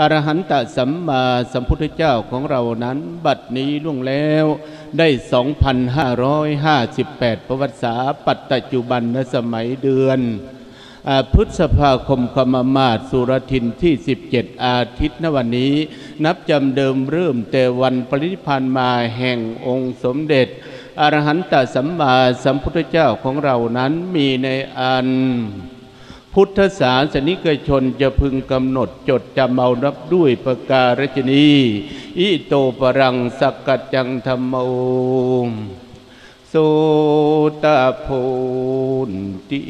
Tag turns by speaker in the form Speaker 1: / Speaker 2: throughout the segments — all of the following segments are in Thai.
Speaker 1: อรหันตสัมมาสัมพุทธเจ้าของเรานั้น บัดนี้ล่วงแล้วได้ 2,558 ประวัติศาสตร์ปัจจุบันนสมัยเดือนอพฤษภาคมคมมาศสุรทินที่ 17 อาทิตย์นวันนี้ นับจำเดิมเริ่มแต่วันปรินิพพานมาแห่งองค์สมเด็จ อรหันตสัมมาสัมพุทธเจ้าของเรานั้นมีในอัน พุทธศาสนิกชนจะพึงกำหนดจดจำเอานับด้วยประการชนีอิโตปรังสกกัจจังธรรมโมโสตโพนติ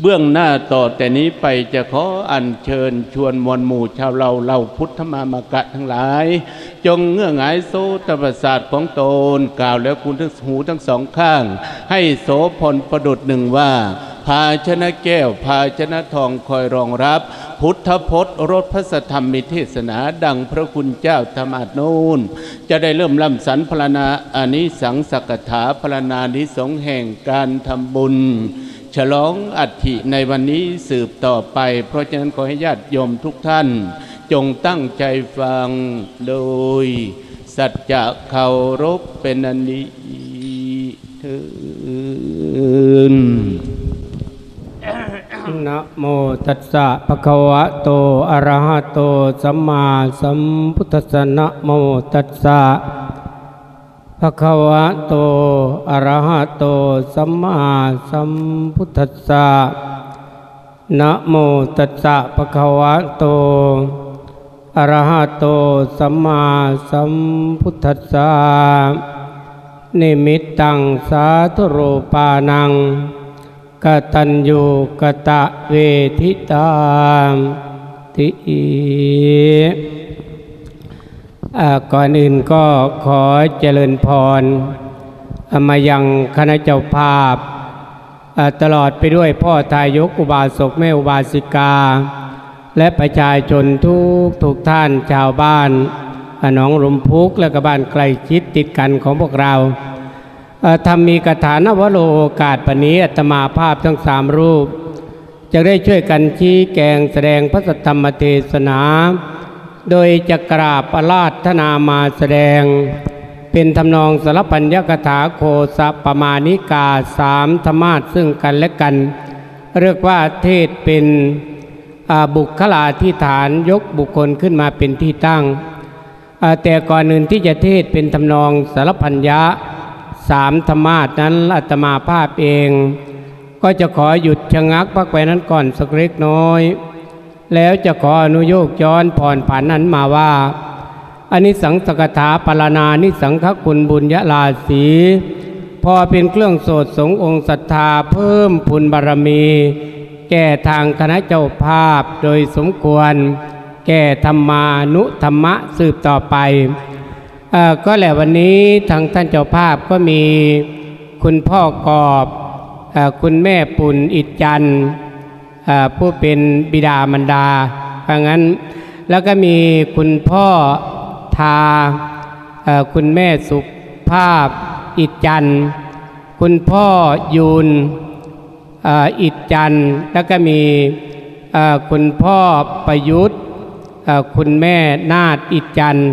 Speaker 1: เบื้องหน้าต่อแต่นี้ไปจะขออัญเชิญชวนมวลหมู่ชาวเราเราพุทธมามกะทั้งหลาย จงเงื่อหงายโซตประสาทของตนกล่าวแล้วคุณทั้งหูทั้งสองข้าง ให้โสพลประดุดหนึ่งว่า ภาชนะแก้ว ภาชนะทองคอยรองรับ พุทธพจน์รถพระธรรมมิเทศนาดังพระคุณเจ้าธรรมานูนจะได้เริ่มลำสันพรณนาอานิสังสกถาพรณนานิสงแห่งการทำบุญ ฉลองอัฐิในวันนี้สืบต่อไป เพราะฉะนั้นขอให้ญาติโยมทุกท่าน จงตั้งใจฟังโดย สัจจะเคารพเป็นอันนี้เถิน
Speaker 2: นะโมตัสสะภะคะวะโตอะระหะโตสัมมาสัมพุทธัสสะนะโมตัสสะ ภะควะโต อะระหะโต สัมมาสัมพุทธัสสะ นะโมตัสสะภะควะโต อะระหะโต สัมมาสัมพุทธัสสะ นิมิตตังสาธุรูปานังกตัญญูกะตะเวทิตามติอ ก่อนอื่นก็ขอเจริญพรอ่ามายังคณะเจ้าภาพ ตลอดไปด้วยพ่อทายกอุบาสกแม่อุบาสิกา และประชาชนทุกทุกท่านชาวบ้านอ่าหนองลมพุกและก็บ้านใกล้ชิดติดกันของพวกเราทำมีกถานวโรโอกาสปณนี้อัตมาภาพทั้งสามรูป จะได้ช่วยกันชี้แกงแสดงพระสัทธรรมเทศนา โดยจะกราบประลาธนามาแสดง เป็นทำนองสารปัญญกถาโคสะปมาณิกาสามธรรมาสซึ่งกันและกัน เรียกว่าเทศเป็นบุคลาธิฐานยกบุคคลขึ้นมาเป็นที่ตั้ง แต่ก่อนอื่นที่จะเทศเป็นทำนองสารพัญญะสามธรรมาสนั้นอาตมาภาพเอง ก็จะขอหยุดชะงักพักไว้นั้นก่อนสักเล็กน้อย แล้วจะขออนุโยกย้อนผ่อนผันนั้นมาว่าอันนี้สังสกถาปรณานิสังฆคุณบุญยลาสีพอเป็นเครื่องโสดสงองค์ศรัทธาเพิ่มพุนบารมี แก่ทางคณะเจ้าภาพโดยสมควร แก่ธรรมานุธรรมะสืบต่อไปออก็แหละวันนี้ทางท่านเจ้าภาพก็มีคุณพ่อกอบอคุณแม่ปุ่นอิจจันทร์ ผู้เป็นบิดามารดาเพราะงั้นแล้วก็มีคุณพ่อทาอคุณแม่สุภาพอิจจันทร์คุณพ่อยูนอิจจันทร์แล้วก็มีคุณพ่อประยุทธ์คุณแม่นาฏอิจจันทร์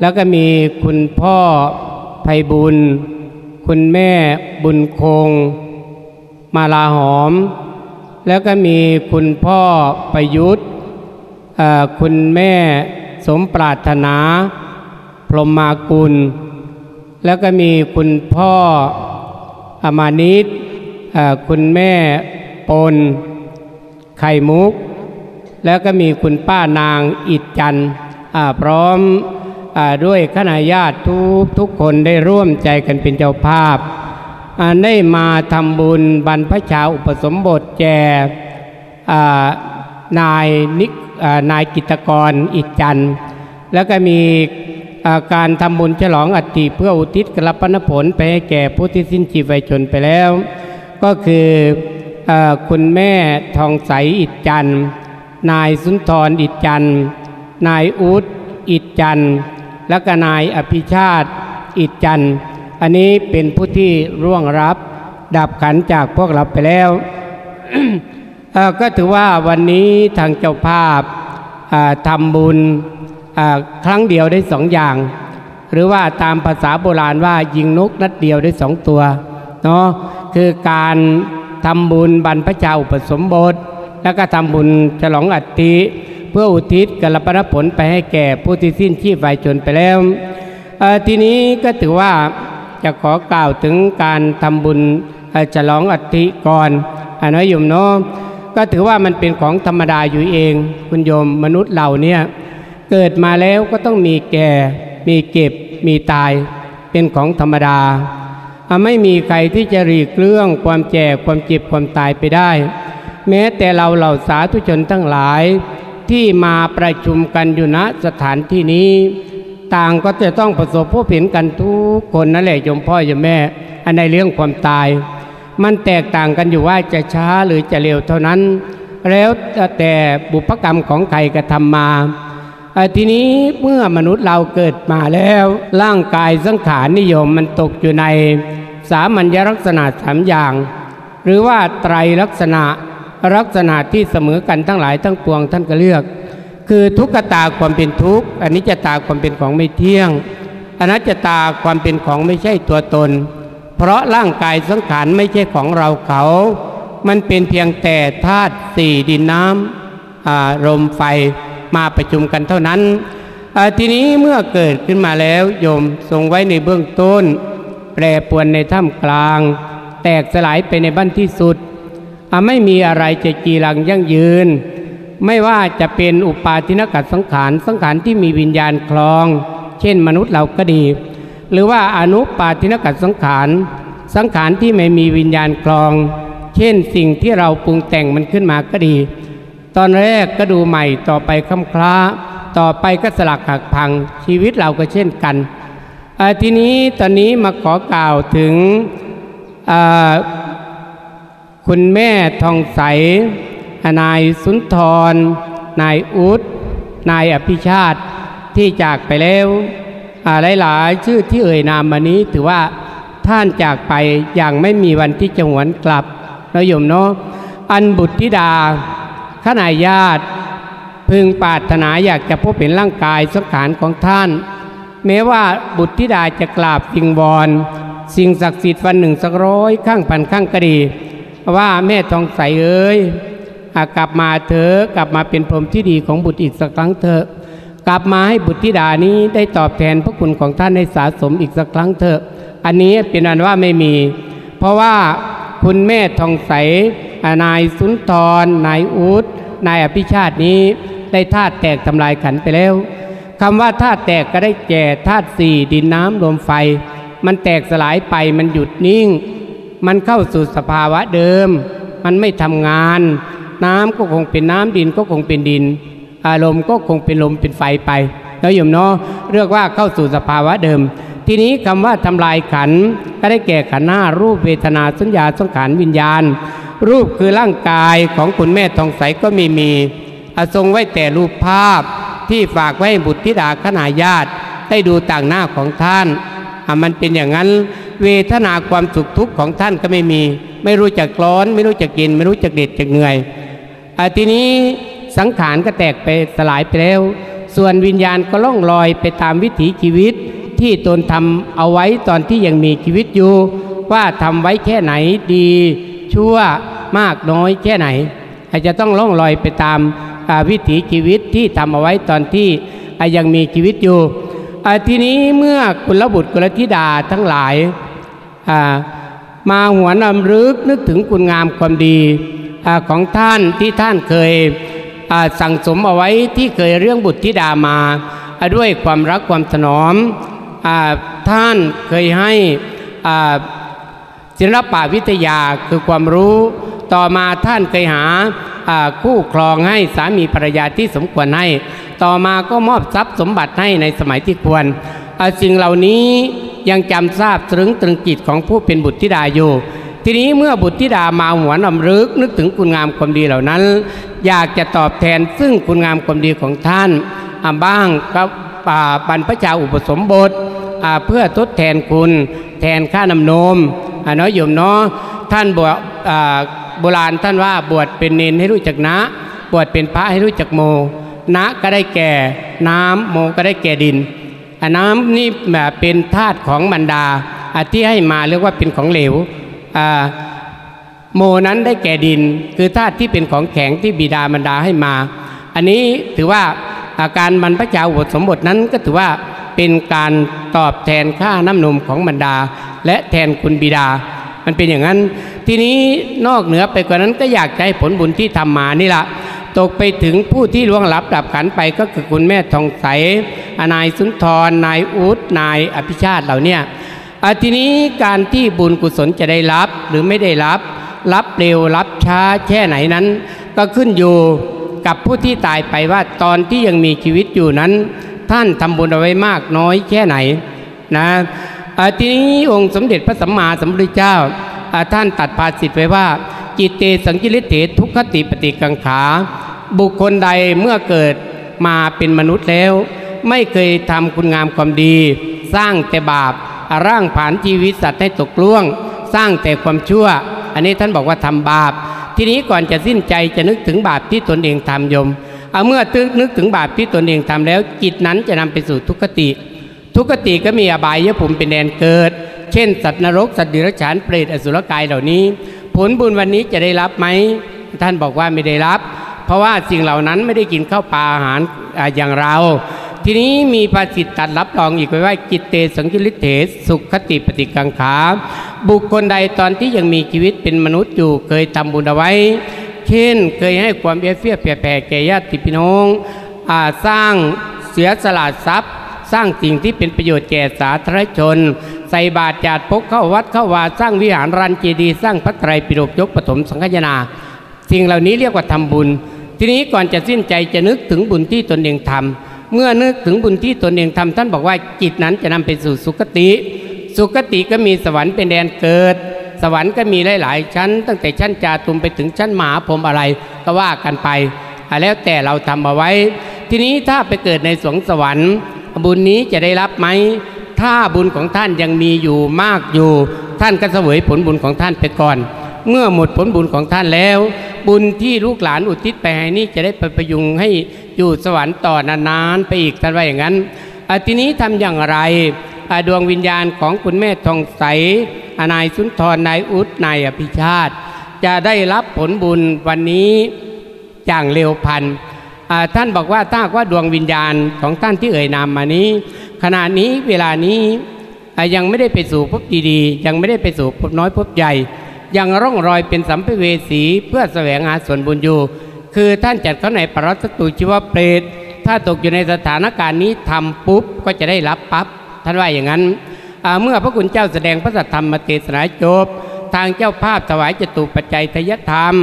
Speaker 2: แล้วก็มีคุณพ่อไพบุญ คุณแม่บุญคง มาลาหอม แล้วก็มีคุณพ่อประยุทธ์คุณแม่สมปรารถนา พรหมากุล แล้วก็มีคุณพ่ออมานิตคุณแม่ปน ไข่มุก แล้วก็มีคุณป้านางอิดจันพร้อมอด้วยคณะญาติทุกทุกคนได้ร่วมใจกันเป็นเจ้าภาพ ได้มาทำบุญบรรพชาอุปสมบทแก่นายนิกนายกิตกรอิดจันแล้วก็มีการทำบุญฉลองอัฐิเพื่ออุทิศกรับพนผลไปให้แก่ผู้ที่สิ้นชีพไปชนไปแล้ว ก็คืออคุณแม่ทองใสอิดจันนายสุนทรอิดจันนายอูดอิดจันและก็นายอภิชาติอิดจันท อันนี้เป็นผู้ที่ร่วงรับดับขันจากพวกเราไปแล้ว ก็ถือว่าวันนี้ทางเจ้าภาพอ่าทำบุญครั้งเดียวได้สองอย่าง หรือว่าตามภาษาโบราณว่ายิงนกนัดเดียวได้สองตัวเนาะคือการทำบุญบรรพชาอุปสมบท แล้วก็ทำบุญฉลองอัฐิเพื่ออุทิศกัลปนผลไปให้แก่ผู้ที่สิ้นชีพไปจนไปแล้วทีนี้ก็ถือว่า จะขอกล่าวถึงการทำบุญฉลองอัฐิก่อนอนนะโยมเนาะก็ถือว่ามันเป็นของธรรมดาอยู่เอง คุณโยมมนุษย์เราเนี่ยเกิดมาแล้วก็ต้องมีแก่ มีเก็บ มีตาย เป็นของธรรมดา ไม่มีใครที่จะหลีกเรื่องความแก่ความเจ็บความตายไปได้ แม้แต่เราเหล่าสาธุชนทั้งหลายที่มาประชุมกันอยู่ณสถานที่นี้ ต่างก็จะต้องประสบพบเห็นกันทุกคนนั่นแหละโยมพ่อโยมแม่ อันในเรื่องความตาย มันแตกต่างกันอยู่ว่าจะช้าหรือจะเร็วเท่านั้น แล้วแต่บุพกรรมของใครกระทำมาทีนี้เมื่อมนุษย์เราเกิดมาแล้ว ร่างกายสังขารนิยมมันตกอยู่ในสามัญลักษณะสามอย่าง หรือว่าไตรลักษณะลักษณะที่เสมอกันทั้งหลายทั้งปวงท่านก็เลือก คือทุกขตาความเป็นทุกข์อันนี้จะตาความเป็นของไม่เที่ยงอนัจจตาความเป็นของไม่ใช่ตัวตน เพราะร่างกายสังขารไม่ใช่ของเราเขา มันเป็นเพียงแต่ธาตุสี่ดินน้ำลมไฟมาประชุมกันเท่านั้น ทีนี้เมื่อเกิดขึ้นมาแล้วโยมทรงไว้ในเบื้องต้น แปรปรวนในถ้ำกลาง แตกสลายไปในบั้นที่สุด ไม่มีอะไรจะจีรังยั่งยืน ไม่ว่าจะเป็นอุปาทินกัดสังขารสังขารที่มีวิญญาณคลอง เช่นมนุษย์เราก็ดี หรือว่าอนุปาทินกัดสังขารสังขารที่ไม่มีวิญญาณคลอง เช่นสิ่งที่เราปรุงแต่งมันขึ้นมาก็ดี ตอนแรกก็ดูใหม่ต่อไปคำคล้า ต่อไปก็สลักหักพังชีวิตเราก็เช่นกันทีนี้ตอนนี้มาขอกล่าวถึงคุณแม่ทองใส นายสุนทร นายอุดนายอภิชาติที่จากไปแล้วหลายๆ ชื่อที่เอ่ยนามมานี้ถือว่าท่านจากไปอย่างไม่มีวันที่จะหวนกลับนโยมเนาะอันบุตรธิดาขณะญาติ พึงปรารถนาอยากจะพบเห็นร่างกายสังขารของท่าน แม้ว่าบุตรธิดาจะกราบวิงวอนสิ่งศักดิ์สิทธิ์วันหนึ่งสักร้อยข้างพันข้างก็ดี ว่าแม่ทองใสเอ้ย กลับมาเถอะกลับมาเป็นพรหมที่ดีของบุตรอีกสักครั้งเถอะ กลับมาให้บุตรธิดานี้ได้ตอบแทนพระคุณของท่านให้สะสมอีกสักครั้งเถอะ อันนี้เป็นอันว่าไม่มี เพราะว่าคุณแม่ทองใสนายสุนทรนายอูดนายอภิชาตินี้ได้ธาตุแตกทำลายขันไปแล้วคำว่าธาตุแตกก็ได้แก่ธาตุสี่ดินน้ำลมไฟ มันแตกสลายไปมันหยุดนิ่ง มันเข้าสู่สภาวะเดิม มันไม่ทำงาน น้ำก็คงเป็นน้ำดินก็คงเป็นดิน อารมณ์ก็คงเป็นลมเป็นไฟไปแล้วโยมเนาะเรียกว่าเข้าสู่สภาวะเดิม ทีนี้คำว่าทำลายขันก็ได้แก่ขันหน้ารูปเวทนาสัญญาสังขารวิญญาณ รูปคือร่างกายของคุณแม่ทองใสก็มีมีอทรงไว้แต่รูปภาพที่ฝากไว้บุตรธิดาขณาญาติได้ดูต่างหน้าของท่านอะมันเป็นอย่างนั้นเวทนาความสุขทุกข์ของท่านก็ไม่มี ไม่รู้จักร้อน ไม่รู้จักกิน ไม่รู้จักเด็ดจักเหนื่อย ทีนี้สังขารก็แตกไปสลายไปแล้ว ส่วนวิญญาณก็ล่องลอยไปตามวิถีชีวิตที่ตนทำเอาไว้ตอนที่ยังมีชีวิตอยู่ ว่าทำไว้แค่ไหนดี ชั่วมากน้อยแค่ไหน อาจจะต้องล่องลอยไปตามวิถีชีวิตที่ทำเอาไว้ตอนที่อ่ายังมีชีวิตอยู่อ่าทีนี้เมื่อกุลบุตรกุลธิดาทั้งหลายมาหัวนำลึกนึกถึงคุณงามความดี ของท่านที่ท่านเคยสั่งสมเอาไว้ที่เคยเรื่องบุตรธิดามาด้วยความรักความถนอมอท่านเคยให้ศิลปะวิทยาคือความรู้ต่อมาท่านเคยหาคู่ครองให้สามีภรรยาที่สมควรให้ ต่อมาก็มอบทรัพย์สมบัติให้ในสมัยที่ควรสิ่งเหล่านี้ยังจำทราบตรึงตรึงจิตของผู้เป็นบุตรธิดาอยู่ ทีนี้เมื่อบุตรธิดามาหวนำลึกนึกถึงคุณงามความดีเหล่านั้น อยากจะตอบแทนซึ่งคุณงามความดีของท่านอาบ้างก็ป่าบรรพชาอุปสมบทเพื่อทดแทนคุณแทนค่านำนมอ่าเนาะโยมเนาะท่านบอกอ่าโบราณท่านว่าบวชเป็นเนนให้รู้จักนะ บวชเป็นพระให้รู้จักโม นะก็ได้แก่น้ำโมก็ได้แก่ดินน้ำนี่แบบเป็นธาตุของบรรดาที่ให้มาเรียกว่าเป็นของเหลว โมนั้นได้แก่ดิน คือธาตุที่เป็นของแข็งที่บิดามารดาให้มา อันนี้ถือว่าอาการบรรพชาอุสมบทนั้นก็ถือว่าเป็นการตอบแทนค่าน้ำนมของบรรดา และแทนคุณบิดา มันเป็นอย่างนั้น ทีนี้นอกเหนือไปกว่านั้นก็อยากให้ผลบุญที่ทำมานี่ละตกไปถึงผู้ที่ล่วงลับดับขันไปก็คือคุณแม่ทองใส นายสุนทร นายอูดนายอภิชาติเหล่าเนี้ย อะทีนี้การที่บุญกุศลจะได้รับหรือไม่ได้รับ รับเร็วรับช้าแค่ไหนนั้น ก็ขึ้นอยู่กับผู้ที่ตายไปว่าตอนที่ยังมีชีวิตอยู่นั้น ท่านทำบุญเอาไว้มากน้อยแค่ไหนนะอ่าทีนี้องค์สมเด็จพระสัมมาสัมพุทธเจ้า ท่านตัดภาษิตไว้ว่า จิตเตสังกิริเตทุกขติปฏิกังขา บุคคลใดเมื่อเกิดมาเป็นมนุษย์แล้ว ไม่เคยทำคุณงามความดี สร้างแต่บาป ร่างผ่านชีวิตสัตว์ให้ตกล่วง สร้างแต่ความชั่ว อันนี้ท่านบอกว่าทำบาป ทีนี้ก่อนจะสิ้นใจจะนึกถึงบาปที่ตนเองทำยมเอาเมื่อตึกนึกถึงบาปที่ตนเองทำแล้ว จิตนั้นจะนำไปสู่ทุกขติ ทุกขติก็มีอบายยภูมิเป็นแดนเกิด เช่น สัตว์นรกสัตว์เดรัจฉานเปรตอสุรกายเหล่านี้ ผลบุญวันนี้จะได้รับไหมท่านบอกว่าไม่ได้รับ เพราะว่าสิ่งเหล่านั้นไม่ได้กินข้าวปลาอาหารอย่างเรา ทีนี้มีภาษิตตัดรับรองอีกไว้ว่ากิตเตสังกิริเถสุขติปฏิกังขาบุคคลใดตอนที่ยังมีชีวิตเป็นมนุษย์อยู่เคยทำบุญเอาไว้ เช่น เคยให้ความเอื้อเฟื้อแผ่แผ่แก่ญาติพี่น้องอสร้างเสียสละทรัพย์ สร้างสิ่งที่เป็นประโยชน์แก่สาธารณชน ใส่บาตรจาดพกเข้าวัดเข้าวาสร้างวิหารรันเจดีสร้างพระไตรปิฎกยกปฐมสังฆนาสิ่งเหล่านี้เรียกว่าทำบุญ ทีนี้ก่อนจะสิ้นใจจะนึกถึงบุญที่ตนเองทำ เมื่อนึกถึงบุญที่ตนเองทำท่านบอกว่าจิตนั้นจะนำไปสู่สุคติ สุคติก็มีสวรรค์เป็นแดนเกิด สวรรค์ก็มีหลาย ๆ ชั้น ตั้งแต่ชั้นจาตุมไปถึงชั้นหมาพรมอะไรก็ว่ากันไปอะแล้วแต่เราทำเอาไว้ ทีนี้ถ้าไปเกิดในสวงสวรรค์ บุญนี้จะได้รับไหมถ้าบุญของท่านยังมีอยู่มากอยู่ ท่านก็เสวยผลบุญของท่านไปก่อน เมื่อหมดผลบุญของท่านแล้ว บุญที่ลูกหลานอุทิศไปให้นี่จะได้ไปประยุงให้อยู่สวรรค์ต่อนานๆไปอีกท่านว่าอย่างนั้นอะทีนี้ทำอย่างไรดวงวิญญาณของคุณแม่ทองใสนายสุนทรนายอุดนายอภิชาติ จะได้รับผลบุญวันนี้อย่างเร็วพันท่านบอกว่าถ้าว่าดวงวิญญาณของท่านที่เอ่ยนามมานี้ ขณะนี้เวลานี้ยังไม่ได้ไปสู่ภพดีๆ ยังไม่ได้ไปสู่ภพน้อยภพใหญ่ ยังร่องรอยเป็นสัมภเวสีเพื่อแสวงหาส่วนบุญอยู่ คือท่านจัดเขาในปรัสตุชีวเปรตถ้าตกอยู่ในสถานการณ์นี้ทำปุ๊บก็จะได้รับปั๊บท่านว่าอย่างนั้น เมื่อพระคุณเจ้าแสดงพระสัทธรรมเทศนาจบ ทางเจ้าภาพถวายจตุปัจจัยทยธรรม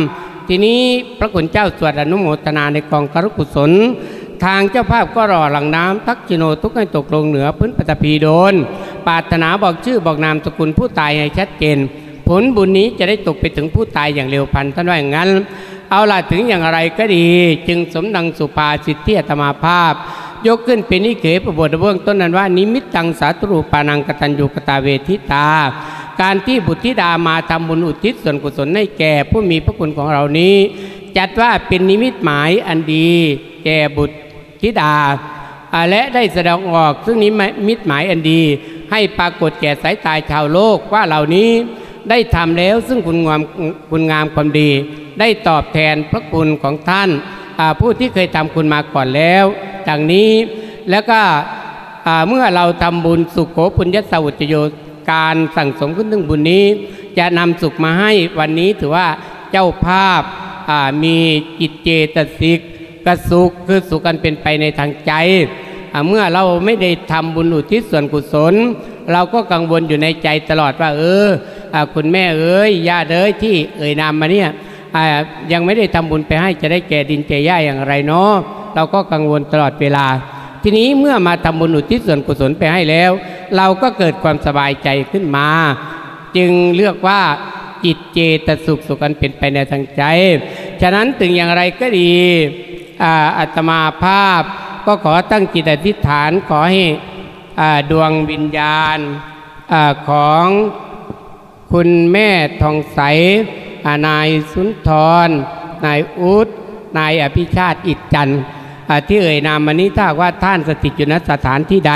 Speaker 2: ทีนี้พระคุณเจ้าสวดอนุโมทนาในกองกรุกุศล ทางเจ้าภาพก็รอหลังน้ำทักจิโนทุกให้ตกลงเหนือพื้นปฐพีโดนปาถนาบอกชื่อบอกนามสกุลผู้ตายให้ชัดเจน ลบุญนี้จะได้ตกไปถึงผู้ตายอย่างเร็วพันท่านว่าอย่างนั้น เอาล่ะถึงอย่างไรก็ดี จึงสมดังสุภาสิทธิอาตมาภาพ ยกขึ้นเป็นนิเขปบทเบื้องต้นนั้นว่า นิมิตตังสาตุรูปานังกตัญญูกตาเวทิตา การที่บุตรธิดามาทำบุญอุทิศส่วนกุศลให้แก่ผู้มีพระคุณของเรานี้ จัดว่าเป็นนิมิตหมายอันดี แก่บุตรธิดาและได้แสดงออกซึ่งนิมิตหมายอันดี ให้ปรากฏแก่สายตาชาวโลกว่าเหล่านี้ ได้ทำแล้วซึ่งคุณงามคุณงามความดี ได้ตอบแทนพระคุณของท่านผู้ที่เคยทำคุณมาก่อนแล้วดังนี้แล้วก็เมื่อเราทำบุญสุขโขปุญญสวุจโยการสั่งสมขึ้นถึงบุญนี้ จะนำสุขมาให้วันนี้ถือว่าเจ้าภาพมีจิตเจตสิกกสุขคือสุขกันเป็นไปในทางใจเมื่อเราไม่ได้ทำบุญอุทิศส่วนกุศล เราก็กังวลอยู่ในใจตลอดว่า เออ คุณแม่เอ้ยญาติเอ้ยที่เอ่ยนามมาเนี่ยยังไม่ได้ทำบุญไปให้จะได้แก่ดินแก่หญ้าอย่างไรเนาะเราก็กังวลตลอดเวลา ทีนี้เมื่อมาทำบุญอุทิศส่วนกุศลไปให้แล้ว เราก็เกิดความสบายใจขึ้นมา จึงเลือกว่าจิตเจตสุขสุขกันเป็นไปในทางใจ ฉะนั้นถึงอย่างไรก็ดีอัตมาภาพก็ขอตั้งจิตอธิษฐานขอให้ดวงวิญญาณอาของ คุณแม่ทองใสอ่านายสุนทร นายอุดนายอภิชาติอิจจันทร์ที่เอ่ยนามมานี้ถ้าว่าท่านสถิตอยู่ณสถานที่ใด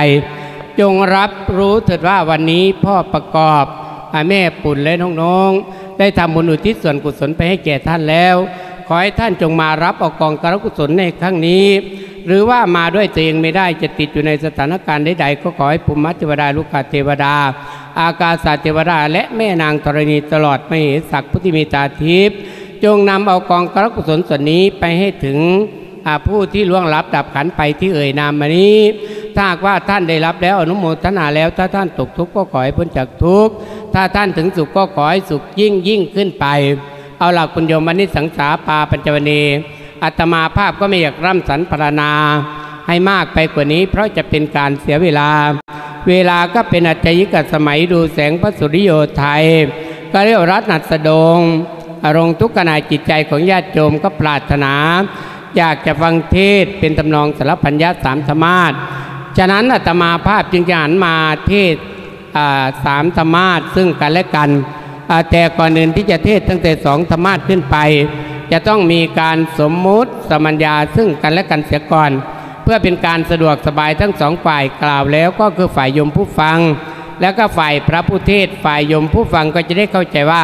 Speaker 2: จงรับรู้เถิดว่าวันนี้พ่อประกอบอแม่ปุ่นและน้องๆ ได้ทำบุญอุทิศส่วนกุศลไปให้แก่ท่านแล้ว ขอให้ท่านจงมารับเอากองกรกุศลในครั้งนี้ หรือว่ามาด้วยตัวเองไม่ได้จะติดอยู่ในสถานการณ์ใดๆก็ขอให้ภูมิเทวดาลูกกาเทวดา อากาศเทวดาและแม่นางธรณีตลอดไม่เหสักพุทธิมีตาทิพย์จงนำเอากองกรกุศลส่วนนี้ไปให้ถึงผู้ที่ล่วงลับดับขันไปที่เอ่ยนามมานี้ถ้าว่าท่านได้รับแล้วอนุโมทนาแล้วถ้าท่านตกทุกข์ก็ขอให้พ้นจากทุกข์ถ้าท่านถึงสุขก็ขอให้สุขยิ่งยิ่งขึ้นไป เอาหลักคุณโยมวันนี้สังสาปาปัญจวนีอาตมาภาพก็ไม่อยากร่ำสันพรรณนาให้มากไปกว่านี้ เพราะจะเป็นการเสียเวลา เวลาก็เป็นอัจฉริกสมัยดูแสงพระสุริโยไทย ก็เรียกรัตนัสดงอารมณ์ทุกขณะจิตใจของญาติโยมก็ปรารถนา อยากจะฟังเทศเป็นตำนองสารพัญญาสามธรรมาสฉะนั้นอาตมาภาพจึงจะหันมาเทศสามธรรมาสซึ่งกันและกัน แต่ก่อนอื่นที่จะเทศตั้งแต่สองธรรมาสขึ้นไป จะต้องมีการสมมุติสมัญญาซึ่งกันและกันเสียก่อน เพื่อเป็นการสะดวกสบายทั้งสองฝ่ายกล่าวแล้วก็คือฝ่ายยมผู้ฟัง แล้วก็ฝ่ายพระผู้เทศฝ่ายยมผู้ฟังก็จะได้เข้าใจว่า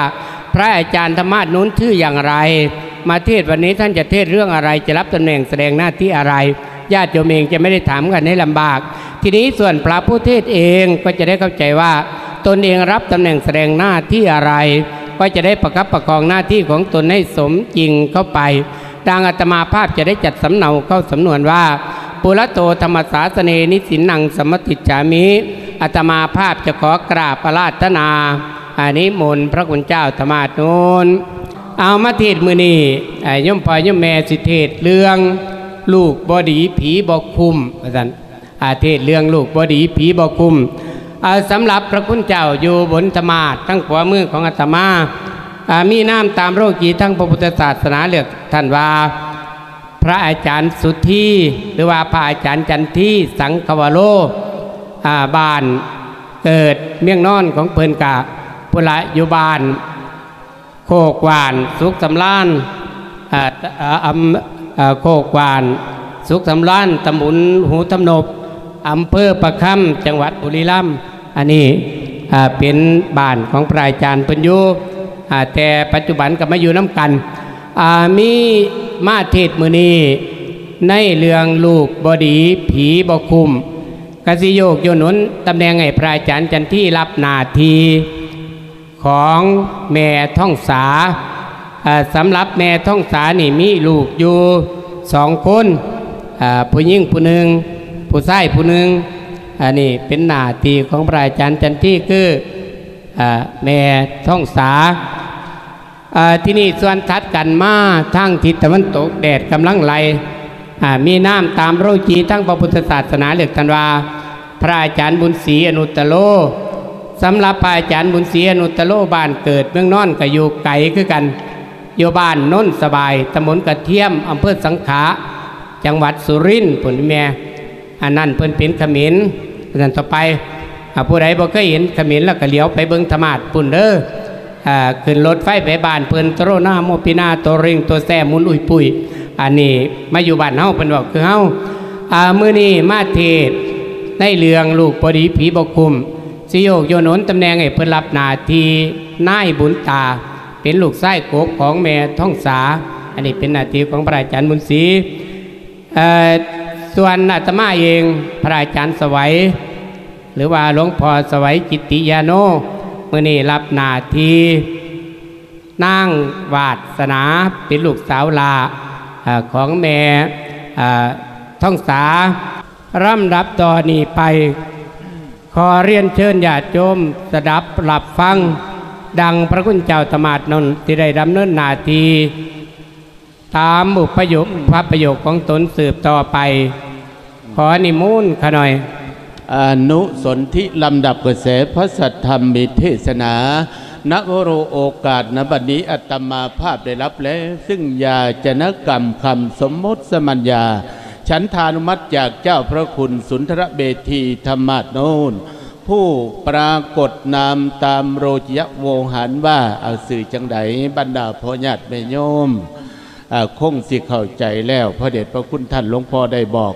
Speaker 2: พระอาจารย์ธรรมาสนู้นชื่ออย่างไร มาเทศวันนี้ท่านจะเทศเรื่องอะไรจะรับตำแหน่งแสดงหน้าที่อะไรญาติโยมเองจะไม่ได้ถามกันให้ลำบาก ทีนี้ส่วนพระผู้เทศเองก็จะได้เข้าใจว่า ตนเองรับตำแหน่งแสดงหน้าที่อะไร ก็จะได้ประคับประคองหน้าที่ของตนให้สมจริงเข้าไปดังอาตมาภาพจะได้จัดสำเนาเข้าสำนวนว่า ปุระโตธรรมศาสเนนิสินังสมติจามิอาตมาภาพจะขอกราบประราธนาอันนี้มนพระคุณเจ้าธรรมานูนเอามาเทศมือนี่ย่อมพอย่อมแม่สิเทศเรื่องลูกบอดีผีบอกคุมอาจารย์อาเทศเรื่องลูกบอดีผีบอกคุมอ่าสำหรับพระคุณเจ้าอยู่บนธรรมาทั้งขวามือของอาตมามีน้ำตามโรคกีทั้งพระพุทธศาสนาเลือกท่านว่า พระอาจารย์สุทธีหรือว่าพระอาจารย์จันทีสังควโลาบานเกิดเมี่ยงนอนของเพิ่นกะพุละยู่บ้านโคกวานสุขสำลานอ่าโคกวานสุขสำลานตำบลหูตำนบอำเภอประคำจังหวัดบุรีรัมย์อันนี้เป็นบ้านของพระอาจารย์ปัญญูแต่ปัจจุบันก็มาอยู่น้ำกันมี มาเทศมือนี้ในเรื่องลูกบอดี ผีบอคุมกสิโยกโยนุนตำแหน่งไห้พระอาจารย์จันที่รับนาทีของแม่ท่องสาอ่าสำหรับแม่ท่องสานี่มีลูกอยู่สองคนผู้หญิงผู้หนึ่งผู้ชายผู้หนึ่งอันนี้เป็นหน้าที่ของพระอาจารย์จันที่คืออแม่ท่องสา ที่นี่ส่วนทัดกันมาทางทิศตะวันตกแดดกำลังไหลอ่ามีน้ำตามโรจีทั้งพระพุทธศาสนาเหลือกทันวา พระอาจารย์บุญศรีอนุตโลสำหรับพระอาจารย์บุญศรีอนุตโลบ้านเกิดเมืองนอนกับอยู่ไกลคือกันอยู่บ้านน้นสบายตำบลกระเทียมอำเภอสังขะจังหวัดสุรินทร์ผลแม่อันนั้นเพิ่นเป็นขมิ้นอันนั้นต่อไปผู้ใดบ่เคยเห็นขมิ้นแล้วก็เลี้ยวไปเบิ่งธรรมาสปุ่นเด้อ ขึ้นรถไฟไปบ้านเพิ่นโตโรนาโมปินาโตเริงตัวแซ่มุนอุยปุยอันนี้มาอยู่บ้านเฮาเพิ่นบอกคือเฮาอ่ามื้อนี้มาเทศในเรื่องลูกพอดีผีบ่คุมสิโยกโยนนตำแหน่งให้เพิ่นรับหน้าที่นายบุญตา เป็นลูกไส้โกกของแม่ท่องสา อันนี้เป็นหน้าที่ของพระอาจารย์บุญศรีส่วนอาตมาเองพระอาจารย์สวัย หรือว่าหลวงพ่อสวัยกิตติยาโน มื่อนี้รับหนาที่นางวาดสนาเป็นลูกสาวลาอของแม่ท่องสาร่ำรับต่อนี้ไป ขอเรียนเชิญญาติโยมสดับหลับฟัง ดังพระคุณเจ้าธรรมานนที่ได้ดำเนินนาที ตามบุพยคพระประโยคของตนสืบต่อไป ขอนิมนต์ขน่อย
Speaker 3: อนุสนธิลำดับกระแสพระสัทธรรมมีเทศนานักโรโอกาสนบัดนี้อัตมาภาพได้รับแล้ว ซึ่งยาจนกรรมคำสมมติสมัญญา ฉันทานุมัติจากเจ้าพระคุณสุนทรเบทีธรรมาสโนน
Speaker 1: ผู้ปรากฏนามตามโรจยโวหารว่าเอาสื่อจังไดบรรดาพ่อญาติแม่โยมคงสิเข้าใจแล้วพระเดชพระคุณท่านหลวงพ่อได้บอก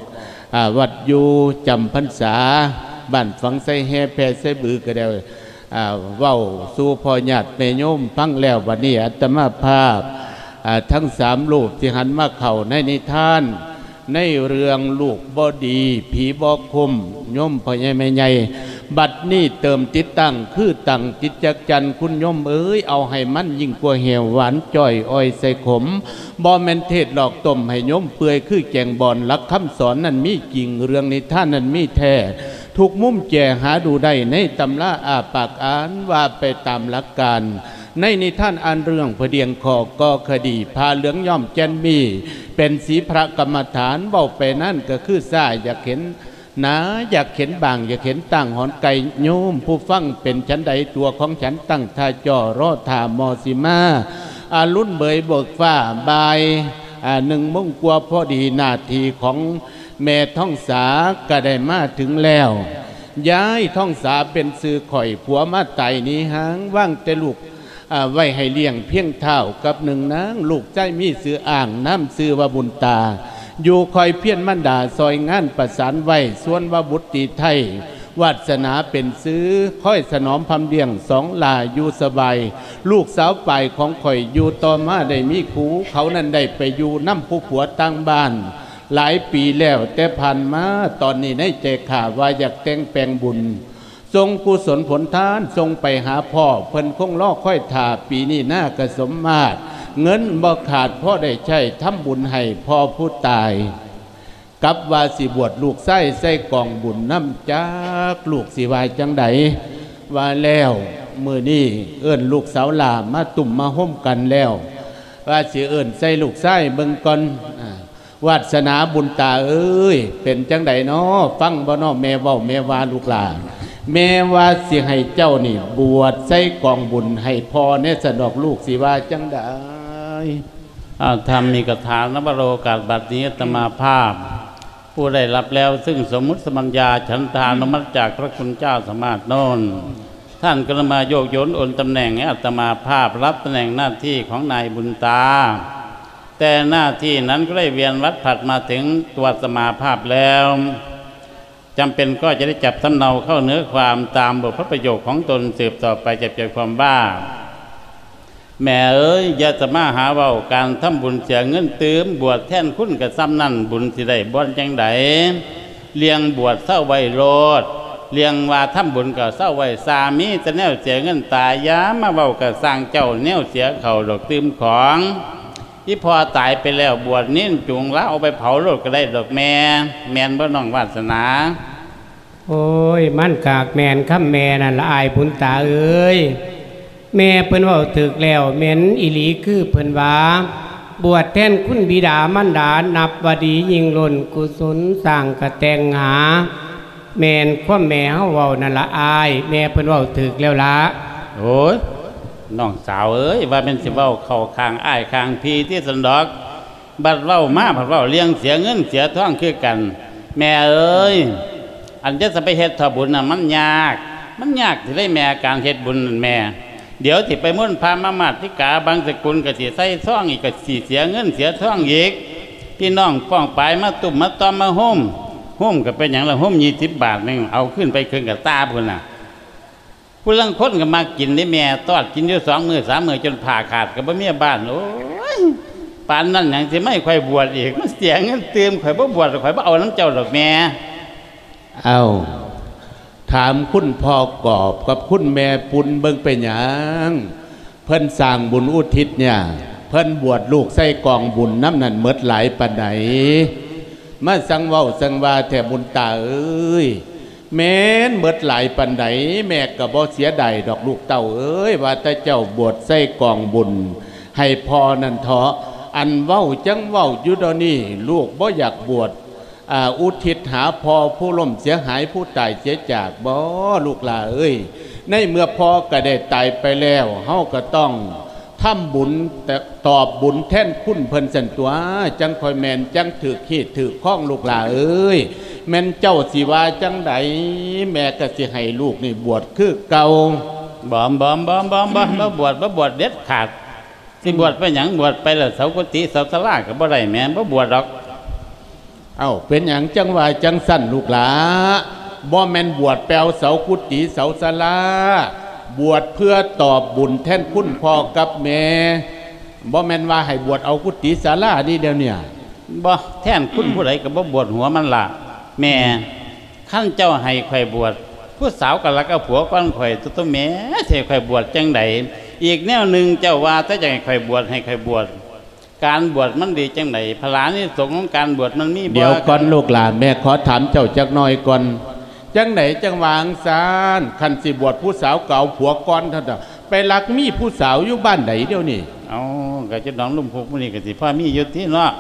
Speaker 1: วัดอยู่จำพรรษาบ้านฝังไสแฮแพรไสบือก็ได้อ่าเว้าสู่พ่อญาติแม่โยมฟังแล้ววันนี้อัตมาภาพทั้งสามรูปที่หันมาเข่าในนิทาน ในเรื่องลูกบอดี ผีบอคุมโยมพ่อใหญ่แม่ใหญ่ บัดนี้เติมติดตั้งคือตั้งจิตจักจันคุณโยมเอ้ยเอาให้มันยิ่งกว่าเหี่ยวหวานจ่อยอ้อยใส่ขมบอแมนเทศหลอกต้มให้โยมเปื่อยคือแกงบอนลักคำสอนนั่นมีจริงเรื่องนิท่านนั้นมีแท้ทุกมุมแจหาดูได้ในตำราอาปากอ่านว่าไปตามหลักการในนิท่านอันเรื่องพเดียงคอก็คดีพาเหลืองย่อมแจนมี เป็นสีพระกรรมฐานเบาไปนั่นก็คือซ่าอยากเห็น นาอยากเห็นบาง อยากเห็นตั้งหอนไก่โยม ผู้ฟังเป็นชั้นใดตัวของฉันตั้งท่าจอรอถามอสิมาอารุ่นเบยเบิกฟ้าบายอ่าหนึ่งมุ่งกลัวพอดีนาทีของแม่ท่องสาก็ได้มาถึงแล้ว ย้ายท่องสาเป็นสื่อข่อยผัวมาไตนี้หางว่างแต่ลูกอ่าไว้ให้เลี้ยงเพียงเท่ากับหนึ่งนางลูกใจมีซื้ออ่างน้ำซื้อว่าบุญตา อยู่คอยเพี้ยนมั่นดาซอยงานประสานไว้ส่วนว่าบุตรีไทยวาสนาเป็นซื้อค่อยสนอมพำเดียงสองลาอยู่สบาย ลูกสาวไปของข่อยอยู่ต่อมาได้มีคูเขานั้นได้ไปอยู่น้ำผู้ผัวตั้งบ้าน หลายปีแล้วแต่ผ่านมาตอนนี้ในใจข่าว่าอยากแต่งแปลงบุญ ทรงกุศลผลทานทรงไปหาพ่อเพิ่นคงล่อค่อยถาปีนี้หน้ากระสมมาตร เงินบ่ขาดพ่อได้ใช้ทำบุญให้พ่อผู้ตาย กับว่าสิบวชลูกไส้ไส้กองบุญน้ำจากลูกสิวายจังใดว่าแล้วมือนี้เอิ้นลูกสาวหลามาตุ่มมาห่มกันแล้ว ว่าสิเอิ้นใส่ลูกไส้เบิ่งก่อนวาสนาบุญตาเอ้ย เป็นจังใดน้อฟังบ่นอแม่ว้าแม่วาลูกหลานแม่ว่าสิให้เจ้านี่ บวชใส่กองบุญให้พ่อในสนอกลูกสิว่าจังได
Speaker 4: อาธรรมมีกถานบโรกาสบัดนี้ตมาภาพ ผู้ได้รับแล้วซึ่งสมมุติสมัญญาฉันทานุมัติจากพระคุณเจ้าสมมาตรโนนท่านก็เลยมาโยกโยนโอนตำแหน่งให้อาตมาภาพรับตำแหน่งหน้าที่ของนายบุญตา แต่หน้าที่นั้นก็ได้เวียนวัดผัดมาถึงตัวอาตมาภาพแล้วจำเป็นก็จะได้จับสำเนาเข้าเนื้อความตามบทพระประโยคของตนสืบต่อไปจับใจความบ้า แม่เอ้ยอย่าจะมาหาเว้าการทำบุญเสียเงินเตืมบวชแท่นคุณกับซ้ำนั่นบุญสิได้บ่อนจังไดเลี้ยงบวชเศร้าไว้โลดเลี้ยงว่าทำบุญกับเศร้าไว้สามีแต่แนวเสียเงินตายยามาเว้ากับสร้างเจ้าแนวเสียเขาดอกตืมของที่พอตายไปแล้วบวชนิ่นจุงล้วเอาไปเผาโลดก็ได้ดอกแม่แมนบ่น้องวาสนา
Speaker 2: โอ้ย มันกากแมนข้าแม่นั่นละอายบุญตาเอ้ย แม่เพิ่นว่าถึกแล้วแม่นอีหลีคือเพิ่นว่าบวชแท่นคุณบิดามันดา นับวดียิงล้นกุศลสร้างกระแตงหา แม่นความแม่เฮาเว้านั่นละอาย แม่เพิ่นเว้าถึกแล้วละ
Speaker 4: โอ้ยน้องสาวเอ้ยว่าเป็นสิเว้าเข้าข้างอ้ายข้างพีที่สันดอก บัดเว้ามาผัดเว้าเลี้ยงเสียเงินเสียท้องคือกัน แม่เอ้ยอันจะจะไปเฮ็ดทอบุญน่ะมันยาก มันยากที่ได้แม่การเฮ็ดบุญนั่นแม่ เดี๋ยวที่ไปมุ่นพามามาที่กาบางสกุลก็สิใส่ท้องอีกก็สิเสียเงินเสียท้องอีกพี่น้องป้องปลายมาตุ่มมาตอมมาห่มห่มก็เป็นอย่างละห่มยี่สิบบาทหนึงเอาขึ้นไปคืนกับตาพุ่นน่ะผู้ลังคนก็มากินได้แม่ตอดกินอยู่สองมือสามมือจนผ่าขาดกับบ่เมียบ้านโอ้ยปานนั้นอย่างสิไม่ค่อยบวชอีกมันเสียเงินเติมข่อยบ่บวชข่อยบ่เอาน้ำเจ้าดอกแม่
Speaker 1: เอา ถามคุณพ่อกอบกับคุณแม่ปุนเบิ่งเป็นหยังเพิ่นสร้างบุญอุทิศเนี่ย เพิ่นบวชลูกใส่กองบุญน้ำนั่นเมดหลายปานไหนมาสังเว้าสังวาแต่บุญตาเอ้ยแม้นเมดหลายปันไดแม่ก็บ่เสียดายดอกลูกเต้าเอ้ยว่าแต่เจ้าบวชใส่กองบุญ ให้พอนันเถาะอันเว้าจังเว้าอยู่ดอนี่ลูกบ่อยากบวช อ่าอุทิศหาพอผู้ล่มเสียหายผู้ตายเสียจากบ่ลูกหลาเอ้ย ในเมื่อพอก็ได้ตายไปแล้วเฮาก็ต้องทำบุญแต่ตอบบุญแท่นคุณเพิ่นสันตัวจังคอยแมนจังถือขีดถือข้องลูกหลาเอ้ย
Speaker 3: แม่นเจ้าสิว่าจังไดแม่ก็สิให้ลูกนี่บวชคือเก่า
Speaker 4: บอมบอมบอมบอมบอมบ่บวชบ่บวชเด็ดขาดสิบวชไปหยังบวชไปแล้วเสากุฏิเสาศาลาก็บ่ได้แม่นบ่บวชดอก
Speaker 3: เอ้าเป็นหยังจังว่าจังสั่นลูกหลาบ่แมนบวชแปลวเสากุฏิเสาศาลาบวชเพื่อตอบบุญแท่นคุณพ่อกับแม่บ่แมนว่าให้บวชเอากุฏิศาลานี่เดียวเนี่ย
Speaker 4: บ่แท่นคุณผู้ใดก็บ่บวชหัวมันละแม่ขั้นเจ้าให้ข่บวชผู้สาวกับลักกับผัวก้อนข่อยตัวตัวแม่เทข่อยบวชจังใดอีกแนวหนึ่งเจ้าว่าถ้าจะให้ข่อยบวชให้ข่อยบวช การบวชมันดีจังใดพลานี่สงฆ์ของการบวชมันมีบ่
Speaker 3: เดี๋ยวก่อนลูกหลานแม่ขอถามเจ้าจักหน่อยก่อนจังไหนจังวางซานคันสิบวชผู้สาวเก่าผัวก้อนเท่านั้นไปรักมีผู้สาวอยู่บ้านไหนเดี๋ยวนี้
Speaker 4: เอาก็จะน้องลุ่มพุกมื้อนี้ก็สิพ่อมีอยู่ที่เนาะ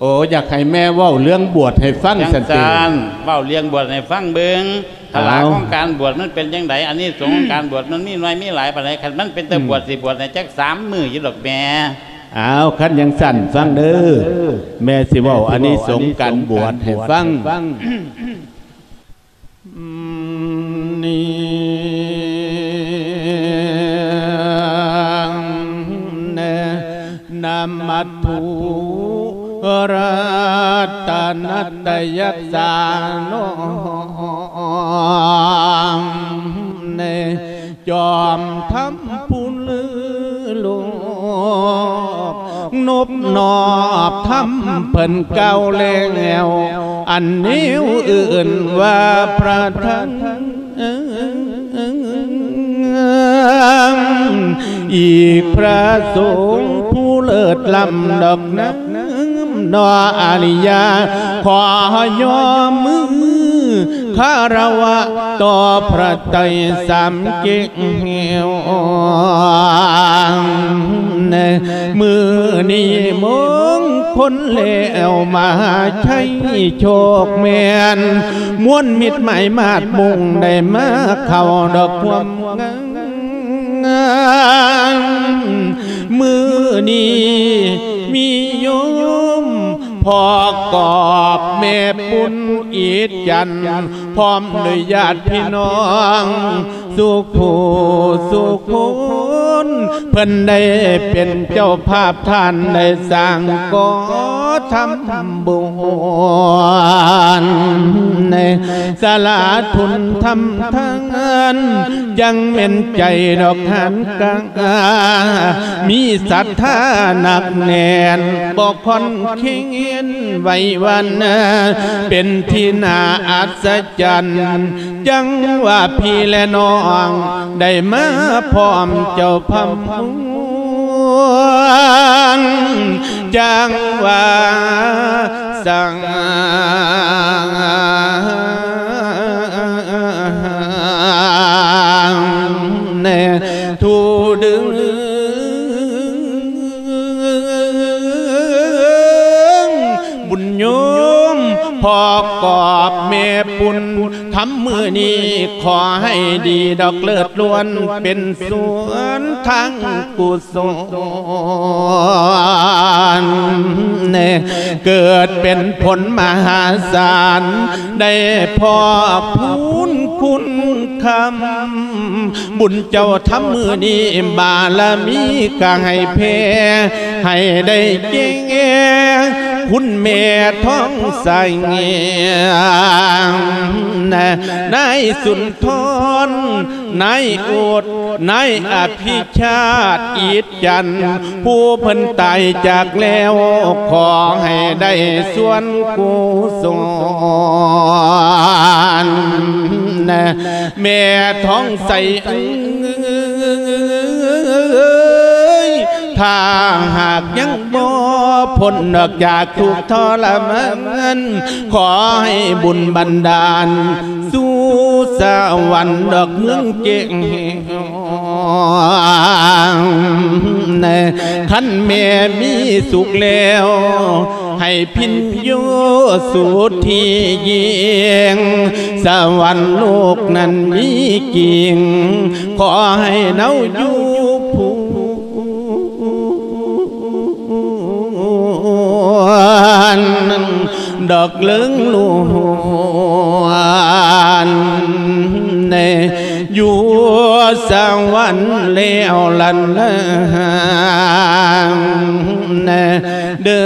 Speaker 3: โอ้อยากให้แม่เว่าเรื่องบวชให้ฟัง
Speaker 4: จัง
Speaker 3: สันติ
Speaker 4: จานเว้าเลี้ยงบวชให้ฟังเบิ่ง พลา
Speaker 3: เอา
Speaker 4: ของการบวชมันเป็นจังไดอันนี้สงฆ์ของการบวชมันมีน้อยมีหลายปานใดคันมันเป็นแต่บวชสิบวชในจักสามมื้ออยู่ดอกแม่
Speaker 3: อ้าวคันยังสั่นฟังเด้อแม่สิเว่าอันนี้สงส์การบวชให้ฟังอืมนี่นะนามัตถุ รัตนัตยัสสานุเนจอมทำผู้ลือลกนบนอบทำเพิ่นเก่าแล้วอันนิ้วอื่นว่าพระท่านอีกพระสงฆ์ผู้เลิศลำดอกน้ำ นออาริยา ขอยอมมือคารวะต่อพระไตรสามเก่งเหี่ยวในมือนี้มงคนแล้วมาใช้โชคแมนม้วนมิดหมายมาดมุงได้มาเข้าดอกความงามงมือนี้มีโย พอกอบแม่ ปุณอีดยันพร้อมด้วยญาติพี่น้อง สุขูสุขุนเพิ่นได้เป็นเจ้าภาพท่านได้สร้างก่อทำบุญในสลาทุนทำทานยังเม่นใจดอกหันกามีศรัทธาหนักแน่นบอกคอนเขียนไว้วันเป็นที่น่าอัศจรรย์จังว่าพี่และน้อง ได้มาพร้อมเจ้าพำมวนจังว่าสังเนทู พอกอบเมปุนทำมือนี้ขอให้ดีดอกเลิศล้วนเป็นสวนทางกุศลเนเกิดเป็นผลมหาศาลได้พอพูน คุณคำบุญเจ้าทำมือนี้บารมีก็ให้เพให้ได้เก่งคุณแม่ท้องใสเงียนะนายสุนทรนายโอดนายอภิชาติอีดจัน ผู้เพิ่นตายจากแล้วขอให้ได้ส่วนกุศลนแม่ท้องใสเอ้ยถ้าหากยังบ่พ้นออกจากทุกทรมานขอให้บุญบันดาล สู่สวรรค์ดอกเมืองเก่งขันแม่มีสุขแล้ว ให้พินโยสุดที่ยิงสวรรค์โลกนั้นมีกิ่ง ขอให้เนาอยู่ผู้ดอกเหลืองลวนเนอยู่สวรรค์แล้วลันเน เด้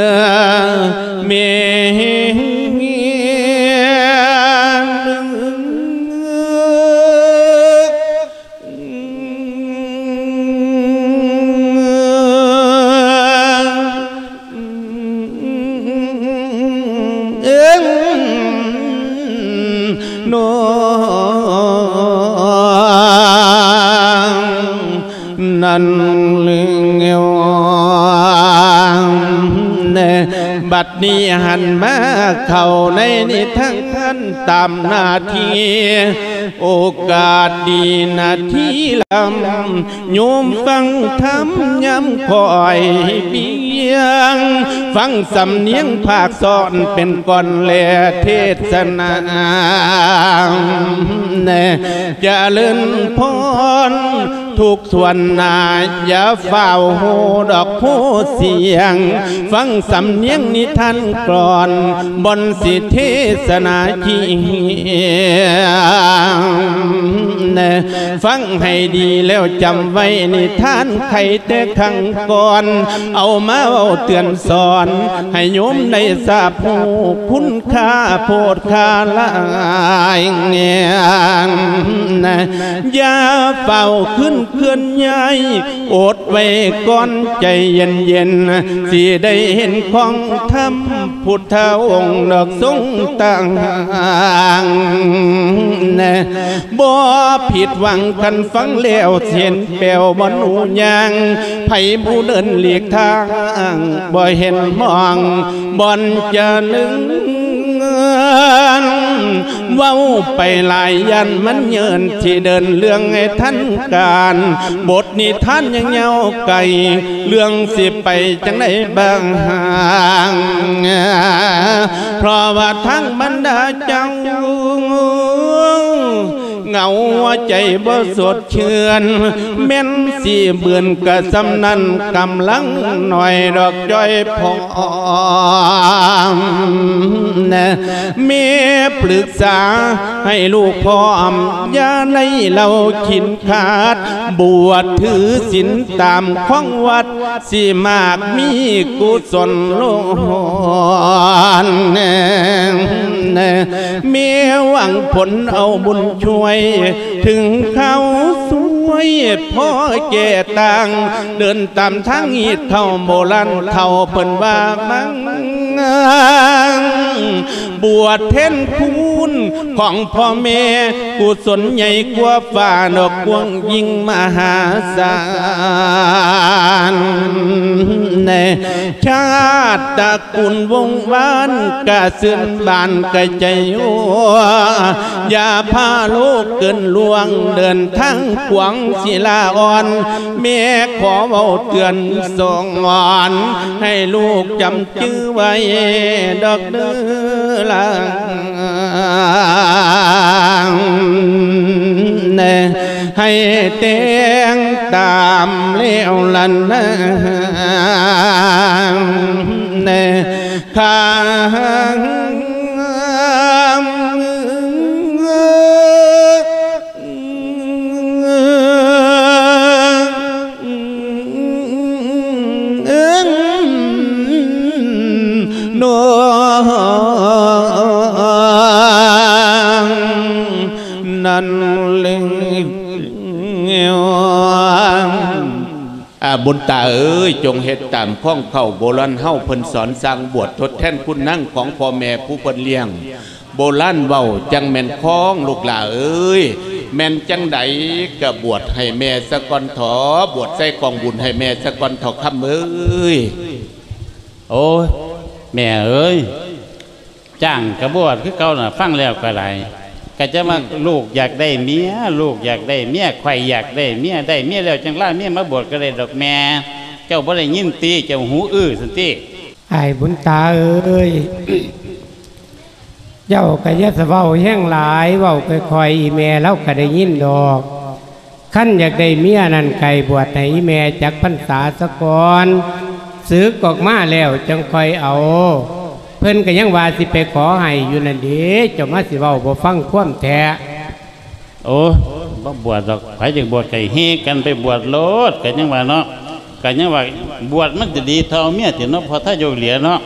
Speaker 3: บัดนี้หันมาเข้าในนิทั้งท่านตามนาที่โอกาสดีนาทีลำโยมฟังธรรมย้ำคอยเบียง ฟังสำเนียงภาคสอนเป็นก่อนแลเทศนาแน่จะเลื่นพร ทุกส่วนนาอย่าเฝ้าโหดอกโหเสียง ฟังสำเนียงนิทานกรอน บนสิเทศนาที่แน่ฟังให้ดีแล้วจำไว้นิทานใครแต่ขังก่อน เอามาเอาเตือนสอน ให้โยมได้ทราบผู้คุณค่าโพดค่าลายเงียนะอย่าเฝ้าขึ้นเคลื่อนย้ายอดไว้ก่อนใจเย็นเย็นสิได้เห็นของธรรมพุทธองค์ดอกทรงต่างนะบ่ผิดหวังกันฟังแล้วเสียนแปลวบนหูยางไผผู้เดินเลียกทางบ่เห็นมองบ่อนจะลึง เว้าไปหลายยันมันเยินที่เดินเรื่องให้ท่านการ บทนี้ท่านยังเงาไก่เรื่องสิไปจังไดบ้างห่างเพราะว่าทั้งบรรดาเจ้า เหงาใจบ่สดเชื่อนแม่นสีเบือนกะสำนันกำลังหน่อยดอกจ้อยพอมนะเมียปรึกษาให้ลูกพร้อมอย่าในเราขินขาด บวชถือศีลตามข้องวัดสิมากมีกุศลโลหนเมียหวังผลเอาบุญช่วย ถึงเขาส วยพ่อแก่ต่าง เดินตามทางอีเข้าโบราณเท่าเพิ่นว่ามังบวชเทนคุณของพ่อแม่กุศลใหญ่กว่าฟ้านกกวงยิ่งมหาศาลในชาติตะกุลวงวานกะเสื่อนบานกะใจโออย่าพาลูกเกินลวงเดินทางขวางศิลาอ่อนแม่ขอเว้าเตือนส่งอ่อน ให้ลูกจำชื่อไว้ดอกเดือลังแน่ให้เตียงตามเลี้ยวลันแน่ข้าง บุญตาเอ้ยจงเฮ็ดตามข้องเข้าโบราณเฮ้าเพิ่นสอนสร้างบวชทดแทนคุณนั่งของพ่อแม่ผู้เพิ่นเลี้ยง โบราณเว้าจังแม่นข้องลูกหล่าเอ้ยแม่นจังใดก็บวชให้แม่สะก่อนถอบวชใส่กองบุญให้แม่สะก่อนถอคำเอ้ย
Speaker 4: โอ้ยแม่เอ้ยจ้างกระบวดคือเก่าน่ะฟังแล้วก็ไร ก็จะมาลูกอยากได้เมียลูกอยากได้เมียใครอยากได้เมียได้เมียแล้วจังล่าเมียมาบวชก็ได้ดอกแม่ เจ้าบ่ได้ยินตีเจ้าหูอื้อสันติ
Speaker 2: ไอ้บุญตาเอ้ยเจ้าก็อยะสะเว้าแห้งหลายเว้าค่อยๆอีแม่เราก็ได้ยินดอกขั้นอยากได้เมียนั่นไก่บวชให้อีแม่จักพรรษาสะกอนซื้อกออกมาแล้วจังค่อยเอา เพิ่นก็ยังว่าสิไปขอให้อยู่นั่นเด้เจ้ามาสิเว้าบ่ฟังความแท้
Speaker 4: โอ้บ่บวชดอกไผจะบวชไก่เฮกันไปบวชโลดกันยังว่าเนาะกันยังว่าบวชมันจะดีเท่าเมียติเนาะพอถ้าโยกเหลียเนาะ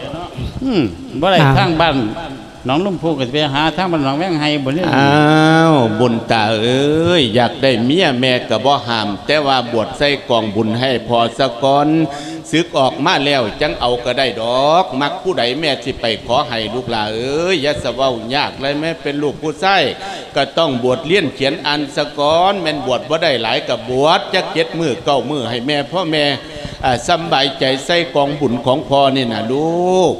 Speaker 4: อืมบ่ได้ทางบ้านหน้องลุมพูก็สิไปหาทางบ้านหนองแวงไห้บ่นี่
Speaker 3: อ้าวบุญตาเอ้ยอยากได้เมียแม่ก็บ่ห้าม แต่ว่าบวชใส่กองบุญให้พอสะก่อน ซึกออกมาแล้วจังเอาก็ได้ดอก มักผู้ใดแม่สิไปขอให้ลูกหลาเอ้ยอย่าสะเว้ายากเลยแม่เป็นลูกผู้ใส่ก็ต้องบวชเลี้ยนเขียนอันสะก่อนแม่นบวชบ่ได้หลายกับบวชจักเจ็ดมือเก้ามือให้แม่พ่อแม่อ่าสำบายใจใส่กองบุญของพ่อนี่นะลูก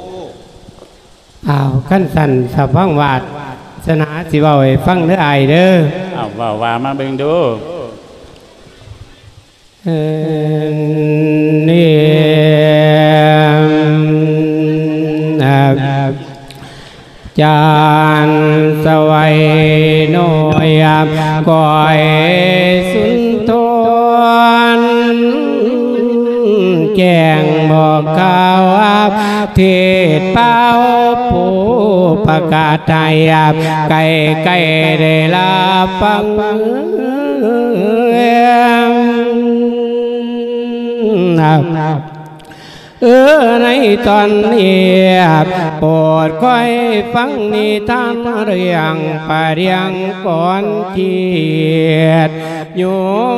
Speaker 2: อ้าวขั้นสันสะฟังวาดสนาสิเว้าให้ฟังเด้ออายเด้อ
Speaker 4: เอาว่าว่ามาเบิ่งดู
Speaker 2: เอ่อนี่นะครับ จานสวัยโนยามก่อยสุนทรแจงบอกข่าวอับเทศเป้าผู้ประกาศไทยับไก่ไก่ได้ลาฟัง เออในตอนนี้โปรดคอยฟังนิทานเรื่องปเรียงก่อนเกียรติโย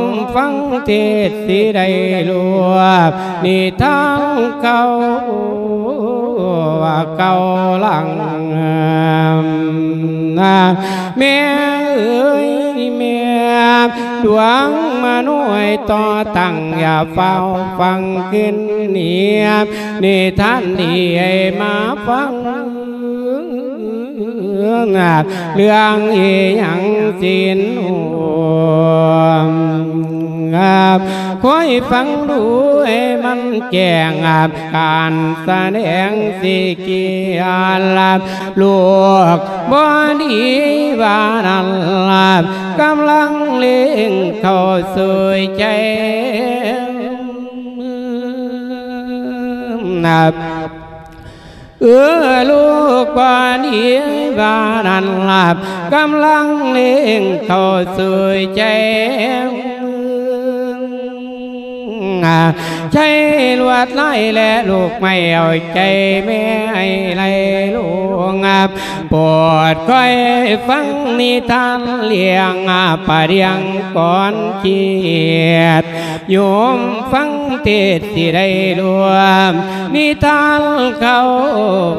Speaker 2: มฟังเทศสิได้รู้ว่านิทานเก่าว่าเก่าหลัง นะแม่เอ้ยแม่ดวงมาหน่วยต่อตั้งอย่าเฝ้าฟังขึ้นเนียบนิทานดีให้มาฟังเรื่องอีหยังสินหัวบ คอยฟังดูให้มันแก่งอาบการแสดงสิกียรลับลูกบ่ดีว่านันลับกำลังเลี้ยงเข้าสู่ใจนับเออลูกบ้านีบานันลับกำลังเลี้ยงเข้าสู่ใจ ใช้ลวดไล่และลูกไม่เอาใจแม่ไล่ลูกงับปวดคอยฟังนิทานเลี้ยงอาปะเรียงก่อนเกียรติโยมฟังเทศที่ได้รวม นิทานเขา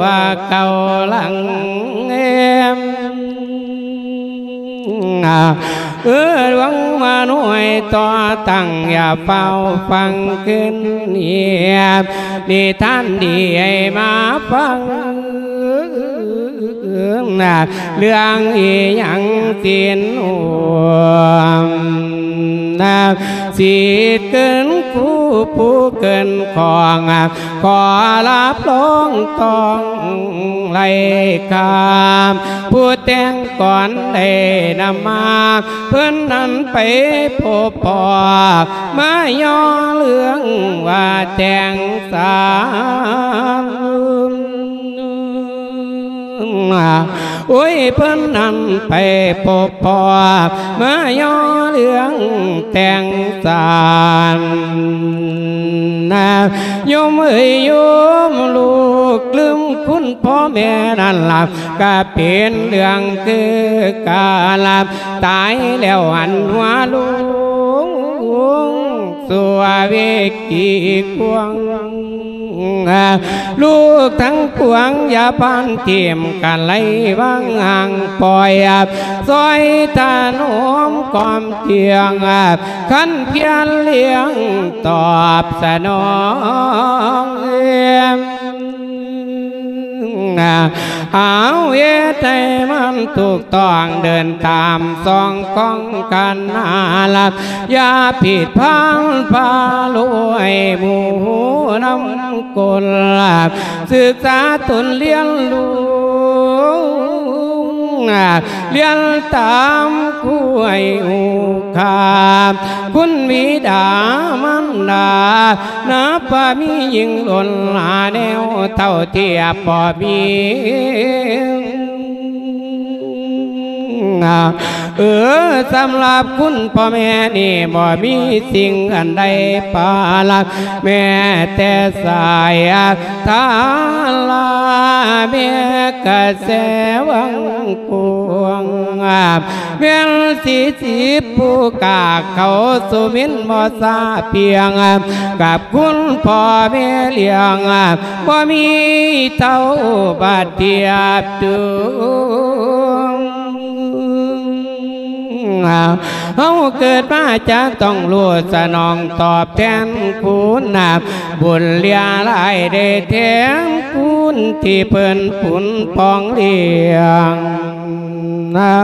Speaker 2: ว่าเก่าหลังเอ็ม เออหวังมาหน่วยต่อตั้งอย่าเฝ้าฟังขึ้นเนียบนิทานดีให้มาฟังเรื่องอีหยังเตียนหัว นะสิเกินผู้ผู้เกินของขอรับลงต้องไล่คำผู้แต่งก่อนได้นำมา เพื่อนนั้นไปพบปอกมาย่อเรื่องว่าแต่งสาม อุ้ยเพิ่นนั้นไปพบพอมาย่อเรื่องแต่งสารนะโยมเอ้ยยมลูกลืมคุณพ่อแม่นั่นหลับก็เป็นเรื่องคือกาลับตายแล้วหันหัวลูกสัวเวกีควง ลูกทั้งปวงอย่าพันเทียมกันไล่วางห่างปล่อยซอยตาโนมความเทียงอับขันเพียนเลี้ยงตอบสนองเอี่ยม เอาเอใจมันถูกต้องเดินตามสองกองกันนาลับอย่าผิดพังพาลวยหมูน้ำกลลับศึกษาตนเลี้ยงลูก เลี้ยงตามคุยอุคาคุณวิดามันดานับว่ามียิ่งหล่นหลาแนวเท่าเทียบบ่มี เออสำหรับคุณพ่อแม่นี่บ่มีสิ่งอันใดปาลักแม่แต่สายทาลาแม่กระแสวังกวงเวียนสีสีผู้กาเขาสุมินบ่ซาเพียงกับคุณพ่อแม่เลี้ยงบ่มีเท่าบาดเทียบดู เอาเกิดมาจากต้องรู้สนองตอบแทนคุณนาบุญเลียลายได้แทนคุณที่เพิ่นผุนปองเลี้ยงนะ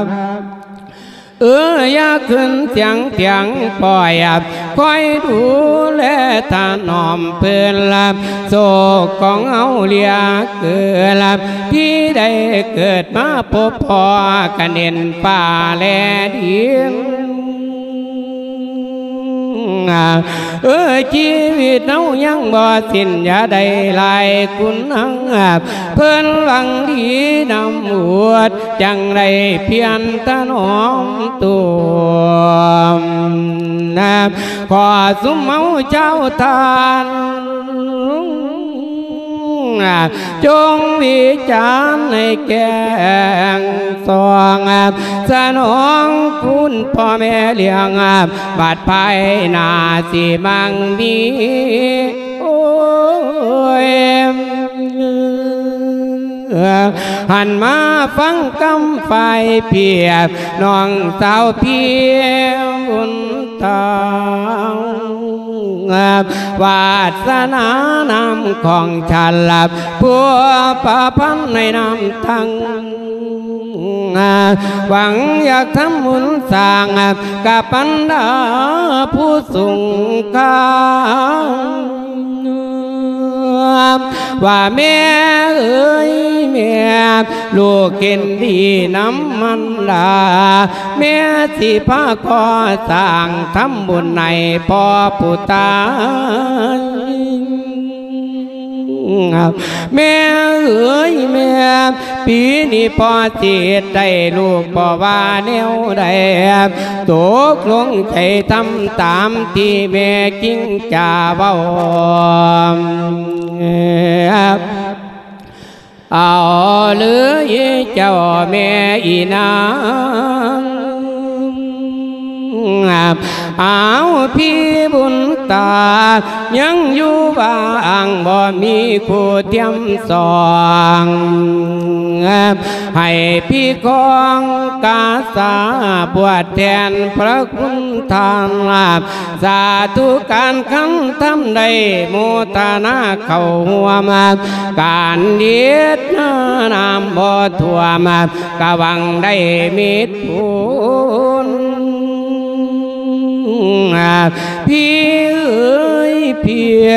Speaker 2: เอออย่าขึ้นเตียงเตียงปล่อยคอยดูแลถานอมเพื่อนลับโศกของเอาเลียเกิดลับที่ได้เกิดมาพบพอกันเห็นป่าแลดิน เออชีวิตเอายังบ่สิ้นอย่าได้ลายคุณนังเพิ่นหวังดีนำอวดจังได้เพียนตะนอมตัวนะขอสุมเมาเจ้าทาน จงวิจารณ์ในแกงสองสนองคุณพ่อแม่เลี้ยงบาดภายนาสิมังมีโอ้ยหันมาฟังกำไฟเพียบน้องสาวเพียบุญตา วาสนานำของฉันหลับผัวประพันในน้ำทั้งหวังอยากทำบุญสร้างกับปันดาผู้สูงกา ว่าแม่เอ้ยแม่ลูกกินดีน้ำมันลาแม่สิพาก่อสร้างทำบุญในพ่อผู้ตาย แม่เอ้ยแม่ปีนี้พอจิตได้ลูกบ่ว่าแนวใดตกลงใจทำตามที่แม่กิ้งจาเบาเอาหรือเจ้าแม่อีนาง เอาพี่บุญตา ยังอยู่บ้างบ่มีคู่เทียมสองให้พี่กองกาสาบวชแทนพระคุณทานลาบสาธุการคำทำได้โมตนาเข้าหัวมาการเดียดนามบ่ทั่วมา กะวังได้มิตรพูน พี่เอ้ยเพีย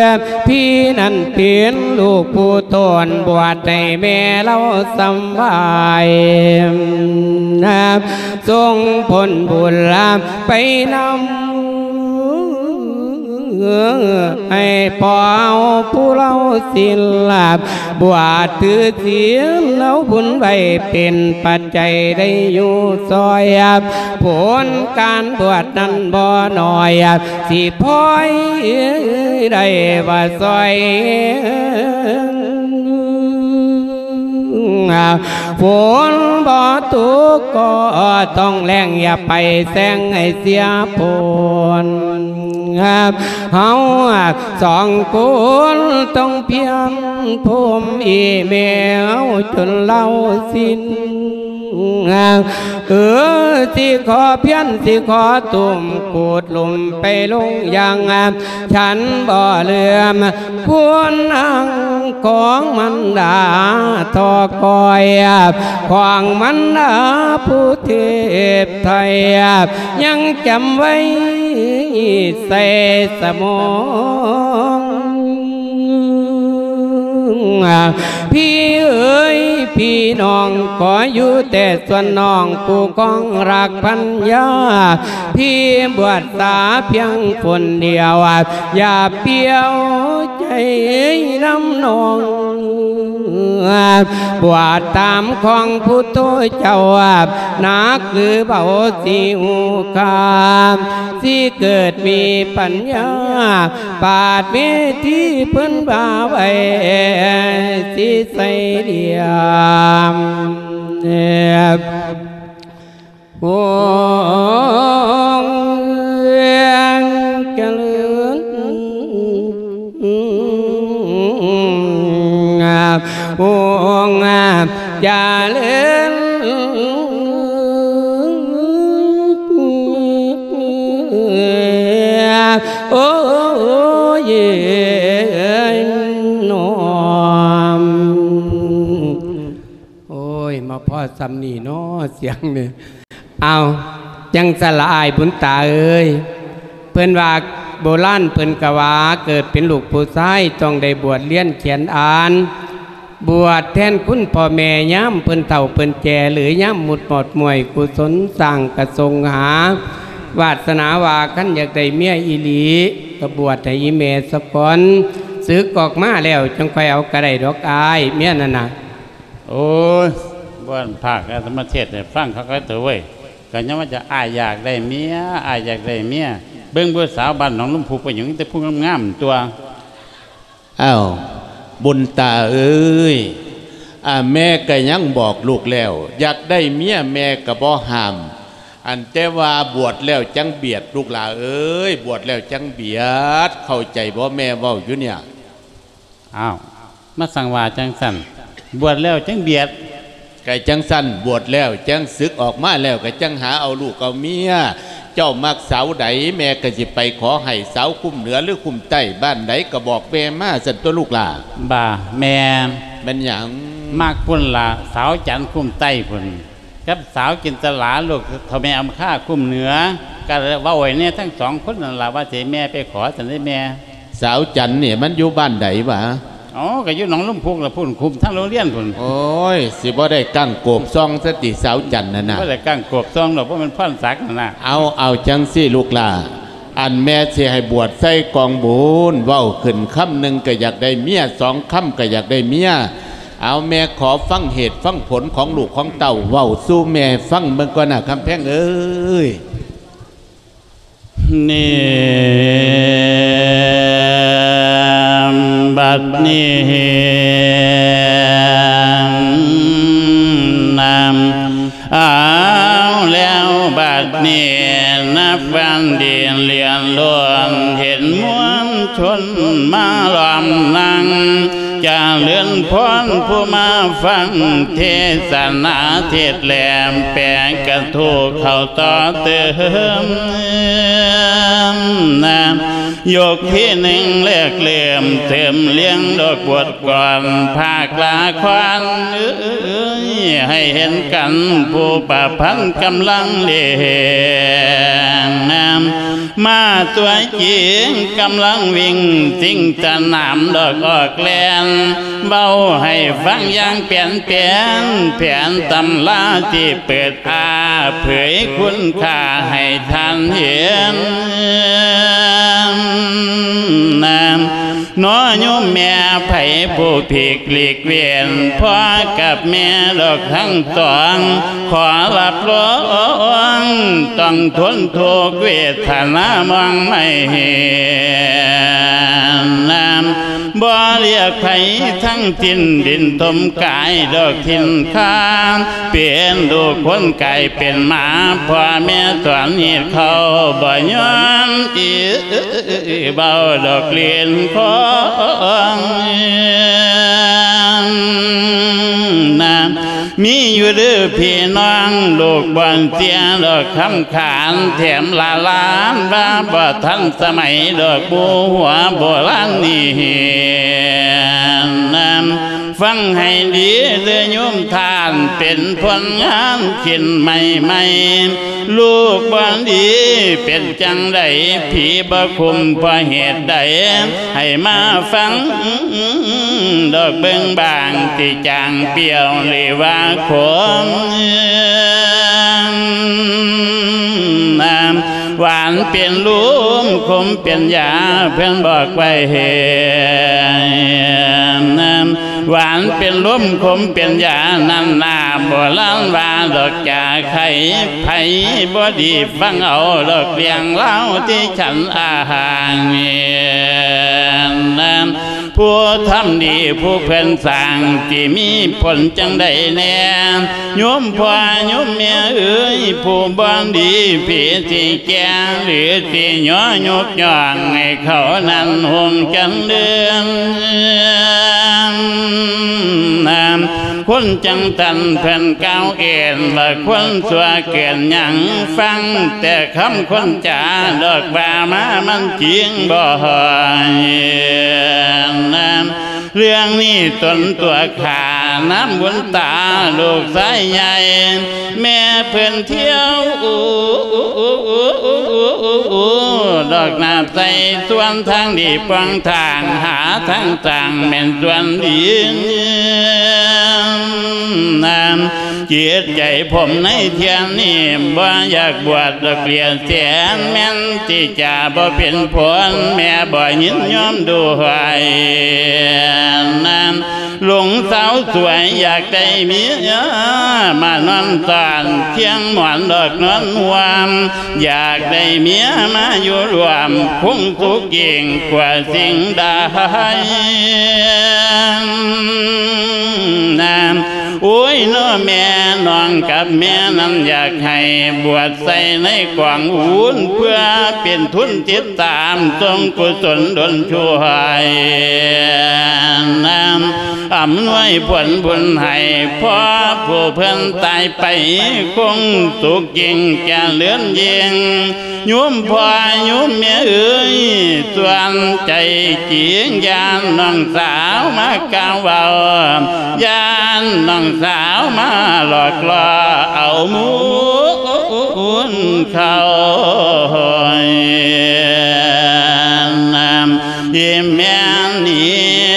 Speaker 2: พี่นั่นเตียนลูกผู้ตนบวชในแม่เราสำบายนะทรงผลบุญลาไปนำ ให้พอเอาผู้เราสิลาบบวชถือเสียงเราบุญไว้เป็นปัจจัยได้อยู่ซอยผลการบวชนั้นบ่หน่อยสิพอยได้ว่าซอย ฝนบ่ตกก็ต้องแรงอย่าไปแซงให้เสียผลเฮาสองคนต้องเพียงผมอีเมลจนเล่าสิ้น เออที่ขอเพี้ยนที่ขอตุ่มกูดลุมไปลงยังฉันบ่เลื่อมควรอังของมันดาทอคอยของมันดาผู้เทพไทยยังจำไว้ใส่สมอง พี่เอ๋ยพี่น้องขออยู่แต่ส่วนน้องผู้กองรักพันยาพี่บวชตาเพียงคนเดียว อย่าเปียวใจน้ำนองบวชตามของพุทธเจ้านักหรือเบาสิหูคามสิเกิดมีปัญญา ปาดเมที่เพิ่นบาไว้สิใส่เดียมเนี่ยโอ้งเจริญงามโอ้งามเจริญโอ้ สำนีนาะเสียงเนี่ยเอาจังสละอายบุญตาเอ้ยเพิ่นว่าโบราณเพิ่นกว่าเกิดเป็นลูกผู้ชายต้องได้บวชเรียนเขียนอ่าน บวชแทนคุณพ่อแม่ย่ำเพิ่นเฒ่าเพิ่นแก่หรือย่ำหมุดหมดมวยกุศลสร้างกระทรงหาวาสนาว่าขันอยากได้เมียอีหลีก็บวชให้อีเมสกอนซื้อกอกมาแล้วจังไปเอากระไดดอกอายเมียนั่นน่ะ
Speaker 4: โอ้ บ้านภาคอาธรรมเทศเนี่ยฟังเขาก็เถอะเว้ยก็ยังว่าจะอายอยากได้เมียอายอยากได้เมียเบิ่งเบื่อสาวบ้านหนองลุมพูไปอย่างนี้แต่พูดงามๆตัว
Speaker 3: อ้าวบุญตาเอ้ยอ่าแม่ก็ยังบอกลูกแล้ว อยากได้เมียแม่ก็บ่ห้าม อันแต่ว่าบวชแล้วจังเบียดลูกหลาเอ้ยบวชแล้วจังเบียด เข้าใจบ่แม่เว้าอยู่เนี่ย
Speaker 4: อ้าวมาสั่งว่าจังสันบวชแล้วจังเบียด
Speaker 3: ไก่จังสั้นบวชแล้วจังศึกออกมาแล้วก็จังหาเอาลูกเอาเมียเจ้ามักเสาใดแม่ก็สิไปขอให้เสาคุ้มเหนือหรือคุ้มใต้บ้านใดก็บอกแม่มาสันตัวลูกหล่า
Speaker 4: บ่าแม่
Speaker 3: เป็นหยัง
Speaker 4: มากพุ่นละสาวจันทร์คุ้มใต้พุ่นกับสาวกินตลาลูกเท่าแม่อำค่าคุ้มเหนือก็เว่าไว้เนี่ยทั้งสองคนนั่นล่ะว่าสิแม่ไปขอสันได้แม่
Speaker 3: สาวจันทร์เนี่ยมันอยู่บ้านใดวะ
Speaker 4: อ๋อก็อยู่หนองลุ่มพุกละพุ่นคุมทั้งโรงเรียนพุ่น
Speaker 3: โอ้ย สิบ่ได้กั้งโกบซองสติสาวจันทร์นั่นน่ะ
Speaker 4: ก็ได้กั้งกบซองหรอกเพราะมันพ่อนสักนั่นน่ะ
Speaker 3: เอาเอาจังสิลูกหล่าอันแม่สิให้บวชใส่กองบุญเว้าขึ้นคำหนึ่งก็อยากได้เมียสองคำก็อยากได้เมียเอาแม่ขอฟังเหตุฟังผลของลูกของเต่าเว้าสู้แม่ฟังเบิ่งก่อนน่ะคำแพงเอ้ย
Speaker 4: นี่บัดนี้นำเอาแล้วบัดนี้นับวันเดียนเลียนล้วนเห็นมวลชนมาล้อมนั่ง จะเลื่อนพ้นผู้มาฟังเทศนาเทศแหลมแปลงกระถูกเข้าต่อเติมนำ ยกพี่หนึ่งเลือกเลี่ยมเติมเลี้ยงดอกบวชก่อนภาคลาควันให้เห็นกันผู้ประพันกำลังเลี้ยงนำมาตัวจริงกำลังวิ่งสิ่งจะนำดอกออกแลนเบาให้ฟังย่างเปลี่ยนเปลี่ยนแผนตำลาที่เปิดอาเผยคุณค่าให้ท่านเห็นนำ น้อยมแม่ไผ่ผู้ผิกหลีกเวียนพ่อกับแม่ดอกทั้งสอง ขอรับรองต้องทนทุกเวทนามองไม่เห็นน้ำบ่เรียกไผทั้งทินดินทมกายดอกทินข้ามเปลี่ยนดูคนไก่เป็นหมาพ่อแม่สอนเหตุเขาบ่ย้อนอีเบาดอกเลียนขอน้ำมีอยู่ดือพี่น้องลูกบอนเสียดอกคำขานแถมลาล้านบ้าบ่ทันสมัยดอกบัวหัวโบราณนี่น้น ฟังให้ดีเรือโยมทานเป็นผลงานขินใหม่ใหม่ลูกบ่ดีเป็นจังใดผีบ่คุมเพราะเหตุใด ให้มาฟังดอกเบิ่งบางที่จางเปียวหรือว่าขมน้ำหวานเปลี่ยนลุมคมเปลี่ยนยาเพื่อนบอกไว้เหน้ำ หวานเป็นลมคมเป็นยานันนาบ่ล้านว่าดอกจาไข่ไผ่บ่ดีฟังเอาดอกเลียงเล่าที่ฉันอาหารเนั้น ผู้ทำดีผู้เพิ่นสร้างที่มีผลจังได้แน่โยมพ่อโยมแม่เอ้ยผู้บ้านดีผีที่แก่หรือที่ย่อยกย่องให้เขานั้นห่วงกันเดือนนำ คนจังตันเพิ่นก้าวเอ็นว่าคนสัวเกินหยังฟัง แต่คำคนจ่าดอกบามามันจริงบ่หอยน้น เรื่องนี้ตนตัวขาน้ำบนตาลูกสายใหญ่ แม่เพื่อนเที่ยวอูดอกนาใจส่วนทางดีปังทางหาทางต่างเป็นส่วนดีนั้น จิตใจผมในเทียนนี่บ่อยากบวชดอกเรียนเสียนแม่นที่จะบ่เป็นผลแม่บ่ยินยอมดูหวยนั้นหลงสาวสวยอยากได้เมียมานอนตานเที่ยงหมอนดอกนอนวามอยากได้เมียมาอยู่รวมคงสุขยิ่งกว่าสิ่งใดน้ำโอ้ยน้อแม่น้องกับแม่นั้นอยากให้บวชใส่ในกวางอุ่นเพื่อเป็นทุนติดตามทรงกุศลดลช่วยน้ำอำนวยผลบุญให้พ่อผู้เพื่นตายไปคงสุขยิ่งจะเลื่อนยิงยุ่มพ่อยุ่มแม่เอ้ยส่วนใจเจียงยานน้องสาวมากาวเบายานน้อง nàng xảo má lọt loa ẩu muốn khâu hồi nam im men yên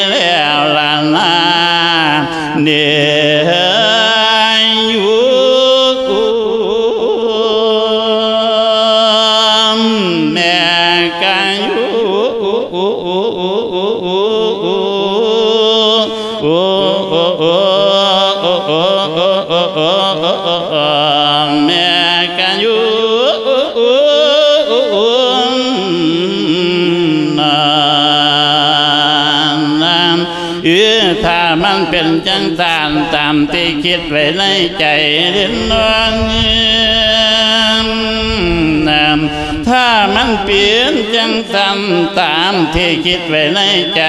Speaker 4: ไว้ในใจเด่นนอนนามถ้ามันเปลี่ยนจังตามตามที่คิดไว้ในใจ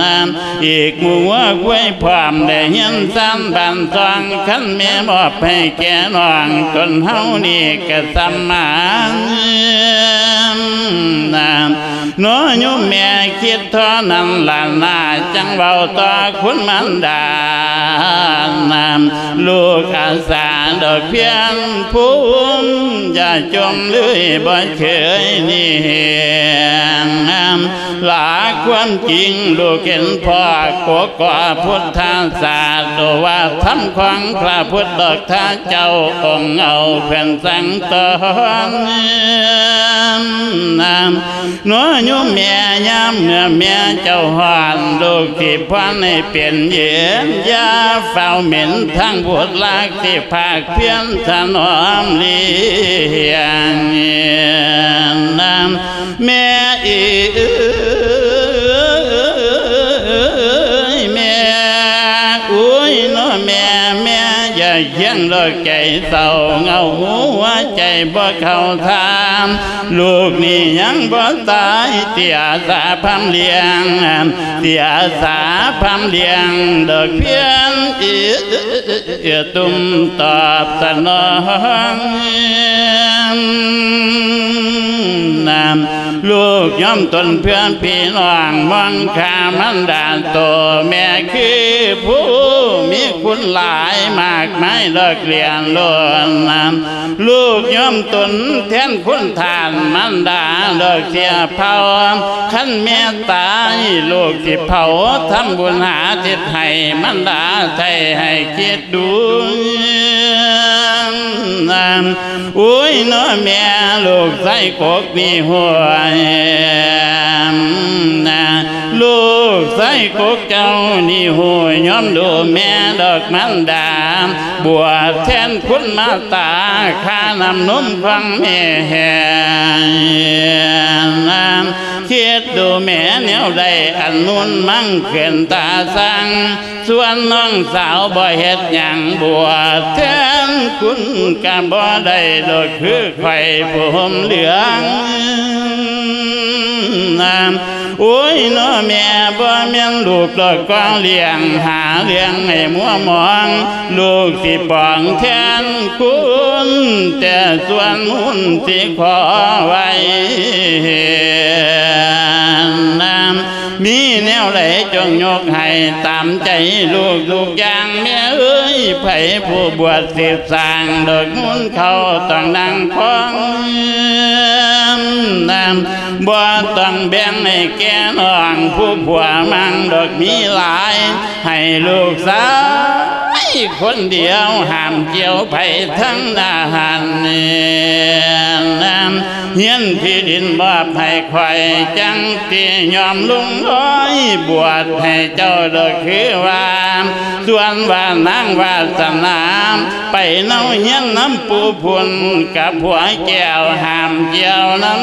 Speaker 4: นามอีกมัวไว้ความได้เห็นสามบันซองขันแม่มอบให้แก่น้องจนเฮานี่ก็สมานนามน้อยโยมแม่คิดท่านั้นลานาจังเบาต่อคุณมันดานามลูกอาสาดอกเพียงภูมิอย่าจมเลื่อยบ่เคยนี่งามหลาความจริงลูกเห็นพ่อกกว่าพุทธาศาสตร์ว่าทำของพระพุทธดอกท่าเจ้าองค์เอาแผ่นสังตอนนามน้อยโยมแม่ยามเมื่อแม่เจ้าหอนลูกที่พันให้เปลี่ยนเย็นยาเฝ้าเหม็นทั้งบวดลากที่ภาคเพียนถนอมเลียงนามแม่อีแม่อุ้ยน้อแม่ เคียงดอกใจเศร้าเงาหัวใจบ่เข้าทางลูกนี่ยังบ่ตายเตียสาพำเลี้ยงเตียสาพำเลี้ยงเดอกเพียนอีเอตุ้มตอบสนองนาม ลูกย่อมตนเพื่อนพี่น้องมังคามันดานโตแม่คือผู้มีคุณหลายมากไมายเลิกเรียนล้วนนั้นลูกย่อมตนแทนคุณทานมันดาเลิกเสียเผาขันเมตตาลูกที่เผาทำบุญหาจิตให้มันดาใจให้คิดดูนานอุ้ยน้อแม่ลูกใส่กกมีหัวลูกใส่กกเจ้านี่หูย้อมดูแม่ดอกมันดาบวชแทนคุณมาตาข้านำนุ่มฟังแม่แห่นาน คิดดูแม่แนวใดอันมุนมั่งเกินตาสังส่วนน้องสาวบ่เฮ็ดหยังบวชแทนคุณกะบ่ได้ดอกคือไข่ผมเหลืองน้ำ โอ้ยน้อแม่บ่แม่นลูกดอกกวางเลี้ยงหาเลี้ยงให้มัวมอง ลูกสิปองแทนคุณแต่ส่วนมุนสิขอไว้น้ำมีแนวไหลจงยกให้ตามใจลูกลูกอย่างแม่เอ้ยไผผู้บวชสืบสางดอกมุนเขาต้องนั่งคองนำ บ่ต้องแบ่งให้แก่น้องผู้ผัวมั่งดอกมีหลาย ให้ลูกสาวคนเดียวห้ามเกี่ยวไผทั้งนาหันนำเฮียนที่ดินบ่ให้คอยจังตียอมลุงร้อยบวชให้เจ้าดอกคือว่าส่วนว่านางวาสนาไปเนาเฮียนน้ำปูพุนกับผัวแก้วห้ามเกี่ยวนั้น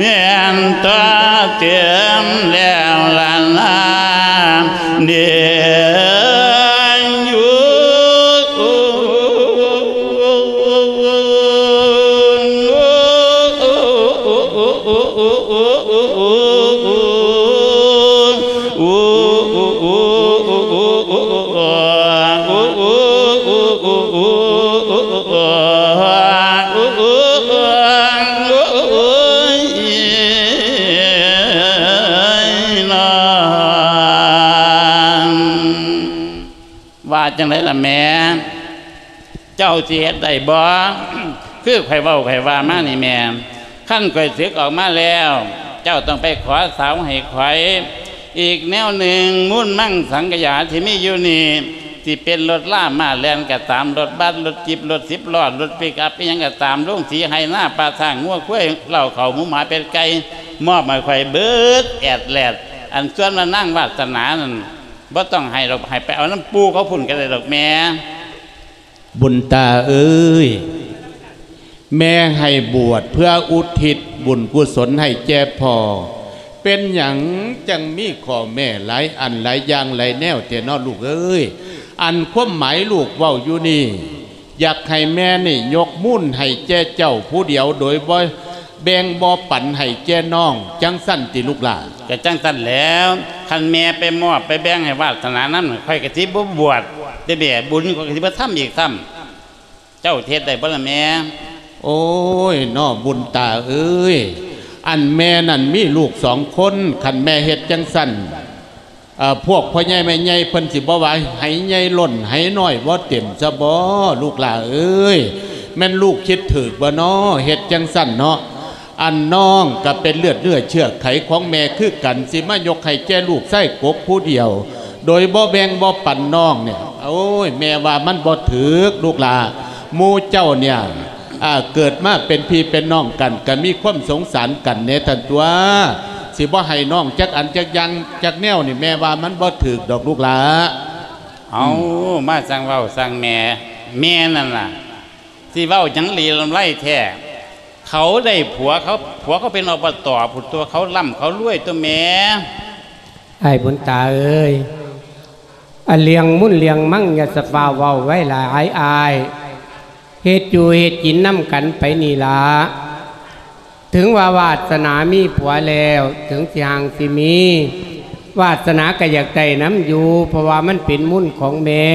Speaker 4: าตาแม่ปร จังไรล่ะแม่เจ้าเฮ็ดได้บ่คือไผเว้าไผว่ามานี่แม่ขั้นก่อยศึกออกมาแล้ว เจ้าต้องไปขอสาวให้ไข่อยอีกแนวหนึ่งมุ่นมั่งสังกยาที่มีอยู่นี่ที่เป็นรถล่ามาแลนก็ตามรถบัสรถจิบรถสิบล้อรถปิกอัพอิหยังก็ตามลุงสีให้หน้าปลาทางงัวคุ้ยเหล่าเขาหมูหมาเป็นไก่มอบมาไข่เบิดแอดแลดอันส่วนมานั่งวาสนานั่น บ่ต้องให้เราให้ไปเอาน้ำปูเขาพุ่นกันเลยดอกแม่
Speaker 1: บุญตาเอ้ย แม่ให้บวชเพื่ออุทิศบุญกุศลให้แก่พ่อเป็นอย่างจังมีข้อแม่หลายอันหลายอย่างหลายแนวเตนอลูกเอ้ย อันความหมายลูกเว้าอยู่นี่ อยากให้แม่นี่ยกมุ่นให้แก่เจ้าผู้เดียวโดยบ่ แบ่งบ่ปันให้แก่น้อง จังสั้นติลูกหลาน
Speaker 4: ก็จังตันแล้วคันแม่ไปมอบไปแบ่งให้วาสนานั้นค่อยกะทิบ่บวชได้แบ่บุญก็กะทิบ่ทำอีกซ้ำเจ้าเทศได้บ่ล่ะแม่
Speaker 1: โอ้ยน้อบุญตาเอ้ยอันแม่นั่นมีลูกสองคนขันแม่เฮ็ดจังสั้นเอ่อพวกพ่อใหญ่แม่ใหญ่เพิ่นสิบ่ว่าให้ใหญ่ล้นให้น้อยบ่เต็มซะบ่ลูกหลาเอ้ยแม่นลูกคิดถึกบ่น้อเฮ็ดจังสั้นเนาะ อันน้องก็เป็นเลือดเลือดเชือกไขของแม่คือกันสิมายกให้แก่ลูกไส้กบผู้เดียว โดยบ่แบงบ่ปั่นน้องเนี่ยโอ้ยแม่ว่ามันบ่ถึกลูกหลาหมู่เจ้าเนี่ยเกิดมาเป็นพี่เป็นน้องกันก็มีความสงสารกันเนทันตัวสิบ่ให้น้องจักอันจักยังจักแนวนี่แม่ว่ามันบ่ถึกดอกลูกหลา
Speaker 4: เอามาสั่งเว้าสั่งแม่แม่นั่นล่ะสิเว้าจังลีลำไรแท้ เขาได้ผัวเขาผัวเขาเป็นอบตผุดตัวเขาล่ำเขารวยตัวแม่
Speaker 2: ไอ้บุญตาเอ้ยอเลียงมุ่นเลียงมั่งอย่าสปาเว้าไว้หลายอายเฮ็ดอยู่เฮ็ดกินน้ำกันไปนี่ละถึงว่าวาสนามีผัวแล้ว ถึงสิหางสิมี วาสนาก็อยากได้น้ำอยู่เพราะว่ามันเป็นมุ่นของแม่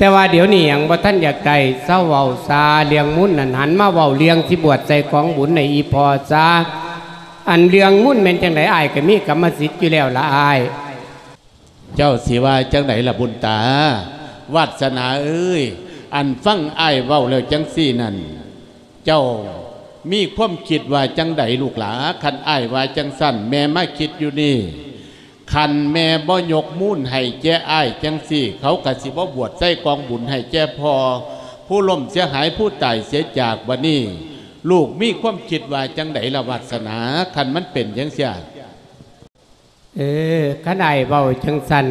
Speaker 2: แต่ว่าเดี๋ยวนี้อย่างบ่ท่านอยากได้เศร้าเว้าซาเลียงมุ่นนั่นหันมาเว้าเลียงที่บวชใส่ของบุญในอีพอซาอันเลียงมุ่นเป็นจังไดอายก็มีกรรมสิทธิ์อยู่แล้วละอาย
Speaker 1: เจ้าสิว่าจังไหนล่ะบุญตาวาสนาเอ้ย อันฟังอ้ายเว้าแล้วจังซี่นั่น เจ้ามีความคิดว่าจังไดลูกหลาคันอ้ายว่าจังสั้นแม่มาคิดอยู่นี่ คันแม่บ่ยกมุ่นให้แจ้อ้ายจังสี่ เขากะสิบ่บวชใส่กองบุญให้แจ้พอ ผู้ล่มเสียหายผู้ตายเสียจากบัดนี้ลูกมีความคิดว่าจังไดละวาสนาคันมันเป็นจังเสีย
Speaker 2: เออขันไอเบาจังสัน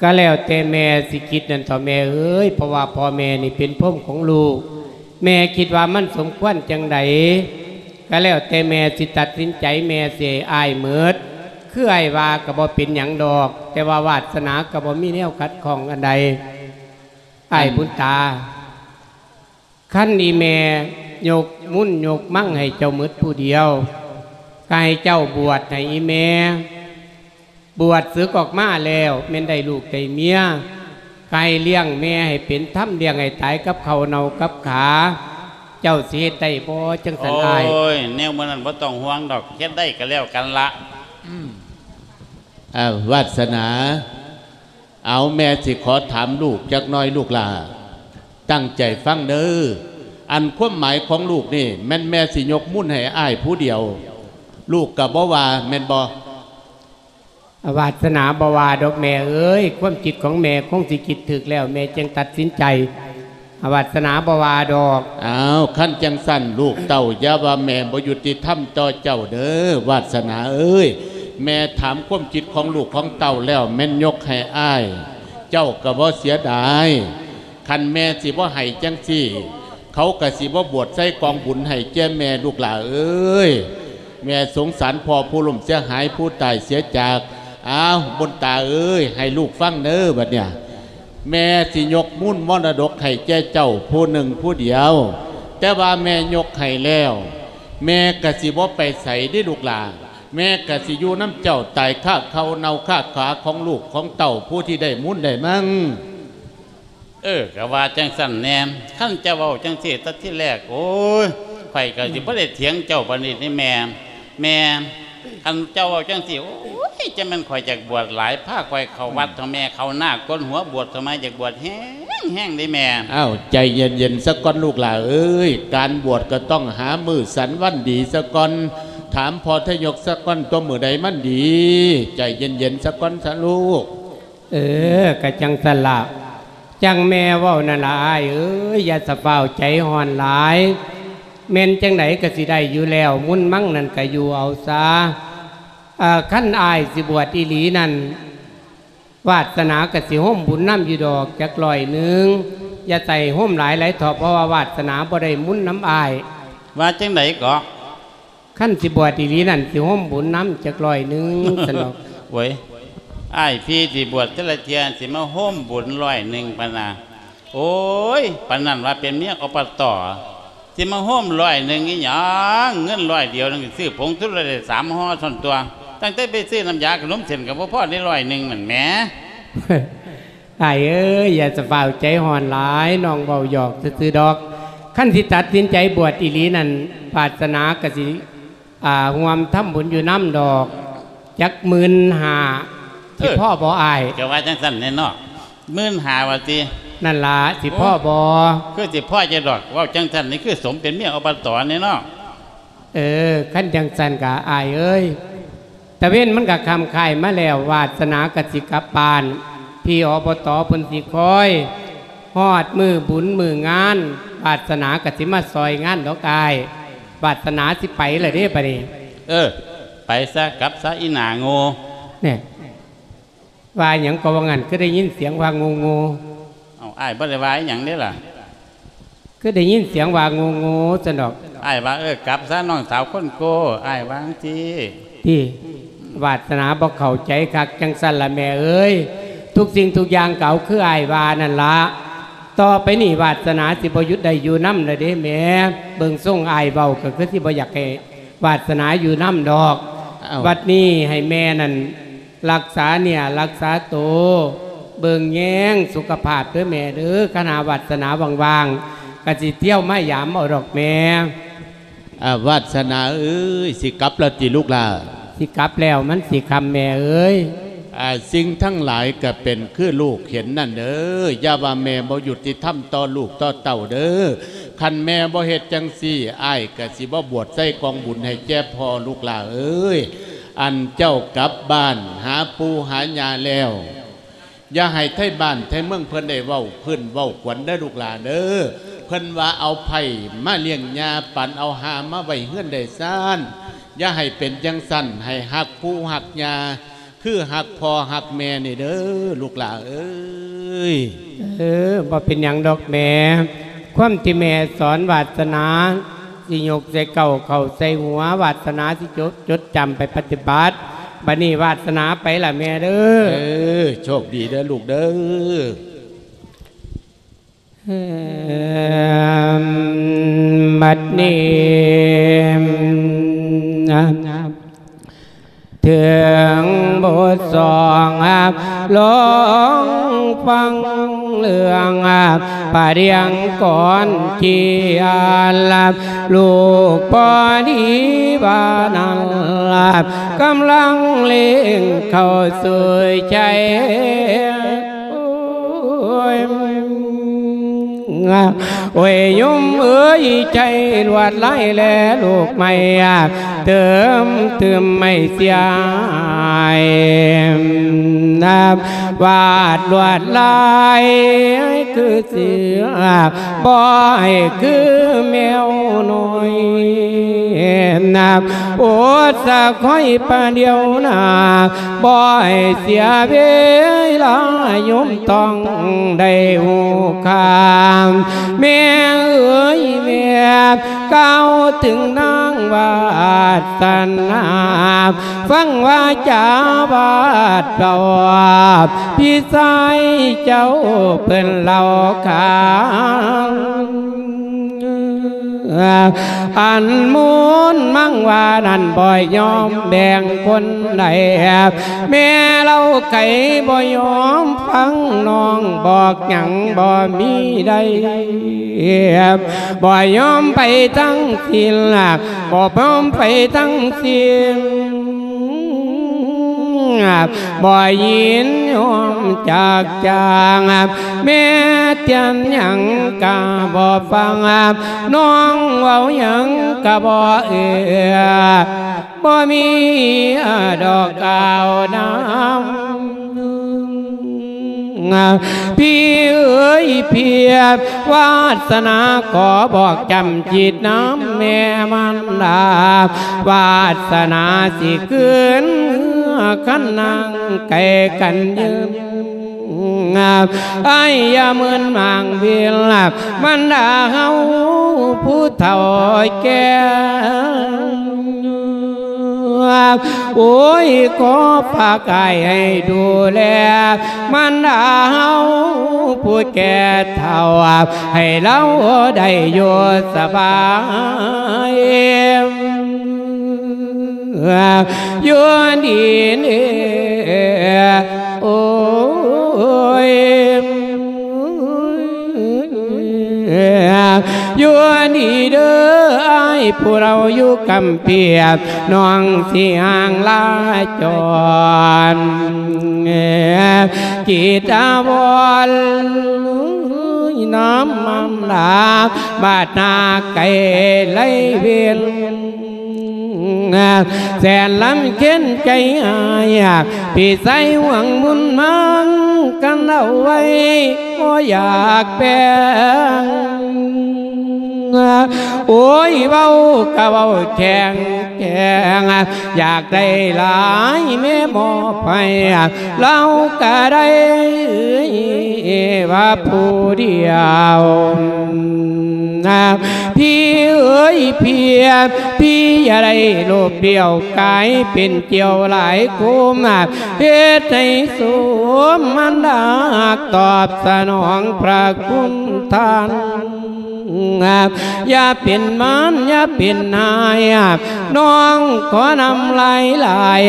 Speaker 2: ก็แล้วแต่แม่สิคิดนั่นต่อแม่เอ้ยเพราะว่าพ่อแม่นี่เป็นพ่อมของลูก แม่คิดว่ามันสมควรจังใดก็แล้วแต่แม่สิตัดสินใจแม่เสียอายเมิด คือไอ้ว่าก็บ่เป็นหยังดอก แต่ว่าวาสนาก็บ่มีแนวขัดข้องอันใดไอ้ายบุญตาขั้นอีแม่ยกมุ่นยกมั่งให้เจ้ามืดผู้เดียวกายเจ้าบวชให้อีแม่บวชสึกออกมาแล้วแม่นได้ลูกได้เมียกายเลี้ยงแม่ให้เป็นถ้ำเลี้ยงให้ตายกับเขาวเนากับขา เจ้าสิเฮ็ดได้บ่จังสัน
Speaker 4: โอ้
Speaker 2: อาย
Speaker 4: ยแนวมันนั้นบ่ต้องห่วงดอกเฮ็ดได้ก็แล้วกันละ
Speaker 1: อ้า ววาสนา เอาแม่สิขอถามลูกจักหน้อยลูกหลาตั้งใจฟังเด้ออันความหมายของลูกนี่ แม่นแม่สิยกมุ่นให้อ้ายผู้เดียว ลูกกับบ่ว่าแม่นบ่
Speaker 2: วาสนาบวาดอกแม่เอ้ยความจิตของแม่คงสิคิดถึกแล้ว แม่จึงตัดสินใจวาสนาบวาดอก
Speaker 1: อ้าวขั้นจังสั้นลูกเต่าอย่าว่าแม่บ่ยุติธรรมต่อเจ้าเด้อวาสนาเอ้ย แม่ถามความจิตของลูกของเต่าแล้ว แม่นยกให้อ้าย เจ้าก็บ่เสียดายคันแม่สิบ่ให้จังซี่ เขาก็สิบ่บวชใส่กองบุญให้แก่แม่ลูกหลาเอ้ยแม่สงสารพ่อผู้ล่มเสียหายผู้ตายเสียจากอ้าวบนตาเอ้ย ให้ลูกฟังเด้อบัดเนี่ยแม่สิยกมุ่นมรดกให้แก่เจ้าผู้หนึ่งผู้เดียว แต่ว่าแม่ยกให้แล้ว แม่กะสิบ่ไปใส่ได้ลูกหลาน แม่กะสิอยู่น้ำเจ้าตายข้าเขาเนาข้าขาของลูกของเต่าผู้ที่ได้มุ่นได้มั่ง
Speaker 4: เออก็ว่าจังสั่นแนมขั้นเจ้าเว้าจังสิตัดที่แรก โอ้ยข่อยก็สิบ่ได้เถียงเจ้าปานนี้นี่แม่แม่คันเจ้าเว้าจังสิโอ้ยจะแม่นข่อยจากบวชหลายภาคข่อยเข้าวัดเท่าแม่เข้าหน้าก้นหัวบวชทำไมจากบวชแห้งแห้งได้แม่
Speaker 1: อ้าวใจเย็นๆสักก้อนลูกหลานเอ้ย การบวชก็ต้องหามือสันวันดีสักก้อน ถามพอทยกสักก้อนตัวมือใดมันดี ใจเย็นๆสักก้อนสะลูก
Speaker 2: เออกะจังสละจังแม่เว้านั่นละอายเอ้ยอย่าสะเฝ้าใจหอนหลายแม่นจังไหนก็สิได้อยู่แล้ว มุ่นมั่งนั่นก็อยู่เอาซะอ่าขั้นอายสิบวชอีหลีนั่นวาสนากสิห่มบุญน้ำอยู่ดอกจักลอยหนึ่งอย่าใส่ห่มหลายหลายถอเพราะว่าวาสนาบ่ได้มุ่นน้ำอาย
Speaker 4: ว่าจังไดก็
Speaker 2: ขั้นสิบวชอีหลีนั่นสิห่มบุญน้ำจักลอยหนึ่งสนอก
Speaker 4: เว้ยอ้ายพี่ที่บวชแต่ละเทียนสิมาโฮมบุญร้อยหนึ่งปะนาโอ้ยปานนั้นว่าเป็นเมียอบตสิมาโฮมร้อยหนึ่งอีหยังเงินร้อยเดียวนึงซื้อผงทุเรศสามห่อส่วนตัว ตั้งแต่ไปซื้อน้ำยาขนมเส้นกับพ่อได้ร้อยหนึ่งเหมือนแหม่
Speaker 2: ไอ้เอ้ยอย่าสะเฝ้าใจหอนหลายน้องเบาหยอกซื่อๆดอกขั้นที่ตัดสินใจบวชอีหลีนั่นปรารถนากสิ อ่าหวมทำบุญอยู่น้ำดอกจักหมื่นหาที่พ่อบ่อาย
Speaker 4: ก็ว่าจังสั่นแน่เนอนมื่นหาว่าตี
Speaker 2: นั่นละที่พ่อบอ
Speaker 4: คือสิพ่อจะดอกเว่าจังสั่นนี่คือสมเป็นเมียอบตแน่เนอน
Speaker 2: เออขั้นจังสันกะอายเอ้ยแต่เว้นมันกะคำคายมาแล้ววาสนากสิกลับปาน พี่อบตเพิ่นสิคอยฮอดมือบุญมืองาน วาสนากสิมาซอยงานดอกอาย วาสนาสิไปเลยเด้ปะนี่
Speaker 4: เออ ไปซะกลับซะอีหนาโง่
Speaker 2: เนี่ยว่าหยังก็ว่างั้นก็ได้ยินเสียงว่างูงู
Speaker 4: เอาอ้ายบ่ได้ว่าอหย่างนี้ล่ะ
Speaker 2: ก็ได้ยินเสียงว่างูงูสนอก
Speaker 4: ไอ้ายว่าเออกลับซะน้องสาวคนโกไอ้ายวาจั่งจี
Speaker 2: ที่วาสนาบอกเข้าใจคักจังสันละแม่เอ้ยทุกสิ่งทุกอย่างเก่าคืออายวานั่นละ ต่อไปนี่วาสนาสิบยุทธได้อยู่น้ำเลยเด้แม่เบิ่งส่งอายเบาก็คือที่บ่อยากให้วาสนาอยู่น้ำดอก
Speaker 3: อ้าว
Speaker 2: วัดนี้ให้แม่นั่นรักษาเนี่ยรักษาตัวเบิ่งแย้งสุขภาพเด้อแม่เด้อขณะวัสนาว่างๆกะสิเที่ยวไม่ยามเอาดอกแม่
Speaker 3: อ่าวาสนาเอ้ยสิกลับแล้วจิลูกหลา
Speaker 2: สิกลับแล้วมันสิคำแม่เอ้ย
Speaker 3: อ่า สิ่งทั้งหลายก็เป็นคือลูกเห็นนั่นเด้ออย่าว่าแม่บ่หยุดที่ทำต่อลูกต่อเต่าเด้อคันแม่บ่เฮ็ดจังซี่อ้ายก็สิบ่บวชใส่กองบุญให้แก่พ่อลูกหลาเอ้ยอันเจ้ากลับบ้านหาปูหายาแล้ว อย่าให้ไทยบ้านไทยเมืองเพิ่นได้เว้าเพิ่นเว้าขวัญได้ลูกหลานเด้อเพิ่นว่าเอาไผ่มาเลี้ยงยาปันเอาหามาไว้เฮือนได้ซ่านอย่าให้เป็นจังสั่นให้หักผู้หักยา คือหักพ่อหักแม่นี่เด้อลูกหลานเอ้ย
Speaker 2: เออบ่เป็นหยังดอกแม่ความที่แม่สอนวาสนาสิยกใส่เก่าเข้าใส่หัววาสนาสิจดจดจำไปปฏิบัติบัดนี้วาสนาไปล่ะแม่เด้อ
Speaker 3: เออโชคดีเด้อลูกเด้อ
Speaker 2: เอิ่มบัดนี้นะ ถึงบทสองครับลองฟังเรื่องครับป่าเรียงก่อนที่อาลับลูกพอดีบานันลับกำลังเล่งเข้าสู่ใจโอ้ยโอ้ยยมเอ้ยใจลวดไหลแลลูกไม่อาจ เติมเติมไม่เสียนับวาดลวดลายคือเสือบ่อยคือแมวน้อยนับโอดสักค่อยปะเดียวนาบ่อยเสียเวลายมต้องได้หูคามแม่เอ้ยแม่ก้าวถึงนางวาสนาฟังว่าจาบาดเราพี่ชายเจ้าเป็นเหล่าขาง อันมูนมั่งว่านั่นบ่อยยอมแบ่งคนใดแม่เราไก่บ่ยอมฟังน้องบอกหยังบ่มีใดบ่ยอมไปทั้งสิ้นล่ะบ่พร้อมไปทั้งสิ้น บ่ยินยอมจากจางแม่เตียนหยังกะบ่ฟังน้องเว้าหยังกะบ่เอือบ่มีดอกกาวน้ำพี่เอ้ยเพียบวาสนาขอบอกจำจิตน้ำแม่มันดาวาสนาสิเกิน ขันนางไก่กันยืมไอ้ยามืนมางเวียลับมันดาเฮาผู้เฒ่าแก่โอ้ยขอฝากายให้ดูแล มันดาวผู้แก่เท่าให้เราได้อยู่สบาย อยู่ดีนี่โอ้ยอยู่นี่เด้อไอ้ายผู้เราอยู่กำเปียบน้องสีห่างลาจรกีตาบอลน้ำมันลาบาดนาไก่ไหลเวียน แสนลำเข็นใจอายากพี่ใส่หวังบุญมังกันเอาไว้ก็อยากแบ่งโอ้ยเบากะเบาแข็งแข็งอยากได้หลายแม่หมอไปเราก็ได้ว่าผู้เดียว นะพี่เอ้ยเพียพี่อย่าได้โลภเดียวกายเป็นเจียวหลายคุมนะเฮ็ดให้สวมมันดากตอบสนองพระคุณท่านอย่าเป็นมันอย่าเป็นนายน้องขอนำลายลาย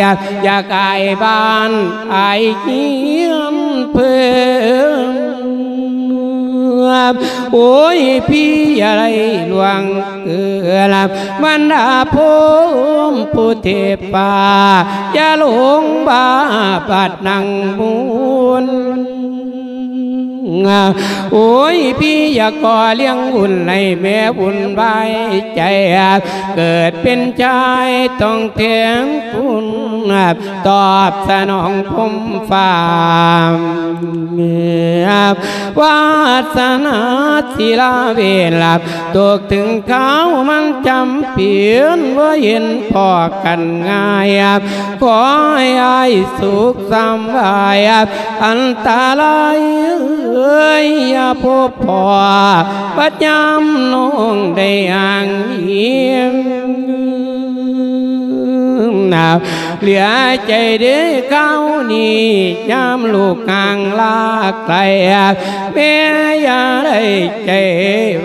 Speaker 2: อย่ากายบ้านไอเกียมเพื่อ โอ้ยพี่อะไรหลวงเออลับบรรดาพมิผู้เทป่าอย่าหลงบาปัดนังบุญ โอ้ยพี่อยากก่อเลี้ยงบุญในแม่บุญใบใจ เกิดเป็นชายต้องเทียงคุณตอบสนองผมฟ้าวาสนาศิลาเวลาตกถึงเขามันจำเปลี่ยนว่าเห็นพอกันง่ายขอให้สุขสำบายอันตรายเอ้ยอย่าพบพอปัจยามน้องได้อ่างเยี่ยมนาเหลือใจเด้เก้านี่ยามลูกกลางลากไกลแม่อย่าได้ใจ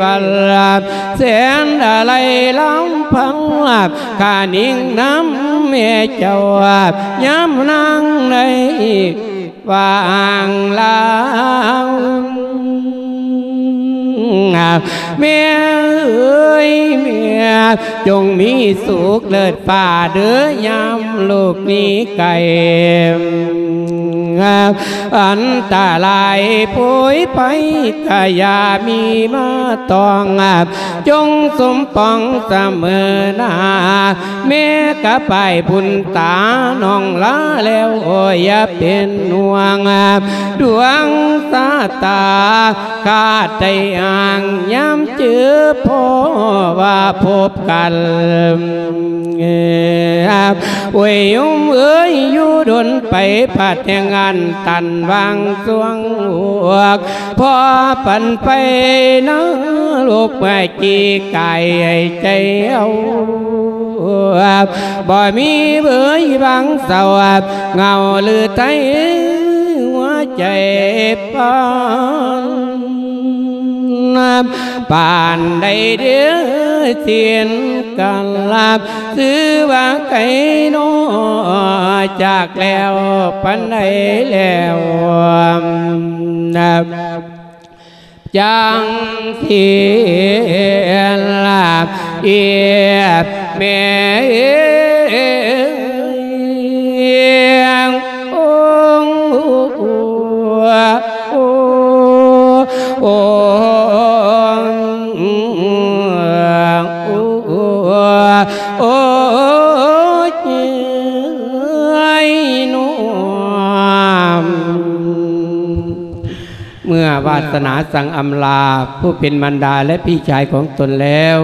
Speaker 2: วันลับแสนอะไรล้ำพังข้านิ่งน้ำแม่เจ้ายามนั่งใน วางลาว แม่เอ้ยแม่จงมีสุขเลิศป่าเด้อยามลูกนี้ไก่อันตาลายป่วยไปกายามีมาตองจงสมปองเสมอนาแม่กะไปบุญตาน้องลาแล้วโอ้ยอย่าเป็นห่วงดวงสาตาขาดใจอาางย้ำเจอพ่อว่าพบกันโอ้ยยมเอ้ยอยู่ดนไปผัดแห่งงานตันวางสวงหวกพอปันไปนะลูกแม่จีไก่ใจเอาบ่มีเบื่อบางเศร้าเงาลือไทยหัวใจปาน ป่านใดเดือเทียนกันลาบซื้อว่าไก่นอจากแล้วปันใดแล้วนับจังเทียนลาบเอียบแม่ สนาสั่งอำลา ผู้เป็นมันดาและพี่ชายของตนแล้ว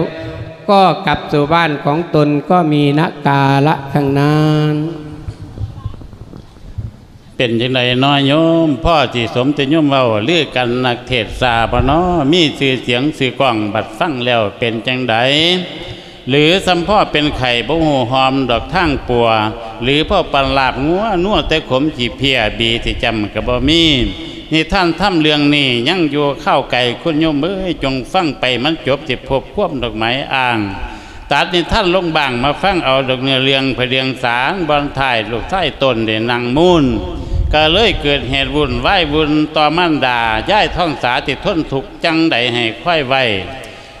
Speaker 2: ก็กลับสู่บ้านของตนก็มีนักกาละข้างนั้น
Speaker 4: เป็นจังไดน้อยโยม พ่อที่สมจะโยมเว้าเลือกันนักเทศสาพะนาะมีสื่อเสียงสื่อกล้องบัดฟังแล้วเป็นจังไดหรือสัมพ่อเป็นไข่บ่หูหอมดอกทั้งปัว หรือพ่อปันลาบงัวนัวแต่ขมจีเพียบีที่จำกับบ่มี นี่ท่านทำเรื่องนี้ยังอยู่เข้าไก่คุณโยมเอ้ยจงฟังไปมันจบสิพบควบดอกไม้อ่างตัดนี่ท่านลงบางมาฟังเอาดอกเนื้อเรียงเพเรียงสารบอลถ่ายลูกไส้ตนเด่นนางมูนก็เลยเกิดเหตุวุ่นไหวายวุ่นต่อมั่นดาย่ายท่องสาติดทนทุกจังใดให้ค่อยไว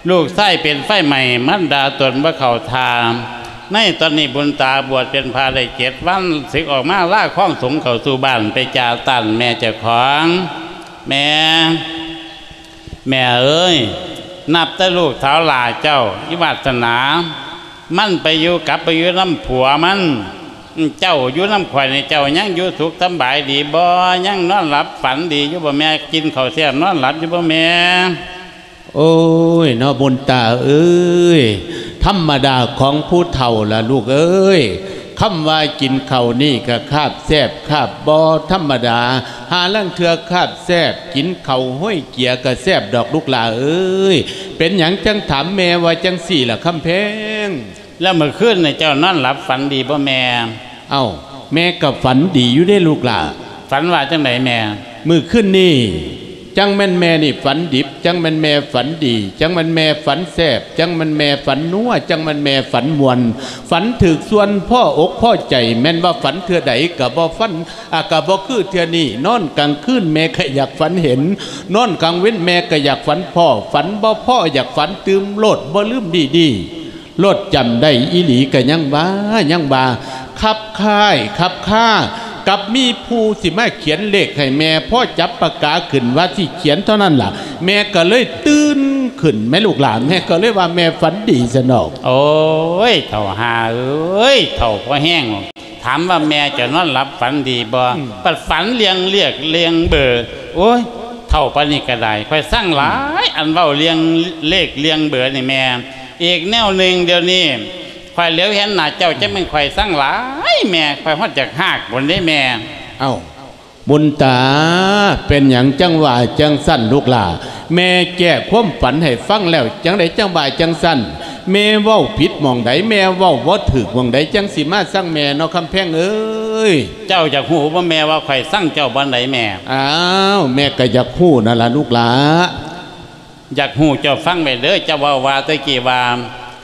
Speaker 4: ลูกไส้เป็นไฟใหม่มั่นดาตนว่าเขาทาม ในตอนนี้บุญตาบวชเป็นพาได้เจ็ดวันสึกออกมาล่าข้องสงเขาสู่บ้านไปจ่าตันแม่เจ้าของ แม่ แม่เอ้ย นับแต่ลูกเท้าหลาเจ้ายิวัสนา มันไปอยู่กับไปอยู่น้ำผัวมันเจ้าอยู่น้ำข่อยในเจ้ายังอยู่สุขสบายดีบ่ยังนอนหลับฝันดีอยู่บ่แม่กินข้าวเสียนอนหลับอยู่บ่แม่
Speaker 3: โอ้ยเนาะบุญตาเอ้ยธรรมดาของผู้เฒ่าล่ะลูกเอ้ยคำว่ากินเขาวนี่ก็คาบแซบคาบบอธรรมดา หาลังเทือคาบแซบกินเขาวห้อยเกียกะแซบดอกลูกหลาเอ้ยเป็นหยังจังถามแม่ว่าจังสี่ล่ะคำแพง
Speaker 4: แล้วเมื่อคืนในเจ้านอนหลับฝันดีบ่แม่
Speaker 3: เอ้า แม่กับฝันดีอยู่ได้ลูกหลา
Speaker 4: ฝันว่าจังไหนแม่
Speaker 3: มือขึ้นนี่ จังแม่นแม่นี่ฝันดิบ จังแม่นแม่ฝันดี จังแม่นแม่ฝันแซบจังแม่นแม่ฝันนัวจังแม่นแม่ฝันมวน ฝันถึกส่วนพ่ออกพ่อใจ แม่นว่าฝันเทื่อใดกับบ่ฝันอากะบ่คือเทื่อนี่นอนกลางคืนแม่ก็อยากฝันเห็น นอนกลางเว้นแม่ก็อยากฝันพ่อ ฝันบ่พ่ออยากฝันตืมโลดบ่ลืมดีดีๆโลดจำได้อีหลีก็ยังว่ายังว่าขับค่ายขับค่า กับมีผู้สิมาเขียนเลขให้แม่พ่อจับปากกาขึ้นว่าที่เขียนเท่านั้นล่ะ แม่ก็เลยตื่นขึ้นแม่ลูกหลานแม่ก็เลยว่าแม่ฝันดีสนอก
Speaker 4: โอ้ยเท่าหาเอ้ยเท่าพอแห้งถามว่าแม่จะนอนหลับฝันดีบ่ปัดฝันเลียงเรียกเลียงเบอร์โอ้ยเท่าปานนี้ก็ได้ค่อยสร้างหลาย อันเว้าเลียงเลขเลียงเบอร์นี่แม่ อีกแนวหนึ่งเดี๋ยวนี้ ค่อยเหลียวเห็นหน้าเจ้าจะเป็นค่อยสร้างหลายแม่ค่อยฮอดจากหากบนได้แม่
Speaker 3: เอ้าบุญตาเป็นอย่างจังหวะจังสั้นลูกหลาแม่แก้ความฝันให้ฟังแล้ว จังไดจังบ่ายจังสั้นแม่เว้าผิดหมองใดแม่เว้าบ่ถูกหมองใดจังสิมาสั่งแม่เนาะคำแพงเอ้ย
Speaker 4: เจ้าจากหูว่าแม่ว่าค่อยสร้างเจ้าบ้านไหนแม่
Speaker 3: อ้าวแม่ก็อยากฮู้นั่นล่ะลูกหลา
Speaker 4: อยากหูเจ้าฟังไปเด้อเจ้าว่าว่าตะกี้ว่า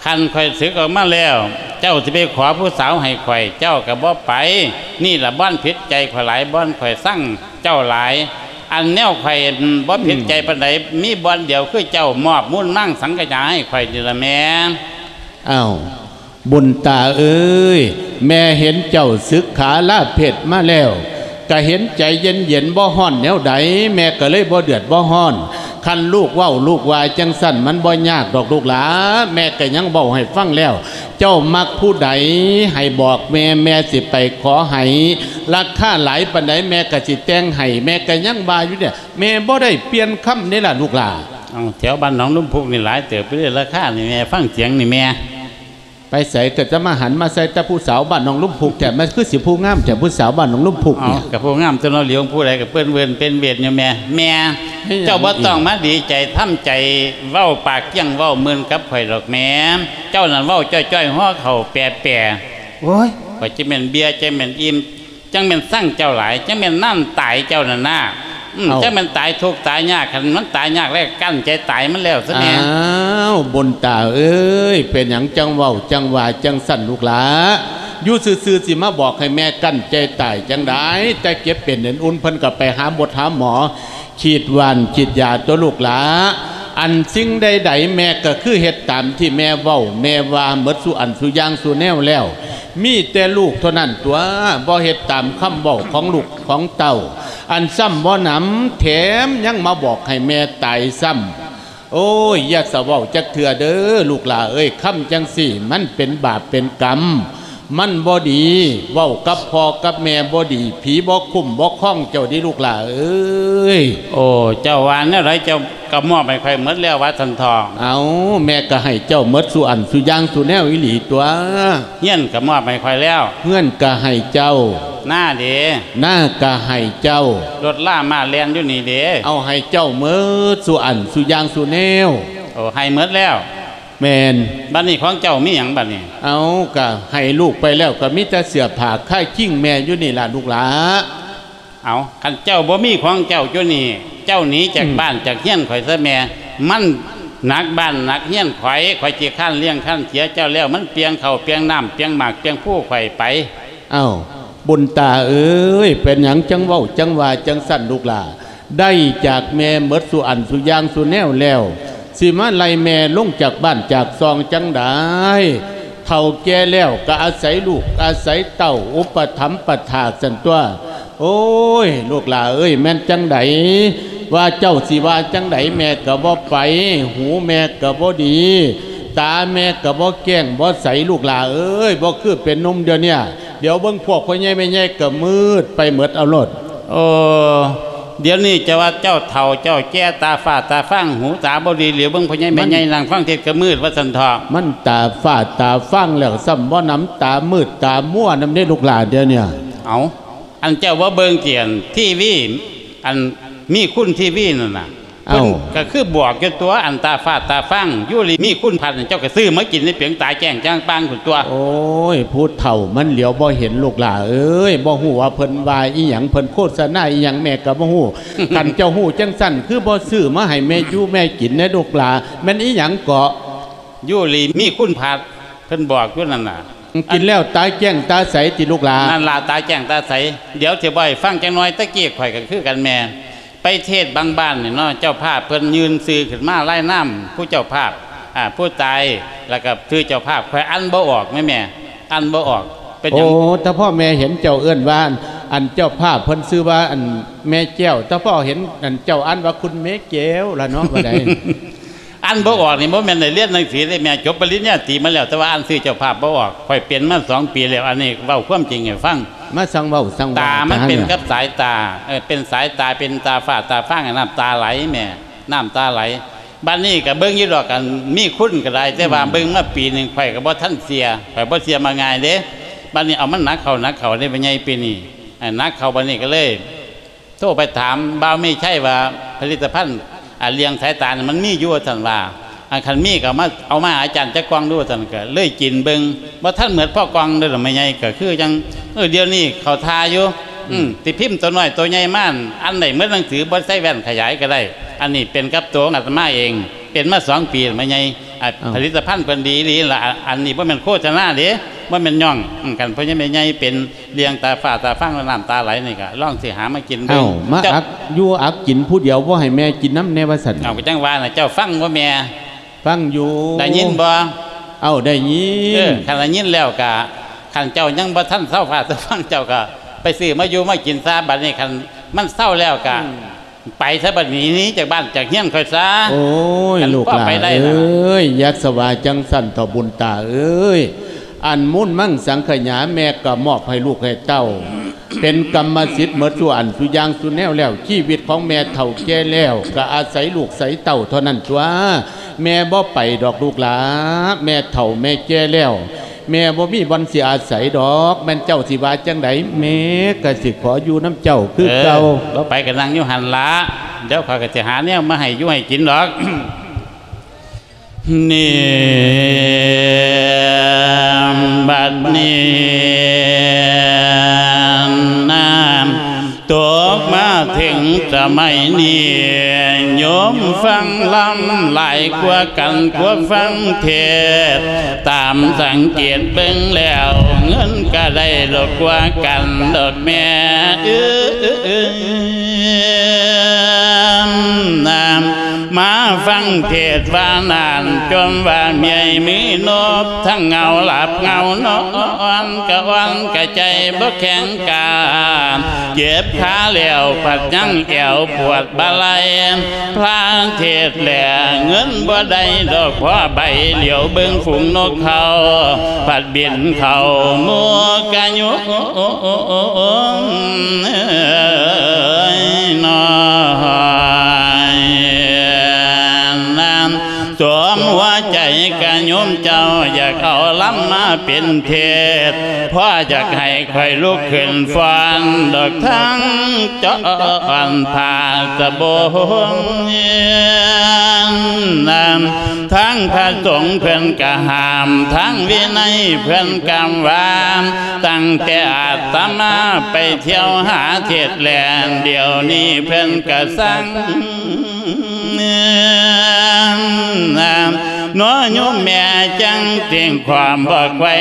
Speaker 4: คันข่อยสึกออกมาแล้ว เจ้าสิไปขอผู้สาวให้ข่อย เจ้าก็บ่ไป นี่ละบ้านผิดใจข่อยหลายบ้านข่อยสั่งเจ้าหลาย อันแนวข่อยบ่ผิดใจปานใดมีบ่อนเดียวคือเจ้ามอบมุ่นมั่งสังกยาให้ข่อยนี่ล่ะแม่
Speaker 3: อ้าวบุญตาเอ้ยแม่เห็นเจ้าศึกขาลาเพชรมาแล้วก็เห็นใจเย็นเย็นบ่ฮ้อนแนวใดแม่ก็เลยบ่เดือดบ่ฮ้อน คันลูกเว้าลูกวายจังสันมันบ่ยากดอกลูกหลาแม่ก็ยังบอกให้ฟังแล้ว เจ้ามักผู้ใดให้บอกแม่แม่สิไปขอให้ราคาหลายปันใดแม่ก็สิแต่งให้แม่ก็ยังบาอยู่เนี่ยแม่บ่ได้เปลี่ยนคำนี่ล่ะลูกหลา
Speaker 4: เอาแถวบ้านหนองลุ่มพุกนี่หลายเติบไปเรื่อยราคานี่แม่ฟังเสียงนี่แม่
Speaker 3: ไปใส่ก็จะมาหันมาใส่แต่ผู้สาวบ้านหนองลุ่มผูกแต่มันคือสิผู้งามแต่ผู้สาวบ้านหนองลุ่มผูก
Speaker 4: เอา
Speaker 3: เนี่ย
Speaker 4: กับพวกงามตัวเราเหลียวผู้ใดกับเปิ้นเวินเป็นเวียนอยู่แม่ แม่
Speaker 3: ให้หยัง
Speaker 4: เจ้าบ่
Speaker 3: อีก
Speaker 4: ต้องมาดีใจทำใจเว้าปากเกี้ยงเว้ามืนกับข่อยดอกแม่ เจ้านั่นเว้าจ้อยๆหัวเข่าแปรๆโอ้ยข่อยจะแม่นเบียร์จะแม่นอิ่มจังแม่นสร้างเจ้าหลายจังแม่นนั่นตายเจ้านั่นน่ะ อืมจังแม่นตายทุกข์ตายยากคันมันตายยากแล้วกั้นใจตายมันแล้วซะแม่
Speaker 3: อ้าวบนตาเอ้ย เป็นอย่างจังเว้าจังว่าจังสั่นลูกหลาอยู่ซื่อๆสิมาบอกให้แม่กั้นใจตายจังได้แต่เก็บเป็นเห็นอุ่นเพิ่นก็ไปหาบทหาหมอฉีดหวานฉีดยาตัวลูกหลาอันสิ่งใดๆแม่ก็คือเฮ็ดตามที่แม่เว้า แม่ว่าเมดสู่อันสู่อยางสู่แนวแล้ว มีแต่ลูกเท่านั้นตัวบ่เหตุตามคำบอกของลูกของเต่า อันซ้ำบ่หนำแถมยังมาบอกให้แม่ตายซ้ำโอ้ยอย่าสะเว้าจักเถื่อเด้อลูกหลาเอ้ยคำจังสี่ มันเป็นบาปเป็นกรรม มันบ่ดีเว้ากับพ่อกับแม่บ่ดี ผีบ่คุ้มบ่คล้องเจ้าดีลูกหลาเอ้ย
Speaker 4: โอ้เจ้าวานเนี่ยไรเจ้าก็มอบให้ข่อยหมดแล้ววัดสันทอง
Speaker 3: เอาแม่ก็ให้เจ้าเมดสู่อันสู่อยางสู่แนวอีหลีตัว
Speaker 4: เฮียนก็มอบให้ข่อยแล้ว
Speaker 3: เงื่อนก็ให้เจ้า
Speaker 4: หน้าเด้
Speaker 3: หน้าก็ให้เจ้า
Speaker 4: รถล่ามาแลนอยู่นี่เด้
Speaker 3: เอาให้เจ้าเมดสู่อันสู่อยางสู่แนว
Speaker 4: โอ้ให้หมดแล้ว
Speaker 3: แมน
Speaker 4: บัดนี้ของเจ้ามีหยังบัดนี้
Speaker 3: เอาก็ให้ลูกไปแล้วก็มีแต่เสือผ่าค่ายจิ้งแม่อยู่นี่ล่ะลูกหลา
Speaker 4: เอาคันเจ้าบ่มีของเจ้าอยู่นี่ เจ้าหนีจาก
Speaker 3: อืม
Speaker 4: บ้านจากเฮียนข่อยซะแม่ มันหนักบ้านหนักเฮียนข่อยข่อยสิข้านเลี้ยงข้านเสียเจ้าแล้ว มันเปียงข้าวเปียงน้ำเปียงหมากเปียงผู้ข่อยไป
Speaker 3: เอาบุญตาเอ้ยเป็นหยังจังเว้าจังว่าจังสั่นลูกหลาได้จากแม่เมดสู่อันสู่อยางสู่แนวแล้ว สิมาไล่แม่ลงจากบ้านจากซองจังได้เท่าแก่แล้วก็อาศัยลูกอาศัยเต่าอุปถัมภ์ประทาสันตัวโอ้ย ลูกหลาเอ้ย แม่นจังไดว่าเจ้าสิว่าจังไดแม่ก็บ่ไป หูแม่ก็บ่ดี ตาแม่ก็บ่แก้งบ่ใสลูกหลาเอ้ยบ่คือเป็นนมเดี๋ยวเนี้เดี๋ยวเบิ่งพวกพ่อใหญ่แม่ใหญ่ก็มืดไปเหมือดเอารถ
Speaker 4: โอ้ เดี๋ยวนี้จะว่าเจ้าเฒ่าเจ้าแก่ตาฝ้าตาฟังหูตาบ่ดีเหลียวเบิ่งพ่อใหญ่แม่ใหญ่นางฟังเทศน์ก็มืดว่าสันทอง
Speaker 3: มันตาฝ้าตาฟังแล้วซ้ำบ่น้ำตามืดตามั่วนำได้ลูกหลานเดี๋ยวเนี้
Speaker 4: เอาอันเจ้าว่าเบิ่งเกียนทีวีอันมีคุณทีวีนั่นน่ะ
Speaker 3: เอ้า
Speaker 4: เพิ่นก็คือบอกอยู่ตัวอันตาฟาดตาฟังอยู่ลีมีคุณพันเจ้าก็ซื้อมากินในเปียงตายแจ้งจ้างปังคุณตัว
Speaker 3: โอ้ยพูดเถ่ามันเหลียวบ่เห็นลูกหล่าเอ้ยบ่ฮู้ว่าเพิ่นว่าอีหยังเพิ่นโฆษณาอีหยังแม่ก็บ่ฮู้กันเจ้าฮู้จังสั่นคือบ่ซื้อมาให้แม่อยู่แม่กินแน่ลูกหล่าแม่นอีหยังเกาะ
Speaker 4: อยู่ลีมีคุณพัดเพิ่นบอกอยู่นั่นน่ะ
Speaker 3: กินแล้วตาแจ้งตาใสติลูกหล่า
Speaker 4: นั่นลาตาแจ้งตาใสเดี๋ยวสิบ่ให้ฟังจังน้อยตะเกียกข่อยก็คือกันแม่ ไปเทศบางบ้านนี่เนาะเจ้าภาพเพิ่นยืนซื้อขึ้นมาไล่น้ำผู้เจ้าภาพอ่าผู้ตายแล้วก็คือเจ้าภาพข่อยอันบ่ออกแม่แม่อันบ่ออกเป็นหยั
Speaker 3: โอ้
Speaker 4: ง
Speaker 3: ถ้าพ่อแม่เห็นเจ้าเอื้อนว่าอันอันเจ้าภาพเพิ่นซื้อว่าอันแม่แก้วถ้าพ่อเห็นอันเจ้าอันว่าคุณแม่แก้วล่ะเนาะว่าได
Speaker 4: อันบ่ออกนี่บ่แม่นได้เรียนหนังสือได้แม่จบปริญญาตรีมาแล้วแต่ว่าอันซื้อเจ้าภาพบ่ออกข่อยเปลี่ยนมาสองปีแล้วอันนี้เว้าความจริงให้ฟัง
Speaker 3: มาสั่งเว้าสั่งว่า
Speaker 4: ตา มันเป็น
Speaker 3: ทหร
Speaker 4: กับสายตาเออเป็นสายตาเป็นตาฝ้าตาฟ้างน้ำตาไหลแม่น้ำตาไหลบ้านนี้ก็เบิ่งอยู่ดอกกันมีคุณก็ได้แต่ว่าเบิ่งมาปีหนึงข่อยก็บ่ทันเสียข่อยบ่เสียมาง่ายเด้บ้านนี้เอามันหนักเข้าหนักเข้าได้เป็นไงปีนี้อ่าหนักเข้าบ้านนี้ก็เลยโทรไปถามบ่าวไม่ใช่ว่าผลิตภัณฑ์อ่าเลี้ยงสายตานี่มันมีอยู่ว่าซั่นว่า อันคันมีก็เอามาเอามาให้อาจารย์จักกวางดูว่าซั่นก็เลยกินเบิ่งบ่ทันเหมือนพ่อกวางเด้อล่ะไม่ใหญ่ก็คือจังเออเดี๋ยวนี้เขาทาอยู่อืมติพิมพ์ตัวน้อยตัวใหญ่มานอันไหนเหมือนหนังสือบ่ใส่แว่นขยายก็ได้ อันนี้เป็นกับตัวของอาตมาเอง เป็นมาสองปีแล้วไม่ใหญ่อ่าผลิตภัณฑ์เพิ่นดีดีล่ะอันนี้บ่แม่นโฆษณาเด้บ่แม่นย่องอืมกันเพราะยังไม่ใหญ่เป็นเลี้ยงตาฝ้าตาฟังและน้ำตาไหลนี่ก็ลองสิหามากินเบิ่
Speaker 3: เอ้างมา
Speaker 4: เจ้
Speaker 3: อักอยู่อักกินผู้เดียวบ่ให้แม่กินน้ำแน่ว่าซั่น
Speaker 4: เอาไปจังว่าน่ะเจ้าฟังว่าแม่
Speaker 3: ฟังอยู่
Speaker 4: ได้ยินบ่
Speaker 3: เอ้าได้ยิ
Speaker 4: เอนอคันได้ยินแล้วก็คันเจ้ายังบ่ทันเศร้าฟ้าจะฟังเจ้าก็ไปซื้อมาอยู่มากินซะบัดนี้คันมันเศร้าแล้วก็ไปซะบัดนี้หนี้จากบ้านจากเฮียนค่อยซะ
Speaker 3: โอ้ย
Speaker 4: กัน
Speaker 3: ลูกหลาน
Speaker 4: ไปได้
Speaker 3: เอ
Speaker 4: นะ้
Speaker 3: ยยักษ์สวาจังสั่นทอบุญตาเอ้ยอันมุ่นมั่งสังขยาแม่ก็มอบให้ลูกให้เต้า เป็นกรรมสิทธิ์เหมือนสุอันสุยางสุแนวแล้วชีวิตของแม่เฒ่าแก่แล้ว ก็อาศัยลูกใสยเต้าเท่านั้นตัว แม่บ่ไปดอกลูกหลาแม่เฒ่าแม่แก่แล้ว แม่บ่มีวันสิอาศัยดอก แม่นเจ้าสิว่าจังไดแม่ก็สิขออยู่น้ำเจ้าคือเก่า
Speaker 4: บ่ไปก็นั่งอยู่หันละเดี๋ยวข้อยก็สิหาแนวมาให้อยู่ให้กินดอกนี่บัดนี้นา ถึงสมัยนี้โยมฟังลำหลายกว่ากันกว่าฟังเทศตา มาฟังเทศว่านานจนว่าเมียมือนบทั้งเงาหลับเงานอนกะวันกะใจบ่แข็งกาเจ็บขาแล้วผัดยังแก้วปวดบาลัยพระเทศแหล่เงินบ่ได้ดอกพ่อใบเหลียวเบิ่งฝูงนกเขาผัดบินเขามัวกะยุน้อยน้ำ สวมหัวใจกะโยมเจ้า อยากเอาล้ำมาเป็นเทศพ่ออยากให้ใครลุกขึ้นฟันดอกทั้งจอนผาสะบงน้ำทั้งพระสงฆ์เพื่อนกะหาม ทั้งวินัยเพื่อนกำวาม ตั้งแต่อาตมาไปเที่ยวหาเทศแลนเดี๋ยวนี้เพื่อนกะสั่ง น้ำ น้อยโยมแม่จังเตียงความบอกไว้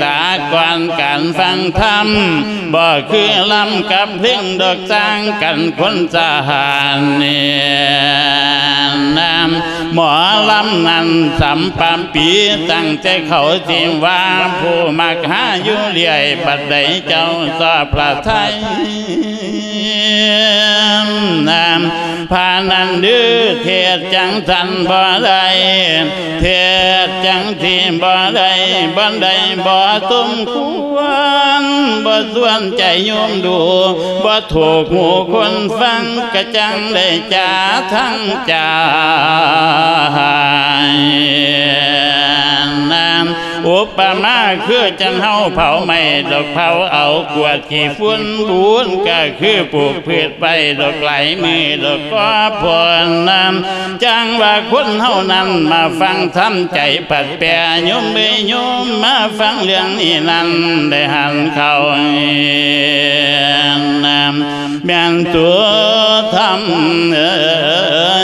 Speaker 4: สากวนการฟังธรรมบอกคือลำกับเพ่งดอกจางกันคนสหานเนี่ยน้ำหมอลำนั้นสัมปามปีตั้งใจเขาสิว่าผู้มักหาอยู่เลียบัดใดเจ้าสอบพระไทยน้ำพานันดื้อเทศจังสันบ่ได้เทศจังที่บ่ได้บ่ได้บ่ตุ้มควรบ่ส่วนใจโยมดูบ่ถูกหูคนฟังกะจังได้จ่าทั้งใจน้น อุปมาคือจังเฮาเผาไม่ดอกเผาเอากวดขี้ฝุ่นบุญก็คือปลูกพืชไปดอกไหลมือดอกก็พรน้ำจังว่าคนเฮานั้นมาฟังทำใจปัดแปรยมไปยมมาฟังเรื่องนี้นั้นได้หันเข้าน้ำแม่นตัวทำเอ้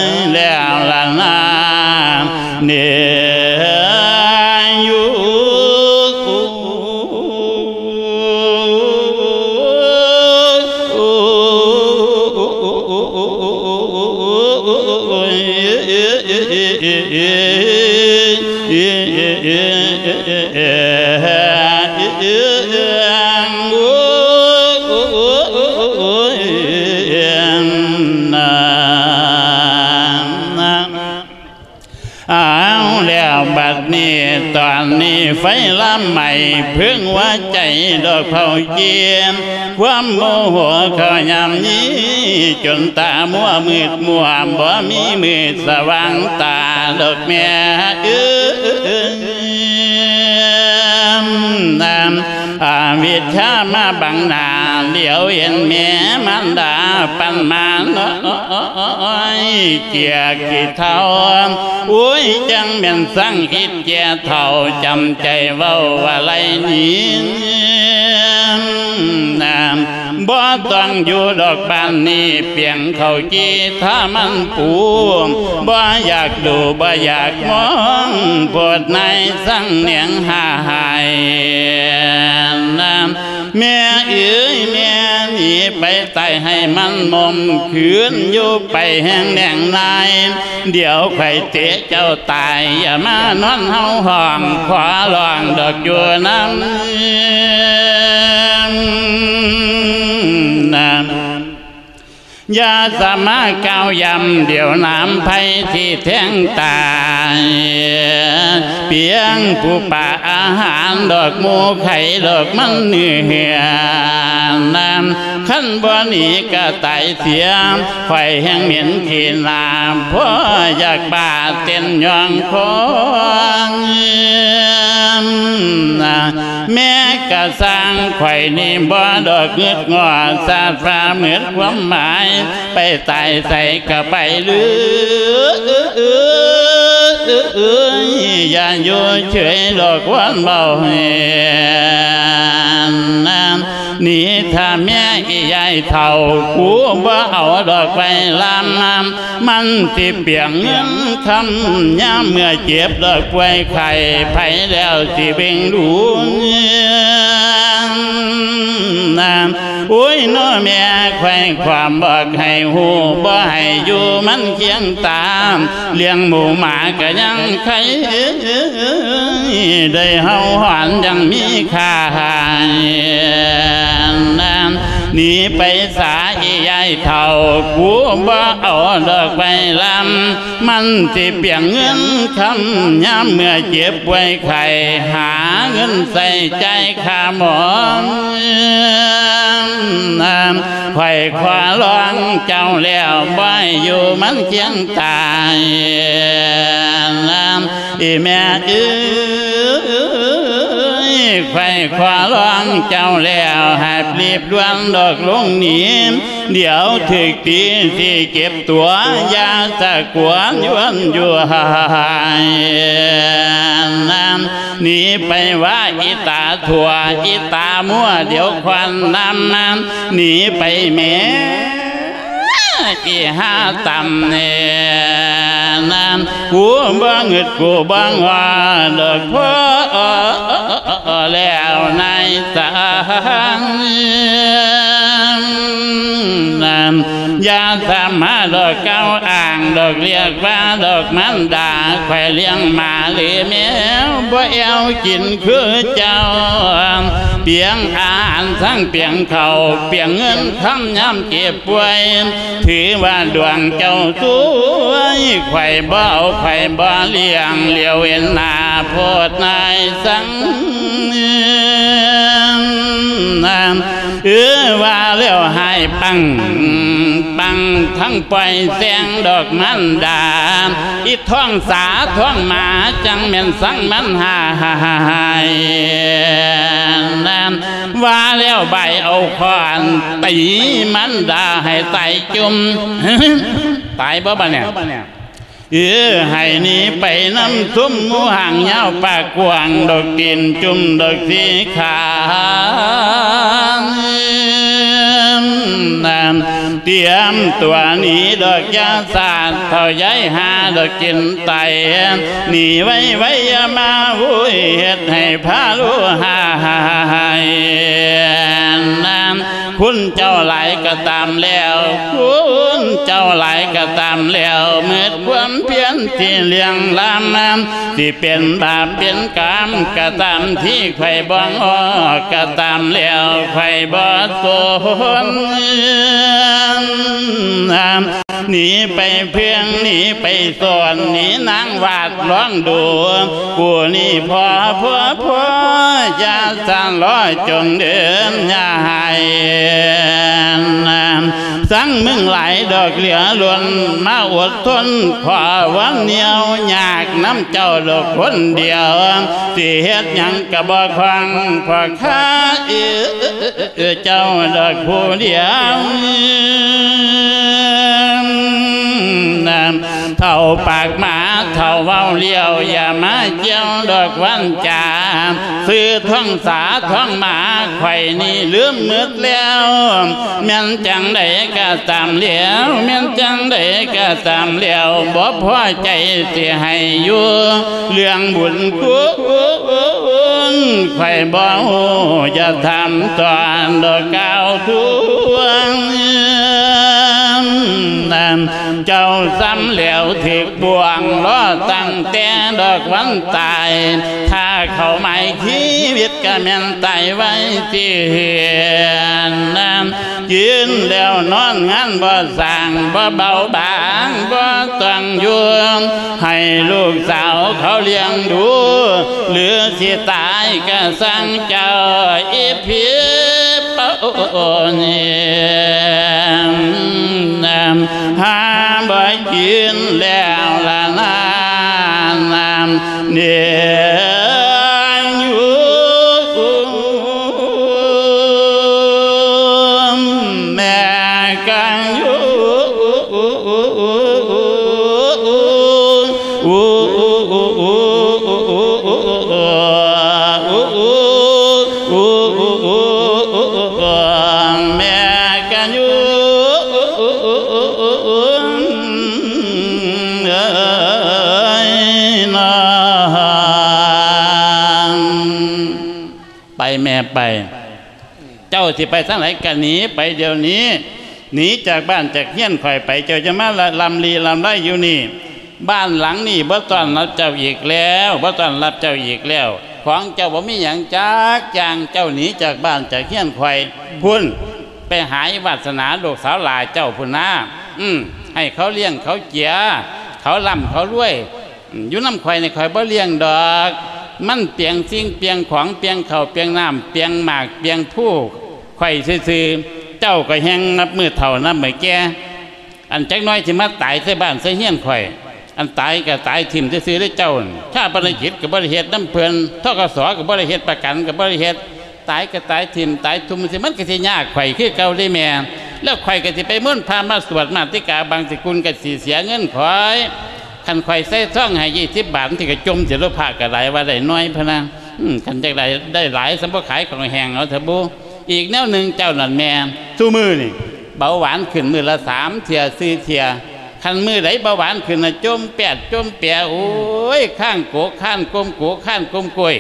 Speaker 4: ยแล้วละนาเนี่ย ฟล้ำใหม่เพิ่งว่าใจดอกเผาเจียมความ วิชามาบังนาเหลียวเห็นแม่มันดาปันมาน้อยเกียกี่เท่าอุ้ยจังเป็นสังคิดเกียเท่าจำใจเว้าว่าไรนี้นาม บ่ต้องอยู่ดอกบานนี้เปียงเขาจีถ้ามันปูบ่อยากดูบ่อยากมองปวดในสั่งเนียงหาหายน้ำ แม่เอ๋ยแม่หนีไปตายให้มันมมขืนอยู่ไปแห้งแดงนาย เดี๋ยวไข่เตะเจ้าตาย อย่ามานอนเฮาห้องขวาลองดอกอยู่น้ำน้ำ ยาสมาก้าวยำเดี๋ยวน้ำไผที่แทงตายเปียงผู้ป่าอาหารดอกมูไข่ดอกมันเนื้อน้ำขั้นบ่หนีก็ตเสียไฟแห้งเหม็นขีนามพราะอยากบาเต้นยองคองแม่กะสร้างไข่นี่บ่ดอกเงือกงอสาดฟ้าเหมือนความหมายไปตายใส่ก็ไปลืออย่าอยู่เฉยดอกวันเบาให้น้ำนี่ถ้าแม่ยายเท่ากูบ่าเอาดอกไปลามน้ำมันสิเปียงเงินคำย่าเมื่อเจ็บดอกป่วยไข่ไผแล้วสิเบ่งดูน้ำโอุ้ยน้อแม่แข่งความบอกให้หูบ่ให้อยู่มันเคียงตาม เลี้ยงหมูหมาก็ยังใครได้เฮาหอนยังมีค่าน หนีไปสาอียายเท่ากูบ่เอาดอกไปลำมันสิเปียงเงินคำย้ำเมื่อเจ็บไว้ไข่หาเงินใส่ใจข้าหมอนน้ำไข่ขวาล้องเจ้าแล้วบ่อยู่มันเคียงตายนำอีแม่เอ้ ไข่ขวาลองเจ้าแล้วให้รีบดวนดอกลงหนีเดี๋ยวถึกตีที่เก็บตัวยาสะกวนยวนอยู่หายน้ำหนีไปว่าอีตาถั่วอีตามั่วเดี๋ยวควันน้ำน้ำหนีไปแม่ อีห้าตำเนี่ยน้ำกูบ้างเงิดกูบ้างว่าดอกพ่อแล้วในสังน้ำยาสามาดอกเก้าอ่างดอกเรียกว่าดอกมันด่าไข่เลี้ยงหมาหรือแมวบ่เอวกินคือเจ้า เปียงอาหารทั้งเปียงเขาเปียงเงินคำย้ำเก็บไว้ถือว่าดวงเจ้าสวยไข่บ่เอาไข่บ่เลี้ยงเลี้ยวเห็นหนาโพดนายสังนาม เออว่าแล้วให้ปัง ปังทั้งปล่อยแสงดอกมันดาอีท้องสาท้องหมาจังแม่นสังมันหาหายนั่นว่าแล้วใบเอาขวานตีมันดาให้ไตจุมตายบ่บ้าเนี่ย เออให้นี้ไปน้ำซุ้มมูห่างยาปากกวางดอกกินจุ่มดอกสีขาเตรียมตัวหนีดอกยาสาดเท่าย้ายหาดอกกินไตหนีไว้ไว้มาวุ้ยเฮ็ดให้พาลูหายนั่น คุณเจ้าไหลายก็ตามแล้ว คุณเจ้าไหลายก็ตามแล้วเมื่อความเพียรที่เลี้ยงลามน้ำที่เป็นบาปเป็นกรรมก็ตามที่ไข่บ้องอ้อก็ตามแล้วไข่บ่ตนหนีไปเพียงหนีไปสอนหนีนางวาดร้องดูกูนี่พอพัวพัวอย่าสั่นลอยจงเดินอย่าให้สั่งมึงไหลายดอกเหลือล้วนมาอดทนขอวันเหนียวยากน้ำเจ้าดอกคนเดียวสิเฮ็ดยังกะบ่ควังพอข้าเออเจ้าดอกผู้เดียวนำเท่าปากหมาเท่าเว้าเลี้ยวอย่ามาเจียวดอกวันจาซื้อท่องสาท่องหมาไข่นี่ลืมมืดแล้วแม่นจังใดก็ตามเหลียวแม่นจังใดก็ตามเหลียวบ่พอใจสิให้อยู่เรื่องบุญคุณไข่บ่ฮู้จะทำตอนดอกเก้าวทวงน้ำเจ้าซ้ำเหลียวถิกบวงล้อตั้งแต่ดอกวันตาย ถ้าเขาไม่ชีวิต ก็แม่นตายไว้ที่เหียนน้ำยืนแล้วนอนงานบ่สั่งบ่เบาบางบ่ต้องยวงให้ลูกสาวเขาเลี้ยงดูหรือสิตายก็สั่งเจ้าอีพียบโอเนี่ยนำหาบ่กินแล้วละนา ไปแม่ไป เจ้าสิไปทางไหนกันหนีไปเดี๋ยวนี้หนีจากบ้านจากเฮียนข่อยไปเจ้าจะมาลำลีลำไรอยู่นี่ บ้านหลังนี่บ่ต้อนรับเจ้าอีกแล้วบ่ต้อนรับเจ้าอีกแล้ว ของเจ้าบ่มีหยังจักจางเจ้าหนีจากบ้านจากเฮียนข่อยพุ่นไปหายวาสนาลูกสาวลายเจ้าพุ่นนาอืมให้เขาเลี้ยงเขาเจียเขาล่ำเขารวยอืมอยู่น้ำข่อยในข่อยบ่เลี้ยงดอก มันเปียงสิ่งเปียงของเปียงเขาเปียงน้ำเปียงหมากเปียงผู้ไข่ซื่อๆเจ้าก็แห้งนับมือเท่านับมือแก่อันจักน้อยสิมาตายใส่บ้านใส่เฮี้ยนข่อย อันตายก็ตายถิ่มซื่อๆได้เจ้าถ้าบริจิตกับบริเหตุน้ำเพลินท่อกระสอกับบริเหตุประกันกับบริเหตุตายก็ตายถิ่มตายทุ่มสิมันก็สิยากไข่อยคือเกาได้แม่แล้วไข่ก็สิไปมุ่นพามาสวดมาติกาบางสกุลก็สิเสียเงินข่อย คันข่อยใส่ท่องให้ยี่สิบบาทที่ก็จมเสียรภาก็หลายว่าได้น้อยพะนะอืมคันจากได้ได้หลายสมบูขายของแหงเอาเถอะบูอีกแนวหนึ่งเจ้านั่นแม่สู้มือนี่เบาหวานขึ้นมือละสามเทียสี่เทียคันมือไหนเบาหวานขึ้นนะจมแปดจมเปียโอ้ยข้างโกข้างกลมโกข้างกลมกล้วย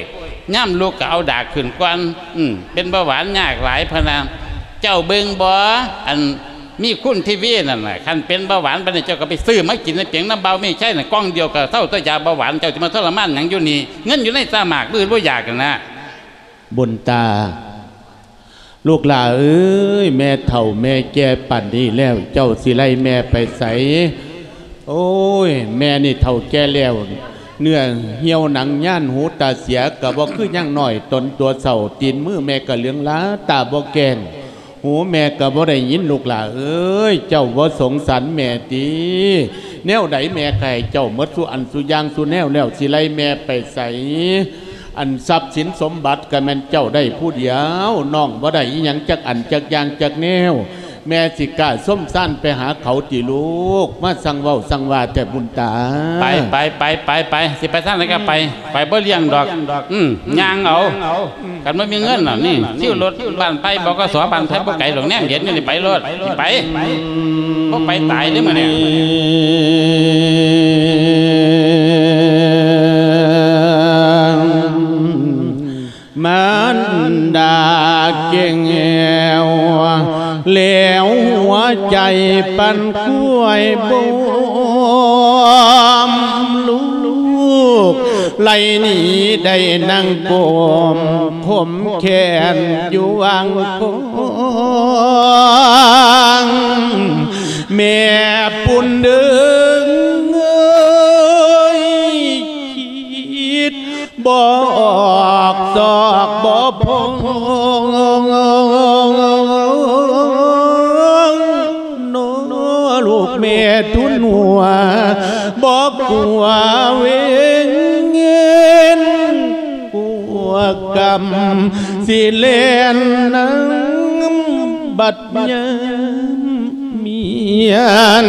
Speaker 4: ย่ำลูกก็เอาดากขึ้นกวนอืมเป็นเบาหวานยากหลายพะนะเจ้าเบิงบออัน มีคุณทีวีนั่นแหละคันเป็นเบาหวานไปเนี่ยเจ้าก็ไปซื้อมากินในเปียงน้ำเบาไม่ใช่น่ะกล้องเดียวกับเท่าตัวยาเบาหวานเจ้าจะมาทรมานอย่างอยู่นี่เงินอยู่ในตาหมากมือว่าอยากกันนะ
Speaker 3: บนตา ลูกหลาเอ้ยแม่เฒ่าแม่แก่ปั่นนี่แล้ว เจ้าสิไล่แม่ไปใสโอ้ย แม่นี่เฒ่าแก่แล้ว เนื้อเหี่ยวหนังย่านหูตาเสียกับบ่คือยังหน่อยตนตัวเสาตีนมือแม่ก็เหลืองล้าตาบ่แกง หูแม่ก็บ่ได้ยินลูกหล่าเอ้ย เจ้าบ่สงสารแม่ตีแนวไดแม่ไข่เจ้าหมดสุอันสุยางสุแนวแนวสิไล่แม่ไปใสอันทรัพย์สินสมบัติก็แม่นเจ้าได้ผู้เดียวน้องบ่ได้อีหยังจักอันจักยางจักแนว แม่สิกล้าส้มสั้นไปหาเขาติลูก มาสั่งเว้าสั่งว่าแต่บุญตา
Speaker 4: ไปไปไปไปไปสิไปทางไหนก็ไป ไปบ่เลี้ยงดอกอืมย่างเอากันบ่มีเงินน่ะนี่ซิ่วรถบ้านไปบกสบ้านไทยบ่ไกลดอกแนมเห็นอยู่นี่ไปรถไปบ่ไปตายเด้อมื้อนี้
Speaker 3: มันดา เก่งแอวแล้วหัวใจปันคุ้ยบมลูกไหลหนีได้นั่งกมผมแขนอยู่วางคงแม่ปุ่นดึงเอ้ยคิดบอกซอกบ่พงโน กลัวเวงเงินกลัวกรรมสิเลนน้ำบัดยามเมียน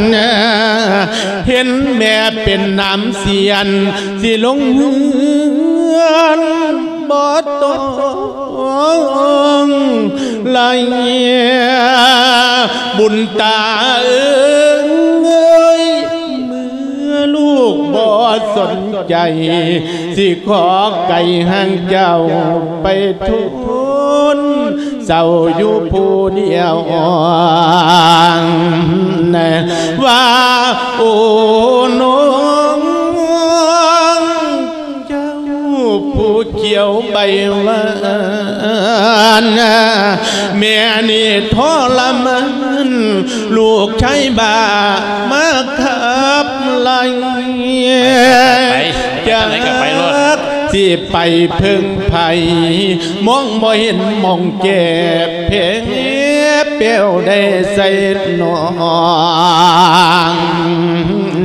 Speaker 3: เห็นแม่เป็นน้ำเสียน สิลงเฮือนบ่ต้องไหลบุญตาเอ้ยเมื่อลูก บ่สนใจ สิขอไก่ห่างเจ้าไปทุนเศร้าอยู่ผู้เดียวนะว่าโอ้น้องเจ้าผู้เขียวใบวานแม่นี่ทรมาน ลูกใช้บามาขับไห
Speaker 4: นก็ไปรถ
Speaker 3: ที่ไปพึ่งภัยมองบ่เห็นมองแก่เพงเปียวได้ใส่หนอง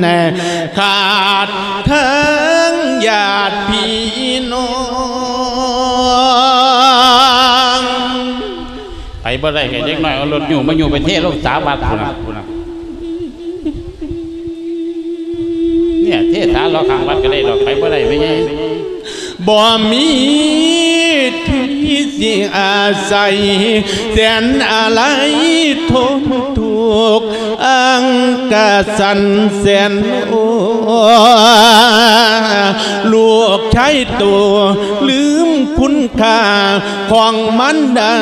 Speaker 3: แน่ขาดทั้งญาติ
Speaker 4: บ่ได้แค่เด็กน้อยเอารถอยู่มาอยู่ไปเทศลงสาบาทพุ่นน่ะเนี่ยเทศสาเราข้างวัดก็ได้ดอกไปบ่ได้ไม่ใช่
Speaker 3: บ่มีที่สิอาศัยแสนอะไรทนทุกอังกาสันแสนโอลูกใช้ตัว ลืมคุณค่าของมันดั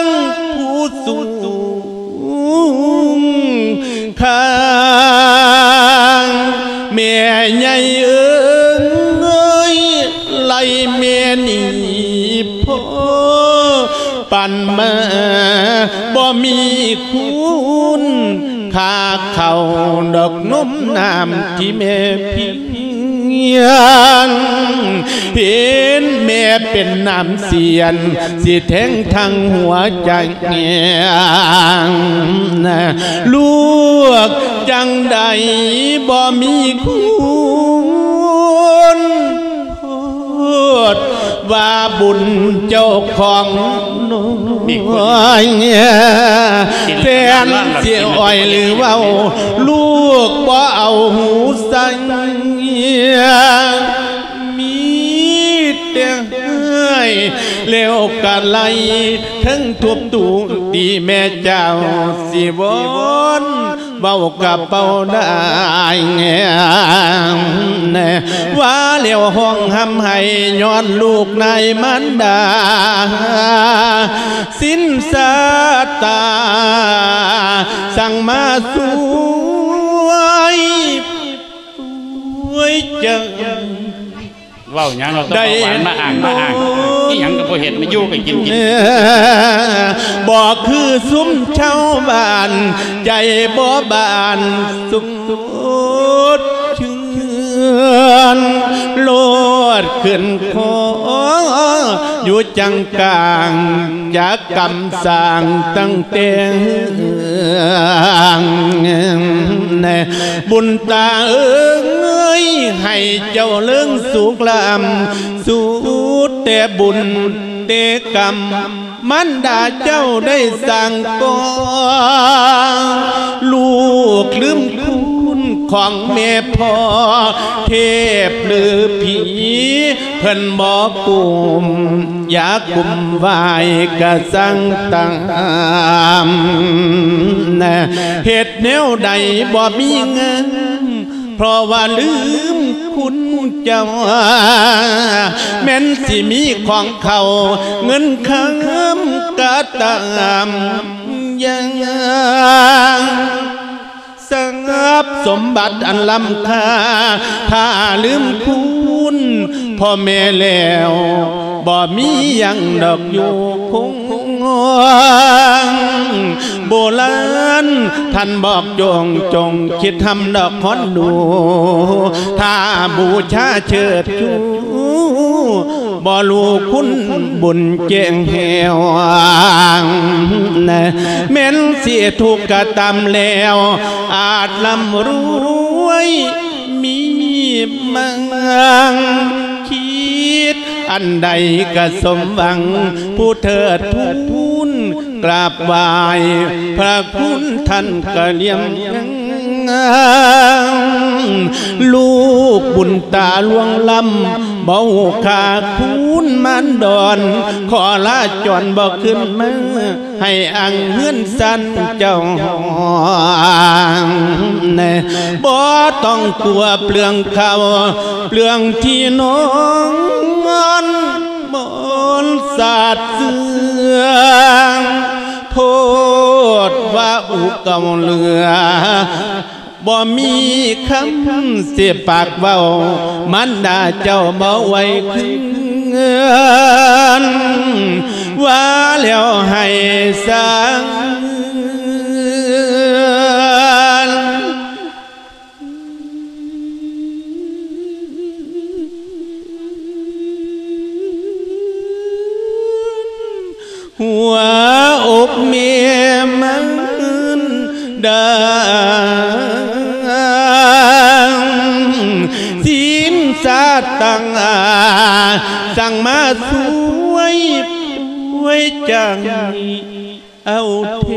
Speaker 3: งผู้สูงข้างแม่ใหญ่เอ้ยไล่แม่หนีพ่อปั่นมาบ่มีคุณค่าเขาดอกนมน้ำที่แม่พิยนเห็นแม่ เป็นน้ำเสียน สิแทงทางหัวใจเงียงลูกจังใดบ่มีคุณพูดว่าบุญเจ้าของน้อยแฟนเสียอ้อยหรือว่าลูกบ่เอาหูสังมีแต่ให้ เลี้ยวกันไล่ทั้งทุบตูตีแม่เจ้าสิบนเบากับเบาได้แง่ว่าเลี้ยวห้องหำให้ย้อนลูกในมันดา สิ้นสาตา สั่งมาสวยสวยจัง
Speaker 4: เว้าหยังเราต้อง
Speaker 3: ได้
Speaker 4: หวานมาอ่างมาอ่าง หยังก็บ่เห็นมาอยู่ก็กินกิน
Speaker 3: บอกคือซุ้มชาวบ้าน ใจบ่บานสุขสุดชื่นโลดขึ้นคออยู่จังกลางจากกำสร้างตั้งเตียงแน่บุญตาเอ้ยให้เจ้าเลื่องสุขลำสูด แต่บุญเตกรรม มันดาเจ้าได้สั่งก่อลูกลืมคุณของแม่พ่อ เทพหรือผี เพิ่นบอกกุมอยากกุมไหวกะสังตามนะเหตุแนวใดบ่มีเงิน เพราะว่าลืม คุณเจ้าแม้นสิมีของเขาเงินคำกะตามยังสับสมบัติอันล้ำค่า ถ้าลืมคุณพ่อแม่แล้วบ่มียังดอกอยู่คง โบราณท่านบอกจงจงคิดทำดอกคอนดูถ้าบูชาเชิดชูบ่ลูกคุณบุญเจงเหวนะแม้นเสียทุกข์กะตำแล้ว อาจลำรวยมีมังคิดอันใดก็สมหวังผู้เถิดทู กราบไหว้พระคุณท่านก็เลียมลูกบุญตาลวงลำเบาขาคุณมันดอน ขอลาจอนบอกขึ้นมาให้อังเฮือนสันเจ้าแน่บ่ต้องกลัวเปลืองเขาเปลืองที่น้องมนต์ศาสตร์เสือง โพดว่าอุกเกาเลือบ่มีคำเสียปากเบามันดาเจ้าเบาไว้คืนว่าแล้วให้สัง หัวอกเมียมันดังสินสาตังอาสั่งมาสวยไว้จัง เอาเท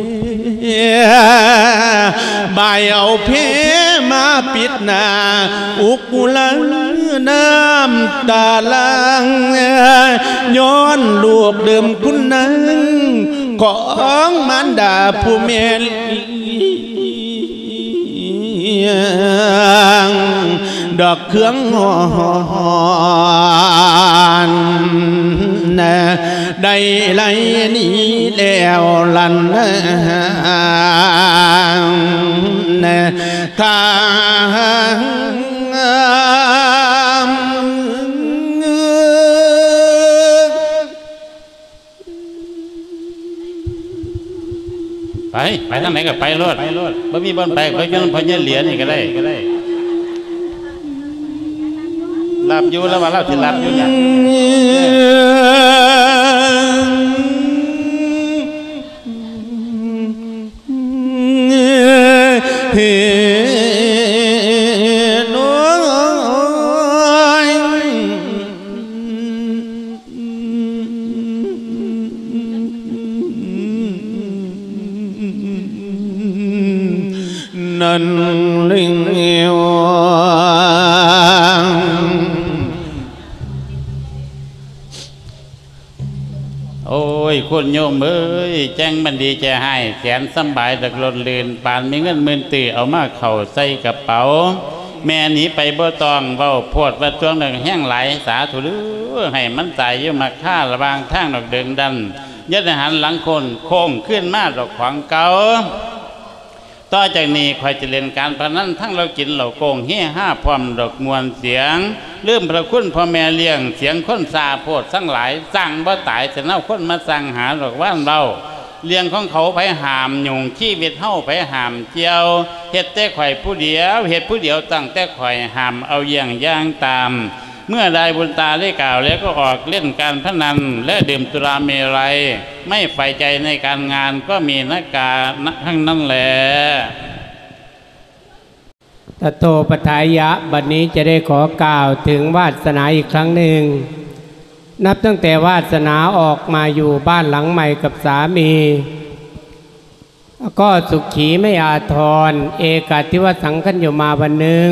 Speaker 3: บายเอาเพมาปิดหน้าอุกุลังน้ำตาลังย้อนลูกเดิมคุณนั้นของมันดาผู้เมล งดอกเครื่อง ไป
Speaker 4: ไปทางไหนก็ไปรถไปรถบ่มีบ่อนไปไปจนพอเนี่ยเหรียญนี่ก็ได้ก็ได้รับอยู่แล้วว่าเราสิรับอยู่เนี่ย
Speaker 3: เฮ้ันลิงเอว
Speaker 4: โอ้ยคุณโยมเอ้ยแจ้งมันดีใจให้แสนสบายดักลนลืนปานมีเงินหมื่นตีเอามาเข่าใส่กระเป๋า แม่หนีไปบ่ตองเว้าโพดว่าช่วงหนึ่งแห้งไหลสาธุหรือให้มันตายอยู่มาฆ่าระวางทางดอกเดิงดันยัดหันหลังคนโค้งขึ้นมาดอกขวางเก่า ต่อจากนี้คอยจะเล่นการพนันทั้งเรากินเราโกงเฮ่ห้าพร้อมดอกมวลเสียงเริ่มพระคุณพ่อแม่เลี้ยงเสียงคนซาโพดสั่งหลายสั่งบ่ตายจะเน่าคนมาสั่งหาดอกว่านเราเลี้ยงของเขาไปหามหยุ่งชีวิตเฮาไปหามเจียวเฮ็ดแต่ข่อยผู้เดียวเฮ็ดผู้เดียวตั้งแต่ข่อยหามเอาเยี่ยงย่างตาม เมื่อได้บุญตาได้กล่าวแล้วก็ออกเล่นการพนันและดื่มตุราเมรัย ไม่ใฝ่ใจในการงานก็มีนักการทั้งนั้นแหละ
Speaker 2: ตโตปทายะบัดนี้จะได้ขอกล่าวถึงวาสนาอีกครั้งหนึ่ง นับตั้งแต่วาสนาออกมาอยู่บ้านหลังใหม่กับสามี ก็สุขีไม่อาทร เอกาทิวสังขันอยู่มาวันหนึ่ง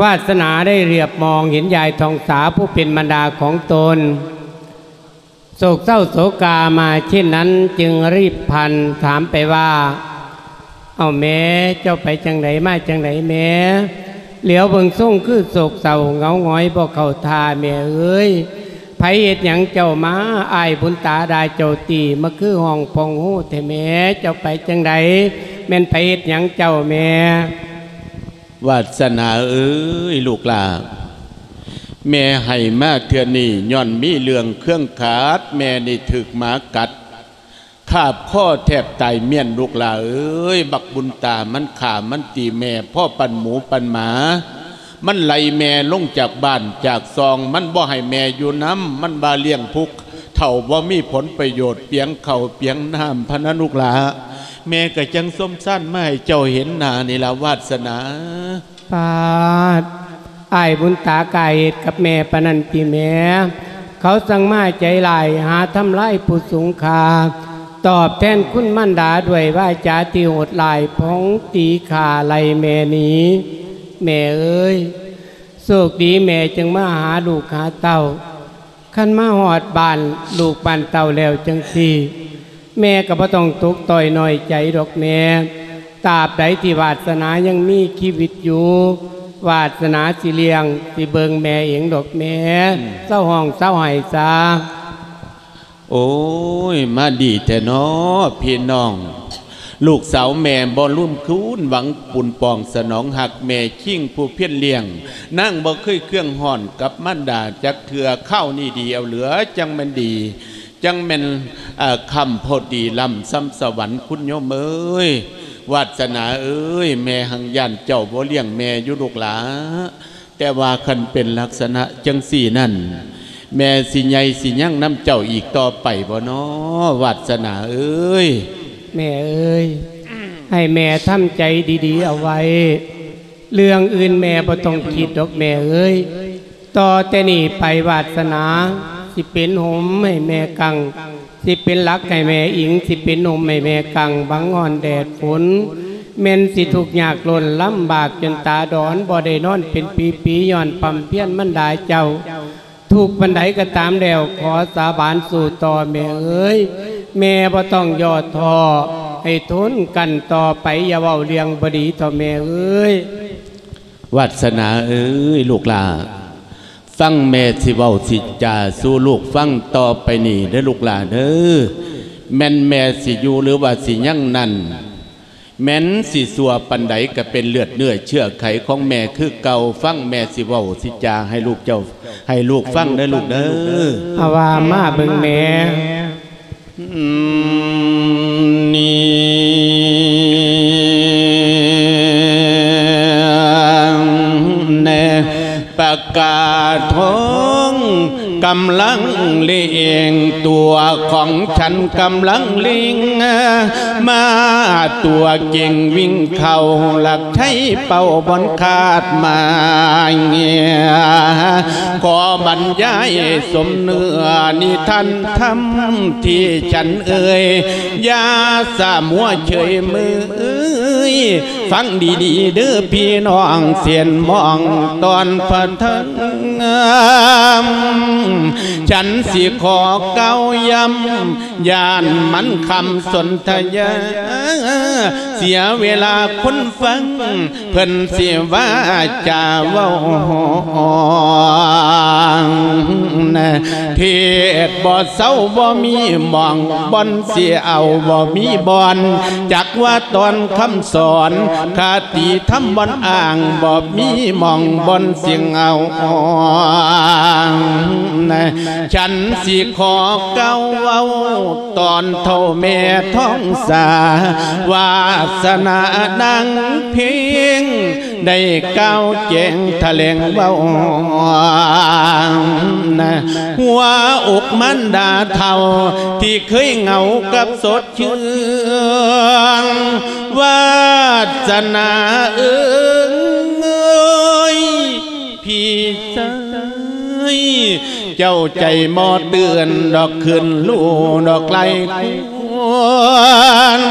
Speaker 2: วาสนาได้เรียบมองเห็นยายทองสาผู้เป็นมารดาของตน โศกเศร้าโศกามาเช่นนั้นจึงรีบพันถามไปว่า เอาแม่เจ้าไปจังไหนมาจังไหนแม่เหลียวเบิ่งส่งคือโศกเศร้าเงาหงอยบ่เขาทาแม่เอ้ยไผเฮ็ดหยังเจ้ามาอายบุญตาได้เจ้าตีมาคือห้องพองหูแต่แม่เจ้าไปจังไดแม่นไผเฮ็ดหยังเจ้าแม่
Speaker 3: วาสนาเอ้ยลูกหลาแม่ให้มาเทือนี่ย่อนมีเรื่องเครื่องขาด แม่นี่ถึกหมากัดขาบข้อแทบตายเมียนลูกหลาเอ้ย บักบุญตามันขามันตีแม่พ่อปันหมูปันหมา มันไล่แม่ลงจากบ้านจากซอง มันบ่ให้แม่อยู่น้ำมันบาเลี้ยงพุกเท่าว่ามีผลประโยชน์เปียงเข่าเปียงน้ำพะนันลูกหลา แม่ก็จังส้มสั้นไม่ให้เจ้าเห็นหน้านี่ละวาสนา
Speaker 2: ปาดอายบุญตากายเหตุกับแม่ปนันตีแม่เขาสั่งมาใจลายหาทำลายผู้สูงคา ตอบแทนคุณมั่นดาด้วยว่าจาที่โหดลายพองตีขาไลแม่นี้ แม่เอ้ยโชคดีแม่จึงมาหาลูกหาเต้าขันมาหอดบานลูกบานเต้าแล้วจังสี่ แม่ก็บ่ต้องตกต่อยน้อยใจดอกแม่ตราบใดที่วาสนายังมีชีวิตอยู่ วาสนาสิเลียงสิเบิงแม่เองดอกแม่เศร้าห้องเศร้าไห้ซา
Speaker 3: โอ้ย มาดีแต่นอพี่น้อง ลูกสาวแม่บอลุ่มคูนหวังปุ่นปองสนองหักแม่ชิ่งผู้เพี้ยนเลี้ยง นั่งบ่เคยเครื่องห่อนกับมันดาจักเถือเข้านี่ดีเอาเหลือจังแมันดี จังแม่นเอ่อคำพอดีลำซ้ำสวรรค์คุณโยมเอ้ยวาสนาเอ้ย แม่หังยันเจ้าบ่เลี้ยงแม่อยู่ลูกหลาแต่ว่าคันเป็นลักษณะจังสี่นั่น แม่สิใหญ่สิยั่งน้ำเจ้าอีกต่อไปบ่นอวาสนาเอ้ย
Speaker 2: แม่เอ้ย ให้แม่ทำใจดีๆเอาไว้ เรื่องอื่นแม่บ่ต้องคิดดอกแม่เอ้ย ต่อแต่นี่ไปวาสนา สิเป็นหมให้แม่กัง สิเป็นหลักให้แม่อิง สิเป็นนมให้แม่กัง บังงอนแดดฝนแม่นสิทุกข์ยากล้นลำบากจนตาดอนบ่ได้นอนเป็นปีๆย้อนปั๊มเพี้ยนมันดายเจ้า ถูกบันไดก็ตามแล้วขอสาบานสู่ต่อแม่เอ้ยแม่บ่ต้องย่อท้อให้ทนกันต่อไปอย่าเว้าเลียงบดีต่อแม่เอ้ย
Speaker 3: วาสนาเอ้ยลูกลา ฟังแม่สิเว้าสิจาสู้ลูกฟังต่อไปนี่เด้อลูกหลาเด้อแม่นแม่สิอยู่หรือว่าสิยั่งนั่นแม้นสิสัวปันไดก็เป็นเลือดเนื้อเชื่อไขของแม่คือเก่าฟังแม่สิเว้าสิจาให้ลูกเจ้า ให้ลูกฟังเด้อลูกเด้อ
Speaker 2: เอาว่ามาเบิ่งแม่
Speaker 3: อืมนี่าศท้อง กำลังเลียงตัวของฉันกำลังลิง มาตัวเก่งวิ่งเข้าหลักใช้เป่าบนคาดมาเงียขอบรรยายสมเนื้อนิทันทำที่ฉันเอ่ยยาสามัวเฉยมือฟังดีๆเด้อพี่น้องเสียนมองตอนพันทังฉันสิขอเก้าย้ำยานมันคำสนทยา สียเวลาคนฟัง เพิ่นเสียว่าจะเว้านะเทศบ่เศร้าบ่มีมองบอนเสียเอาบ่มีบอนจักว่าตอนคำสอนคาติทำบอนอ่างบ่มีมองบอนเสียงเอานะฉันสิขอเก้าเว้าตอนเท่าแม่ท้องสาว่าสนานังเพียงได้เก้าวแจงทะเลงเบานะหัวอกมันดาเท่า ที่เคยเหงากับสดชื่นวาสนาเอ้ยพี่ชายเจ้าใจมอเตือนดอกขึ้นลูดอกไกล ควร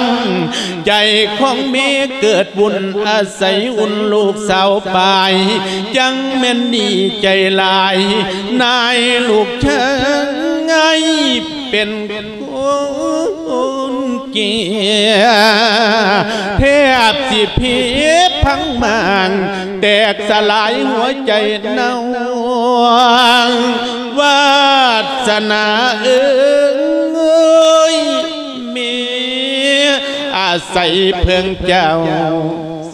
Speaker 3: ใจของเมเกิดบุญอาศัยอุ่นลูกสาวปายจังแม่นดีใจลาย นายลูกเชงไงเป็นคนเกียเทบสิพีพังมานแตกสลายหัวใจเน่าวาสนาเอ้ย อาศัยเพิ่งเจ้า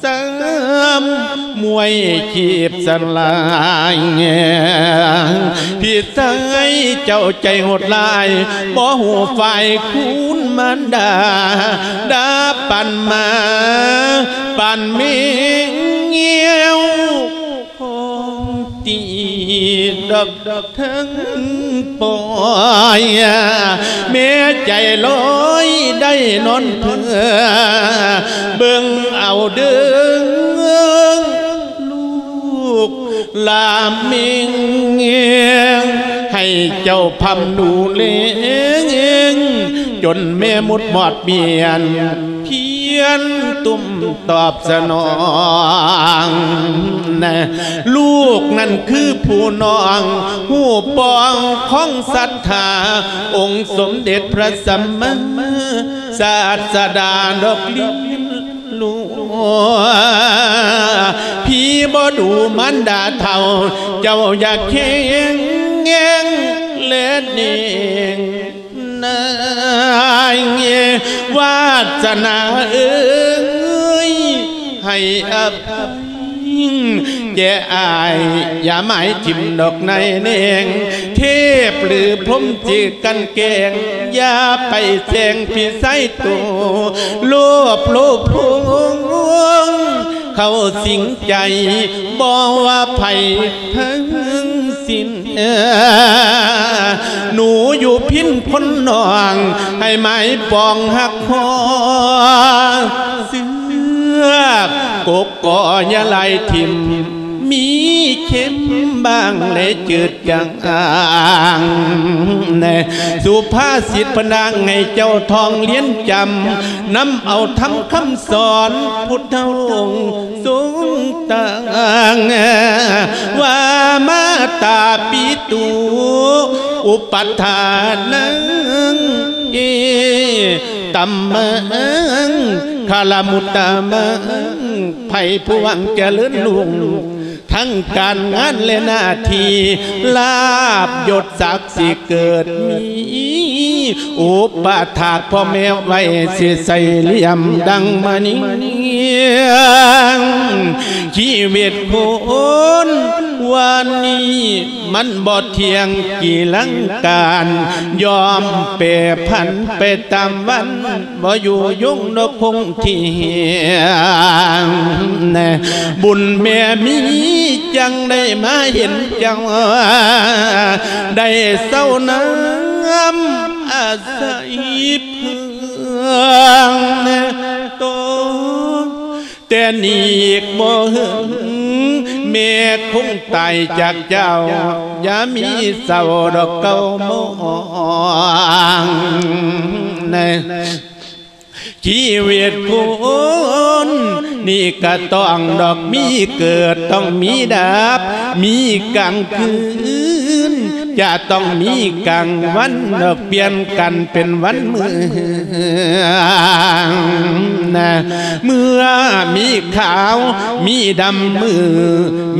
Speaker 3: สามมวยขีบสลายพี่ใส่เจ้าใจหดลายบ่หัวไฟคุณมันดาดาปั่นมา ปั่นเมีเงี้ยว ตีดอกดอกทั้งปอยเมียใจลอยได้นอนเพื่อเบิ่งเอาเดึงลูกลามมิงเงียงให้เจ้าพำนูเลี้ยง จนแม่มุดหมอดเมียน เพียนตุ่มตอบสนองนะลูกนั่นคือผู้น้องหูปองของศรัทธา องค์สมเด็จพระสัมมาศาสดาดอกลิ้นลูพี่บ่ดูมันดาเท่า เจ้าอยากเคียงเงงเล็ดเองนายเง วาสนาเอ้ยให้อภัยแย่อาย อย่าหมายทิมดอกในเนงเทพหรือพรมจีกันเกงอย่าไปแจงพี่ไสตัวลภโลภพวงเขาสิงใจบอกว่าไผ่ทั้ง สิ้นหนูอยู่พินคนนอง ให้ไม้ปองหักคอเสือกกกกอยไลายทิม มีเข็มบางและจืดจางอ่างแนสุภาษิตพนางให้เจ้าทองเลี้ยนจำนำเอาทำคำสอนพุทธองค์ทรงต่างว่ามาตาปิตูอุปัฏฐานังเอตัมมังคาลามุตตามังไผ่ผู้วังเจริญลุง ทั้งการงานและหน้าที่ลาบยศศักดิ์สิเกิดมีอุปถากพ่อแม่ไว้เสียใส่เลี่ยมดังมานิงชีวิตคน วันนี้มันบอดเทียงกี่ลังการ ยอมเปรพันไปตามวันบ่อยู่ยุ่งนกคงเทียงแนบุญแม่มีจังได้มาเห็นจัง ได้เศร้าน้ำอาศัยเพื่องโตแต่นี่บ่หึง เมฆคงตายจากเจ้า อย่ามีเศร้าดอกเก่ามองในชีวิตคนนี่ก็ต้องดอกมีเกิดต้องมีดับ มีกลางคืน จะต้องมีกลางวันดอกเปลี่ยนกันเป็นวันมือนะเมื่อมีขาว มีดำมือ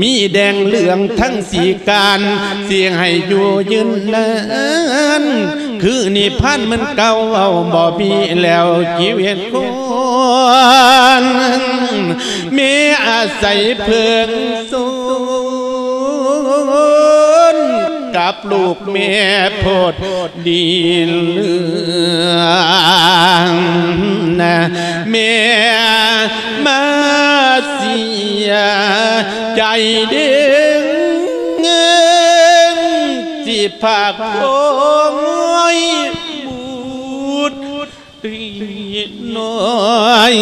Speaker 3: มีแดงเหลืองทั้งสีการเสียงให้อยู่ยืนนานคือนิพพานมันเก่าเอาบ่มีแล้วชีวิตคนมีอาศัยเพื่องสู กับลูกแม่โพดดีเหลืองนะแม่มาเสียใจเด้งเงินที่ภาคโอยบูดตีน้อย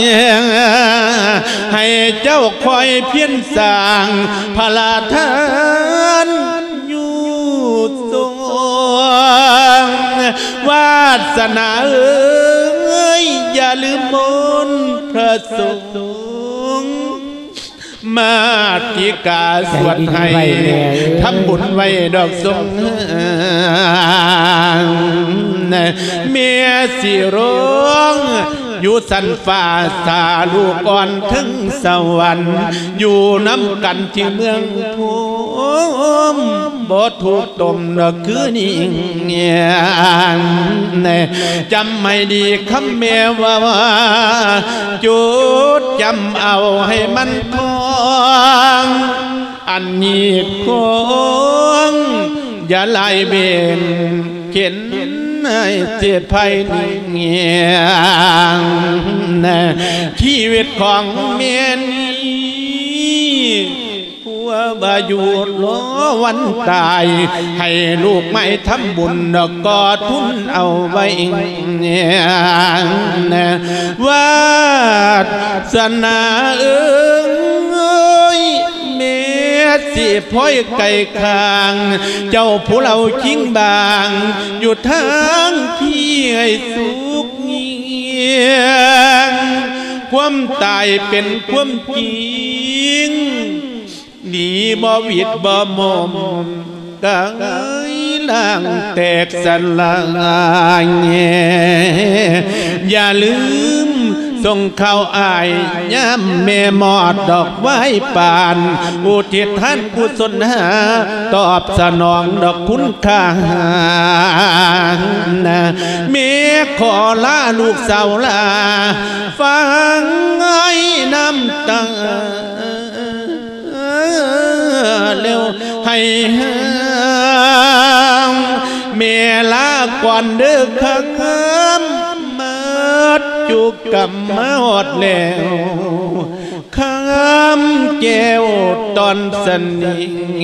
Speaker 3: ให้เจ้าคอยเพี้ยนสางพลาทา วาสนาเอ้ยอย่าลืมมนพระสงฆ์มาติกาสวดให้ทำบุญไว้ดอกสงเมียสิร้องอยู่สันฟ้าสาลูกอ่อนถึงสวรรค์อยู่น้ำกันที่เมืองภู มบ่ถูกตมดอกคือนี่เงียจำไม่ดีคำเมียว่าจุดจำเอาให้มันพออันนี้คงอย่าไล่เบนเข็นเจ็บภัยนี่เงียงนะชีวิตของเมียนี้ ผัวบายุดลวันตาย ให้ลูกไม่ทำบุญกกอดทุนเอาไว้เนี่ยนะวาสนาเอ้ยเมสิพ้อยไก่คาง เจ้าผู้เราคิงบาง อยู่ทางที่ให้สุขเงียงความตายเป็นความจริง หนีบ่วิดบ่มมกายล่างแตกสลายอย่าลืมส่งเข้าอายย้ำแม่หมอดดอกไว้ปานอุทิศท่านกุศลหา ตอบสนองดอกคุณค่านะเมขอลาลูกสาวลา ฟังไอ้น้ำตา เร็วให้ห้ามเมลาก่อนเด้อข้างมาจุกกับมาอดแล้วข้ามแก้วตอนสนิง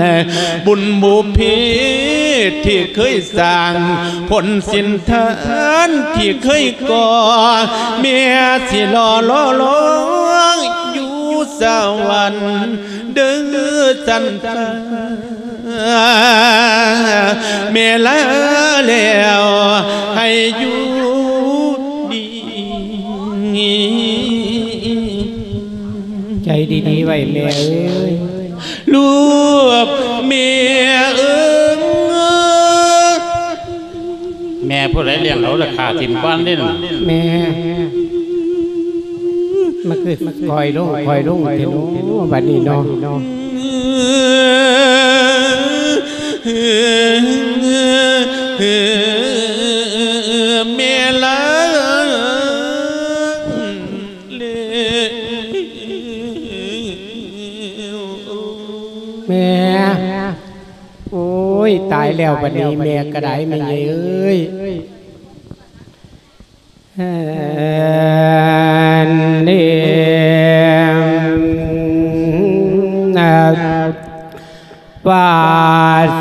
Speaker 3: นบุญบุพเพที่เคยสร้างผลสินทานที่เคยก่อเมียสิรอรอรออยู่ สวรรค์เดือสันตาเมลาแล้วให้อยู่ดี
Speaker 2: ใจดีๆไว้แม่เอ้ย
Speaker 3: ลูกเมียเอิง
Speaker 4: แม่ผู้ใดเลี้ยงเอาราคาถิ่มก้อนนี่น่ะ
Speaker 2: แม่ มาคือคอยลงคอยลงเทโนบัดนี้เนาะ
Speaker 3: เมียลาเล
Speaker 2: แม่โอ้ยตายแล้วบัดนี้แม่กระไดแม่ใหญ่เอ้ยแอ นนี่นะวา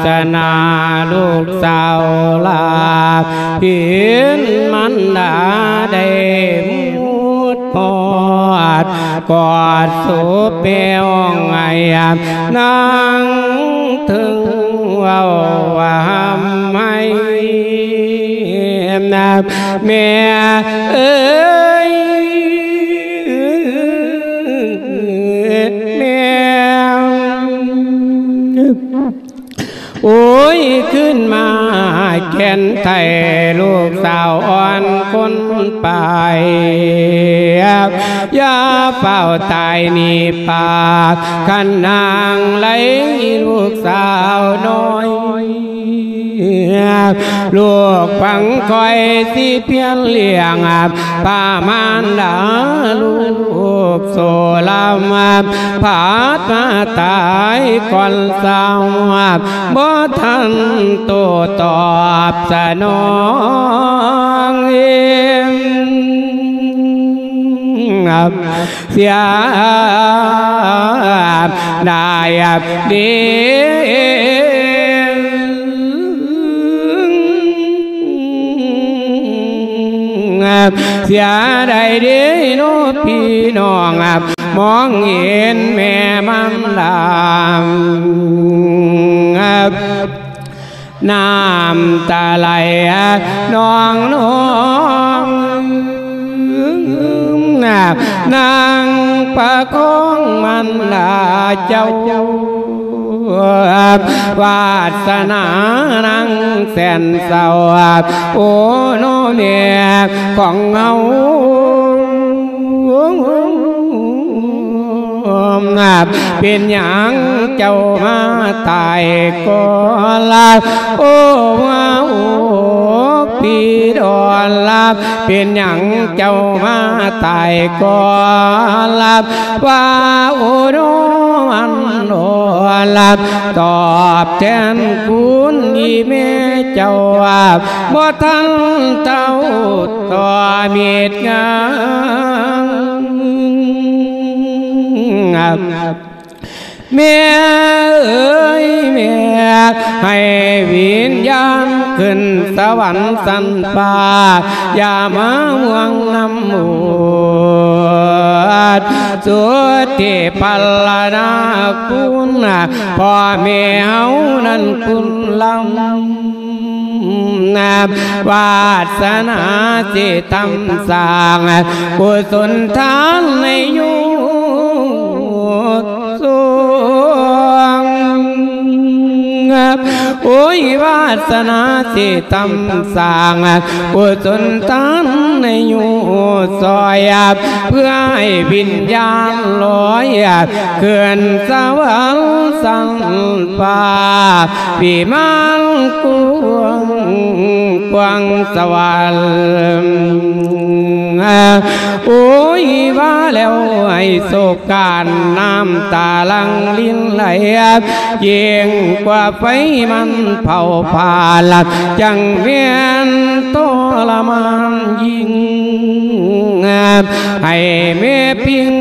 Speaker 2: สนาลูกสาวลาพียนมันดาได้มุดพอดกอดสูเปียวไงนางถึงเว่าวาม นะแม่เอ้ยแม่โอ้ยขึ้นมาแขนไทยลูกสาวอ่อนคนไปอย่าเฝ้าตายนี่ปากขันนางไหลลูกสาวน้อย ลูกฟังคอยสิเพียงเลี้ยงป้ามานดาลูกโซลามผาดมาตายก่อนสาวบ่ทันตัวตอบสนองเองเสียได้ดี เสียได้ดีโนพี่น้องมองเห็นแม่มันลามน้ำตาไหลน้องน้องนางประคองมันลาเจ้า วาสนานังแสนเศร้าโอ้โนเมียของเงาเป็นอย่างเจ้ามาตายก็ลาโอ้ว่าโอ้ ปีดอนลาเป็นอย่างเจ้ามาตายก็ลาว่าโอ้โนมันโอลาตอบแทนคุณอีแม่เจ้าบ่ทันเต้าต่อเมีดงาม แม่เอ้ยแม่ให้วิญญาณขึ้นสวรรค์สันป่าอย่ามาห่วงน้ำหมูสุดที่พัลลนาคุณพ่อแม่เฮานั้นคุณลำนับวาสนาจิตำสร้างกุศลทานในยุ โอ้ยวาสนาสิตำสางกุศลทานในยุซอยเพื่อให้วิญญาณลอยเขื่อนสวรรค์สังฟ้าปีมันกวงกวงสวรรค์ โอ้ยว่าแล้วไอ้โศกการน้ำตาลังลิ้นไหลเยียงกว่าไฟมันเผาผ่าหลักจังเวียนตละมานยิงให้แม่พิง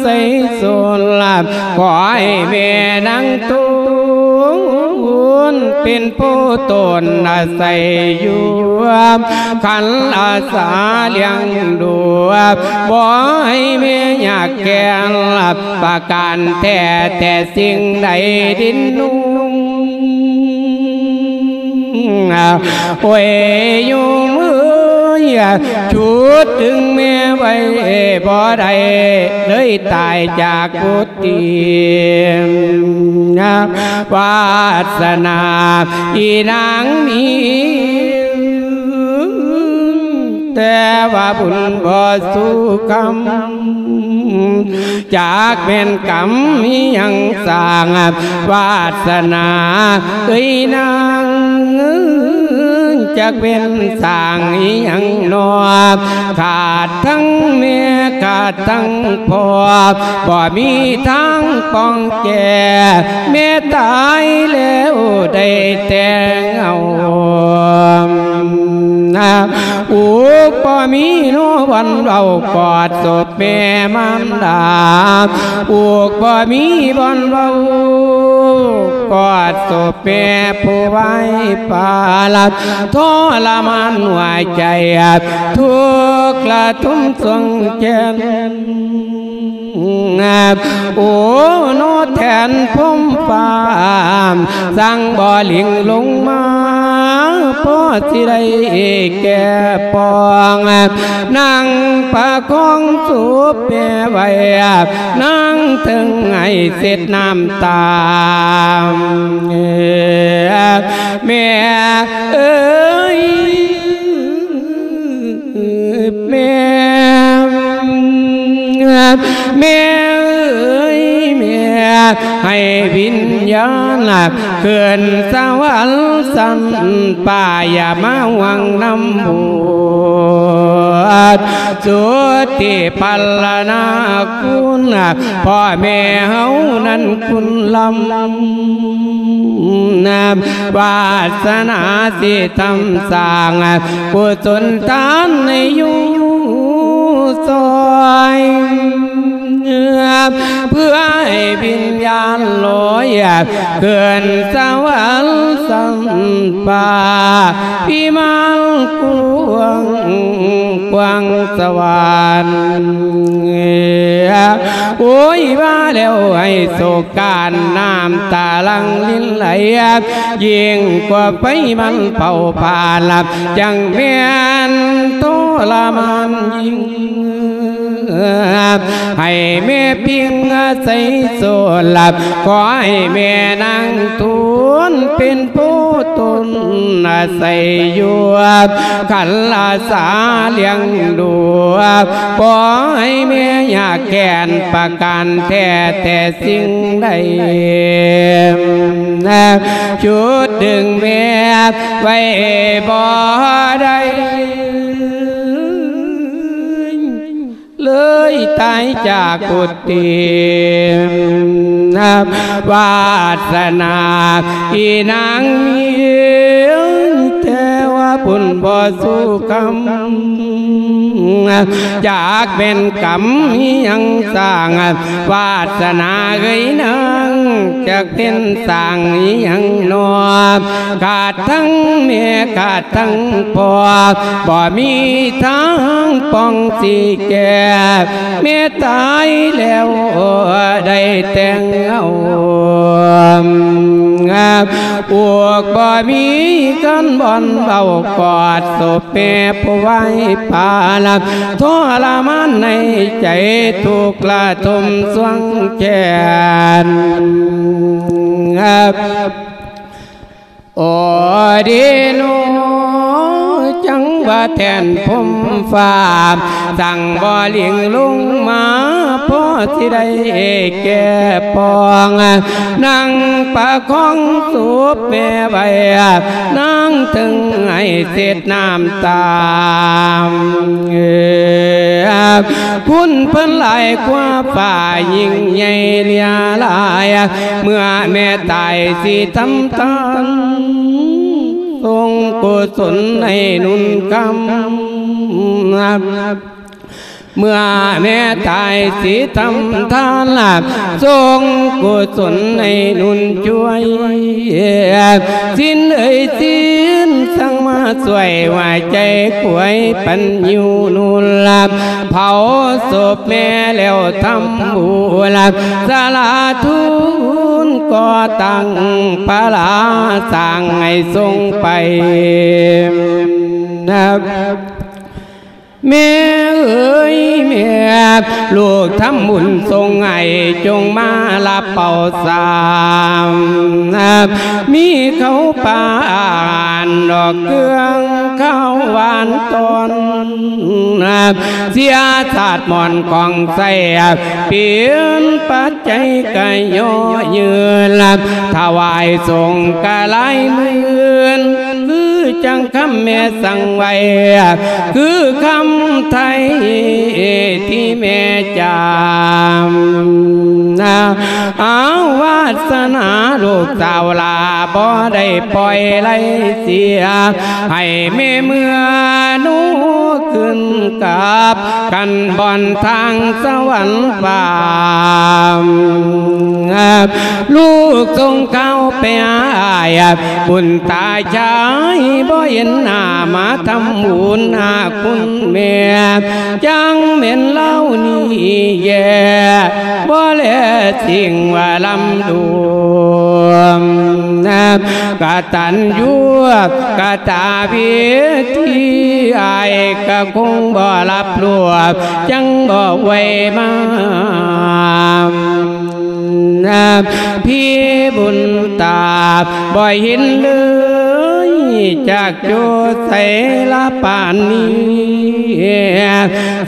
Speaker 2: ใส่ส่วนลับขอให้แม่นั่งตู นเป็นผู้ตนอาศัยอยู่ขันอาสาเลี้ยงดูบ่ให้เม่อยากแก่ลับประการแท้แต่สิ่งใดดินนุ่งโอ้ยอยู่มื อชุดถึงแม่ไว้บ่ได้เลยตายจากกุฏิวาสนาอีนางนี้แต่ว่าบุญบ่สู้กรรมจากเป็นกรรมมียังสร้างวาสนาเอ้ยนาง จากเป็นสร้างอีหยังนอขาดทั้งเมียขาดทั้งพ่อบ่มีทางป้องแก่แม่ตายแล้วได้แต่เงานะโอ้บ่มีโนวันเรากอดศพแม่มันดาโอ้บ่มีบอนเรากอดศพแม่ผู้ไว้ปาลัดทรมานหัวใจทุกข์ละทุ่มทรงเจนโอ้โนแทนพมฟามสั่งบ่อลิงลงมา พ่อสิได้แก่ปองนั่งประคองสูบแม่ไว้นั่งถึงไห้เสร็จน้ำตาแม่เอ้ยแม่แม่ ให้วิญญาณเกินสวรรค์สันป่าอย่ามาหวังนำบวชสุติปัลลนาคุณพ่อแม่เฮานั้นคุณลำนาวาสนาสิทำสร้างกุศลทานในอยู่ซอย เพื่อให้วิญญาณลอยเกินสวรรค์สัมปาพิมานกวงกวางสวรรค์โอ้ยว่าแล้วให้โศการน้ำตาลังลิ้นไหลยิ่งกว่าไปมันเป่าผ่าหลับจังเมียนโตละมันยิ่ง ให้แม่เพียงอาศัยโซหลับขอให้แม่นางทุนเป็นผู้ตนอาศัยอยู่ขันลาสาเลี้ยงดูขอให้แม่อยากแก่นประการแท้แต่สิ่งใดชุดดึงแม่ไว้บ่ได้ เลยตายจากกุฏิวาสนาอีนางมีแต่ว่าบุญบ่สู้กรรม จากเป็นกรรมยังสร้างวาสนาเกยนางจากเป็นสร้างยังนอขาดทั้งเมียขาดทั้งพ่อบ่มีทางป้องสีแก่เมียตายแล้วได้แต่งเอา ปวกบ่มีกันบอนเบากอดศพแม่ผู้ไว้ปาลับทรมานในใจถูกละทมสวงแกนโอดีโน ว่าแทนผมฟ้าสั่งบ่เลียงลุงมาพ่อสิได้แก่ปองนั่งประคองสูบแม่ใบนั่งถึงให้เสร็จน้ำตามคุณเพิ่นหลายกว่าฝ่ายิ่งใหญ่เลียหลาย เมื่อแม่ตายสิทำตาน ทรงกุศลในนุนกรรม เมื่อแม่ตายสิทำทานลาบทรงกุศลให้นุนช่วย สิ้นเอ่ยสิ้นสั่งมาสวยว่าใจขวยปัญญูนุนลาบเผาศพแม่แล้วทำบุญลาบสาลาทุนก็ตั้งปาลาสั่งให้ทรงไปนะ แม่เอ๋ยแม่ลูกทำบุญทรงไห้จงมาลับเป่าสามมีเขาปานดอกเกลืองข้าวหวานตนเสียศาสตร์หมอนกองใส่เปลี่ยนปัจจัยกายโยยืนถวายส่งกะลายมือน จังคำแม่สั่งไว้ คือคำไทยที่แม่จำนะเอาวาสนาลูกสาวลาบ่ได้ปล่อยไหลเสีย ให้แม่เมื่อนูขึ้นกับกันบอนทางสวรรค์ฟ้าลูกทรงเข้าไปอายบุญตาชายบ่เห็นหน้ามาทำบุญหาคุณแม่จังเหม็นเล่านี่แย่บ่แลสิ่งว่าลำดวงนะกะตันยูกะตาเวีที่อกะคงบ่รับรวบจังบ่ไว้มานะพี่บุญตาบ่เห็นเลย จากโจใสละปานนี้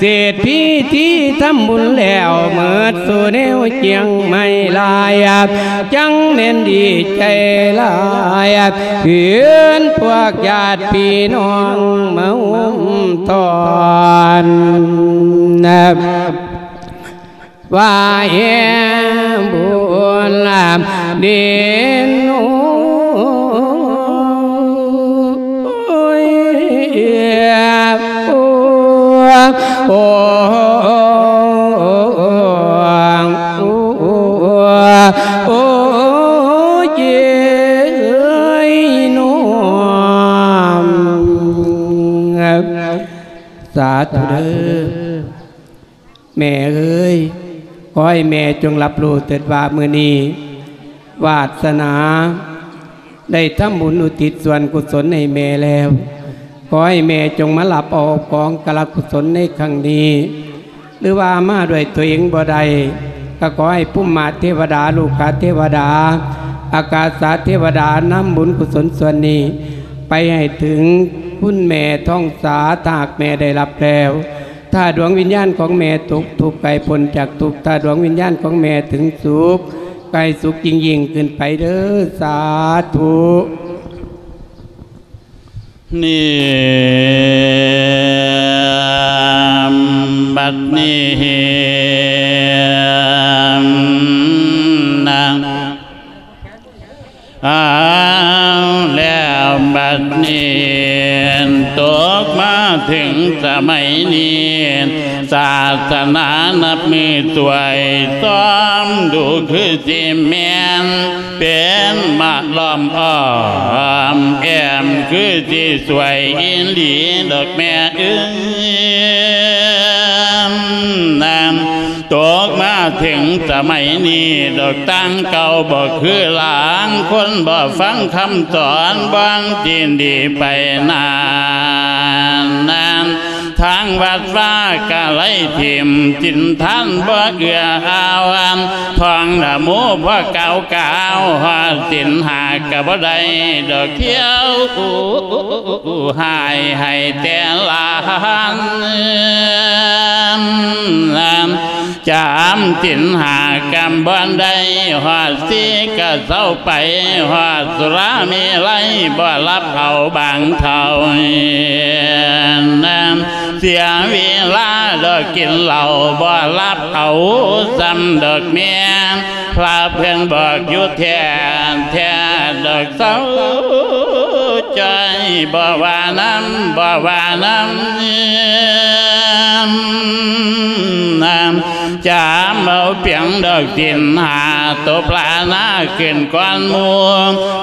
Speaker 2: เศรษฐีที่ทำบุญแล้วเมิดสู่แนวเจียงไม่ลายจังเน้นดีใจลายเพื่อนพวกญาติพี่น้องมาอุ้มตอนนะว่าเอ็มบุญลามเด่นโโอ้โอ้เจ้ยน้อมสาธุเด้อแม่เอ้ยขอให้แม่จงรับรู้เถิดว่ามือนี้วาสนา ได้ทำบุญอุทิศส่วนกุศลให้แม่แล้ว ขอให้แม่จงมาหลับเอาของกลกุศลในครั้งนี้ หรือว่ามาด้วยตัวเองบ่ได้ก็ขอให้พุ่มมาเทวดาลูกกาเทวดา อากาศาเทวดานำบุญกุศลส่วนนี้ ไปให้ถึงคุณแม่ท้องสาถากแม่ได้รับแล้วถ้าดวงวิญญาณของแม่ทุกข์ทุกไกลพ้นจากทุกถ้าดวงวิญญาณของแม่ถึงสุขไกลสุขยิ่งยิ่งขึ้นไปเด้อสาธุ
Speaker 4: นี่บัดนี้นาง อาแล้วบัดนี้ตกมาถึงสมัยนี้ศาสนานับมือตัวยซ้อมดูคือสิแมนเป็นมาล้อมอ้อมแอมคือสิสวยอินดีดอกแม่เอ้ย ถึงสมัยนี้ดอกตั้งเก่าบอกคือหลางคนบ่ฟังคำสอนบางจีนดีไปนานนาน ทางวัดว่ากะไลทิมจินท่านบ่เอืออาวอันทองดะหมูพ่อเก่าเก่าหอสินหากกะบ่ได้ดอกเที่ยวหายให้แต่ลานจามจินหากำบอนได้หอดสีก็เศร้าไปหอดสุรามีไรบ่รับเขาบางเท่าน้ำ เสียเวลาเลิกกินเหล้าบ่รับเอาสำเด็กเมียนพระเพื่อนบอกอยู่แทนแทนเด็กเศร้าใจบ่ว่าน้ำบ่ว่าน้ำน้ำ จามเอาเปียงดอกดินหาตัวปลาหน้าขึ้นก้อนมัว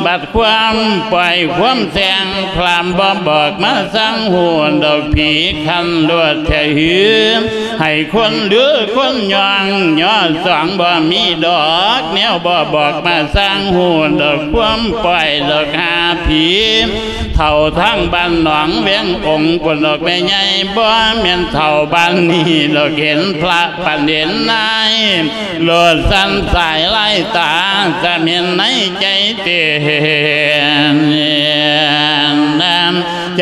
Speaker 4: บัดความปล่อยความแสงพรามบ่บอกมาสร้างหัวดอกผีคันลวดแทหือให้คนเหลือคนยองย่อสองบ่มีดอกแนวบ่บอกมาสร้างหัวดอกความปล่อยดอกหาผีเท่าทั้งบ้านหนองเวียงองค์คนดอกแม่ใหญ่บ่แม่นเท่าบ้านนี้ดอกเห็นพระปันเดนนายโลดสันสายไล่ตาจะเมียนในใจเตียน นั้น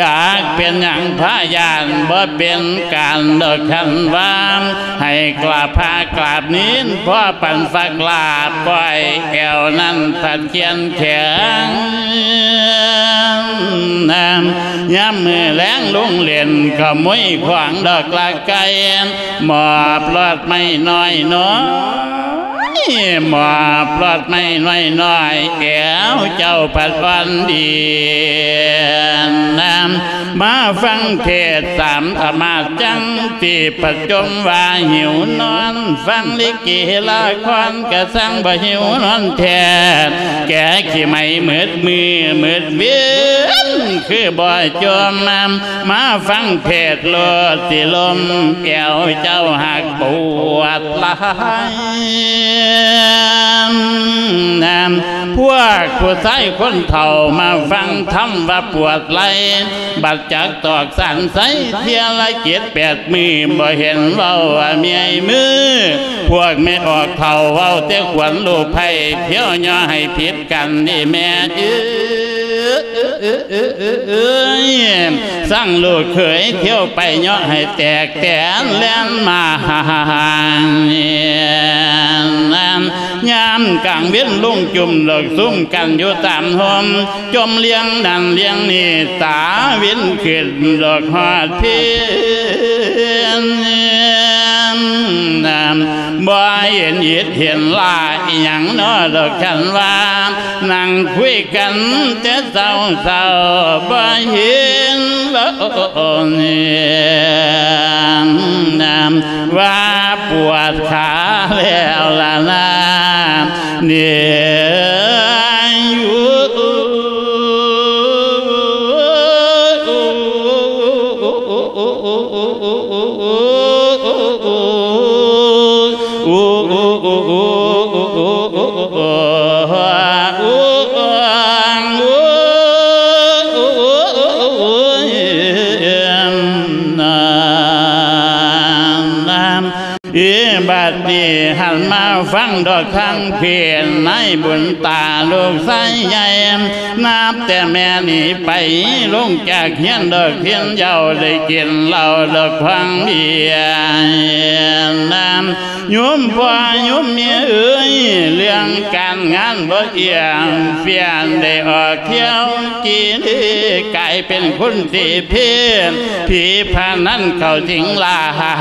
Speaker 4: จากเป็นอย่างพายานบ่เป็นการดอกคันวามให้กราบพากราบนิ้พ่อปันสักลาบปล่อยแอวนั้นผัดเทียนแข็งน้ำย้ำมือแรงลุงเล่นขโมยขวางดอกลาไก่หมอบลอดไม่น้อยน้อย หมอบลอดไม่น้อยน้อยแก้วเจ้าผัดวันดีน้ำมาฟังเทศสามธรรมาจังที่ปัจจมว่าหิวนอน ฟังลิเกละครกระสังบ่หิวนอนแทนแก่ขี้ไม่เหมืดมือเหมืดเวีย คือบ่จอมน้ำมาฟังเทศโลดสิลมแก้วเจ้าหักปวดหลายน้ำพวกผู้ใช้คนเฒ่ามาฟังธรรมว่าปวดไหลบัดจักตอกสันใสเทียละเกียรแปดมือบ่เห็นเว้าว่าเมียมือ พวกไม่ออกเฒ่าเว้าแต่ขวัญลูกไผ่เที่ยวย่อให้ผิดกันนี่แม่จื้อ สั่งลูกเขยเที่ยวไปเนาะให้แตกแตนแล่นมาห่างนั้นยามกลางเว้นลุงจุ่มดอกซุ่มกันอยู่ตามหมจมเลี้ยงนันเลี้ยงนี่ตาเว้นขึ้นดอกหอดเพียน บ่เห็นเหตุเห็นลายอย่างน้อดอกฉันว่านั่งคุยกันจะเศร้าเศร้าบ่เห็นว่าน้ำว่าปวดขาแล้วล่ะนะเนี่ย ดอกทางเพียนในบุญตาลูกใสใหญ่นับแต่แม่นี่ไปลงจากเฮียนดอกเทียนเยาได้กินเหล้าดอกพังเบียร์น้ำ โยมพ่อโยมเมียเอ้ยเรื่องการงานบ่เอียงเฟียนได้ออกเที่ยวกีนีกลายเป็นคนที่เพี้ยนผีพานั้นเข้าถึงลาหา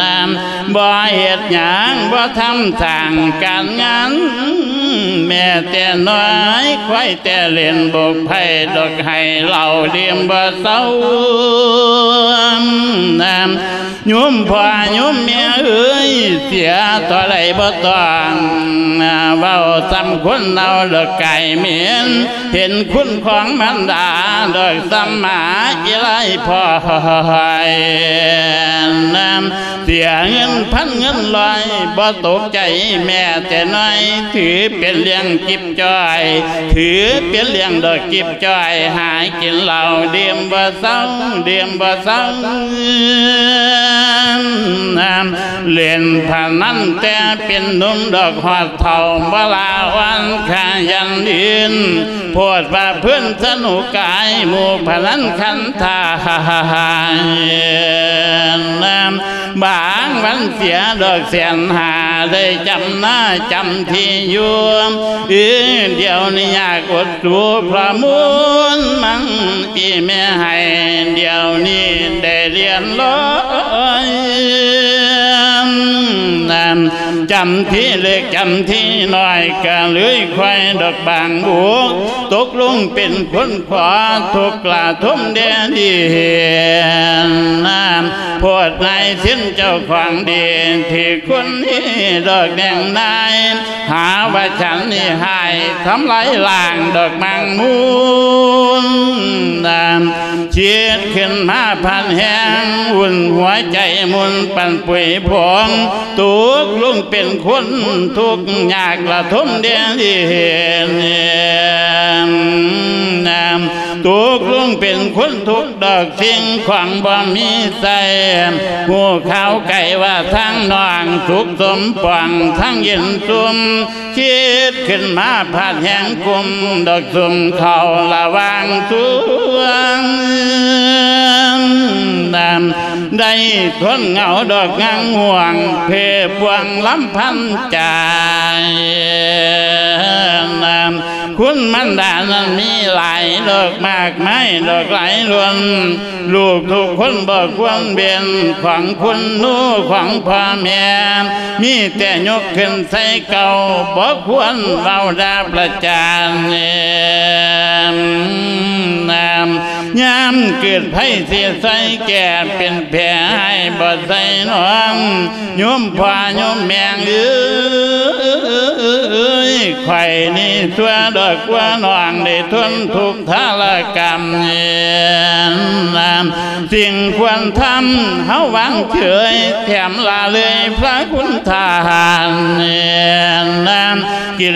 Speaker 4: น้ำบ่เหตุหยังบ่ทำทางการงาน แม่แต่น้อยควายแต่เล่นบกไผ่ดอกให้เหลาเดียมบ่เศร้าน้ำโยมพ่อโยมแม่เอ้ยเสียต่อไรบ่ต้องเว้าสำคนเอาดอกไก่เหมียนเห็นคุณของมันดาดอกสมมาอีไรพ่อน้ำเสียเงินพันเงินลอยบ่ตกใจแม่แต่น้อยถือเป็นเลี้ยงกิบจอย ถือเป็นเลี้ยงดอกกิบจอย หายกินเหล้าเดียมบ่เศร้าเดียมบ่เศร้าน้ำเล่นพนันแต่เป็นนุ่มดอกหอดเท่าบลาวันขายันดินโพดว่าเพื่อนสนุกกายหมู่พนันคันทายน้ำบางวันเสียดอกเสียนหาได้จำหน้าจำที่อยู่เอเดี๋ยวนี้อยากอดดูพระมุนมันอีแม่ให้เดี๋ยวนี้ได้เรียนร้อยน้น จำที่เล็กจำที่น้อยกะเลื้อยควายดอกบางบัวตกลงเป็นคนขวาทุกกลาทุ่มเดียดีน้ำพวดนายสิ้นเจ้าของดีที่คนนี้ดอกแดงนายหาว่าฉันนี่หายทำลายล่างดอกมังมูลน้ำเชีดขึ้นมาพันแห้งอุ่นหัวใจมุนปั่นปุ๋ยผงตุกลุงเป็นคนทุกยากละทมเดียดีเห็นน้ำตุกลุงเป็นคนทุกดอกสิ่งขวางบ่มีใส่หัวขาวไก่ว่าทั้งนองทุกสมปองทั้งเย็นซุมคิดขึ้นมาผาดแห้งกุมดอกซุมเขาละวางทุวงนำได้ทนเหงาดอกงางห่วงเพพวงลำพันใจนำ คุณมันดานั้นมีหลายดอกมากไม้ดอกหลายรวนลูกทุกคนบอกควรเบียนของคุณนู้ของพ่อแม่มีแต่ยกขึ้นใส่เก่าบอกควรเราดาประจานนำยามเกิดไผเสียใส่แก่เป็นแผลให้บ่ใส่น้องโยมพ่อโยมแมงเอ้ยไข่นี่ตัวดอกว่าน้องได้ทนทุกข์ทารกรรมนำสิ่งควรทำเฮาหวังเฉยแถมลาเลยพระคุณทานนำกิ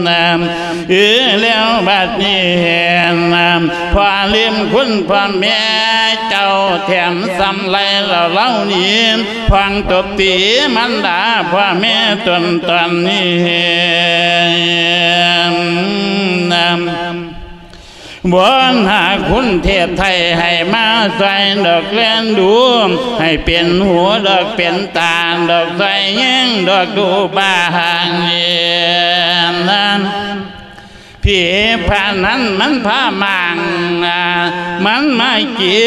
Speaker 4: เลสมันาเข้าพานั้นกินเกียงมินเลียนขายหอดให้ดอเลี้ยันสานบ้เม็นน้ำเออแล้วบัดนี้แห่นน้ำพอลืมคุณพ่อแม่เจ้าแถมสำไรเราเล่านี้ฟังตบตีมันด่าพ่อแม่ตนตอนนี้เห็น น้ำบนหาคุณเทพไทยให้มาใส่ดอกเล่นดู ให้เป็นหัวดอกเป็นตาดอกใส่แย่งดอกดูบ้าหางเย็นนั้นพี่พานั้นมันพามังมันไม่กิ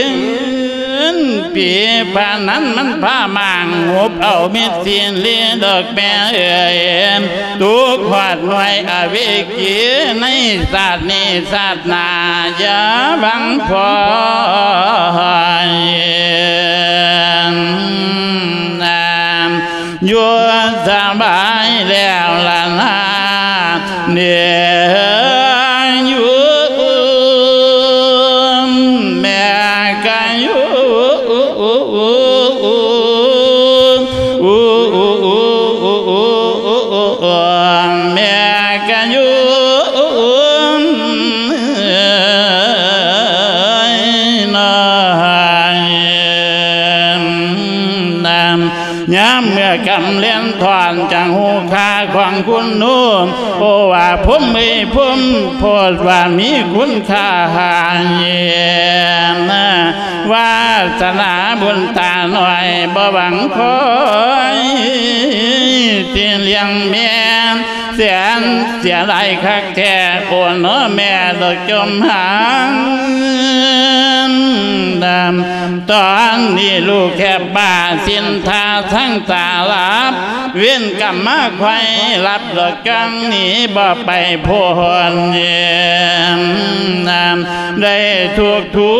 Speaker 4: นพี่านนั้นมันพามังหบเอาเม็ดสีนเลียดอกแม่เอ่ยทุกขวัดไว้อเวกีในศาสตร์นี้ศาสนาอย่าบังพอนน้ำอยู่สบายแล้วล่ะนะเนี่ยำเลี้ยนถอนจังหูคาของคุณนุ่มโอว่าผมมีผมโพดว่ามีคุณค่าหาเย็นนะวาสนาบุญตาหน่อยบ่หวังคอยที่เลี้ยงแม่เสียนเสียไรคักแท้โอนเนาะแม่ดอกจมหางดำตอนนี้ลูกแค่บ้าสินทาทั้งตาลับ เวียนกรรมมาไข่รับดอกกังหนีบ่ไปพ้นเยี่ยมนำได้ถูกทุ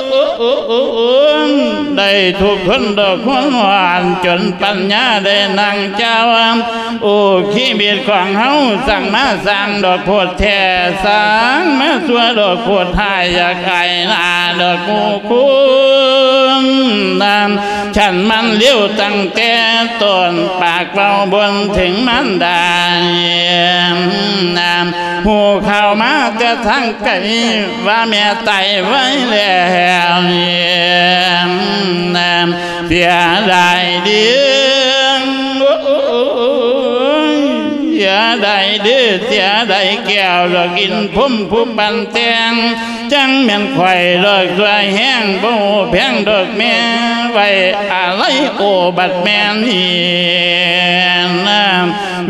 Speaker 4: กได้ถูกคนดอกคนหวานจนปัญญาได้นั่งเจ้าโอ้ขี้เบียดของเฮาสั่งมาสั่งดอกโพดแท้สั่งมาสัวดอกโพดหายอยากไก่นาดอกกูคุณนำ ฉันมันเลี้ยวตั้งแต่ต้นปากเบาบนถึงมันได้นำหูเข้ามาจะทั้งไก่ว่าแม่ไตไว้แล้วนำเสียดายเดียงอย่าได้ดื้อเสียได้แก้วเรากินพุ่มพุ่มบันแตง จังแม่นไข่เลิกสวยแห้งบ่แพงดอกแม่ไว้อะไรโอบัดแม่นี่น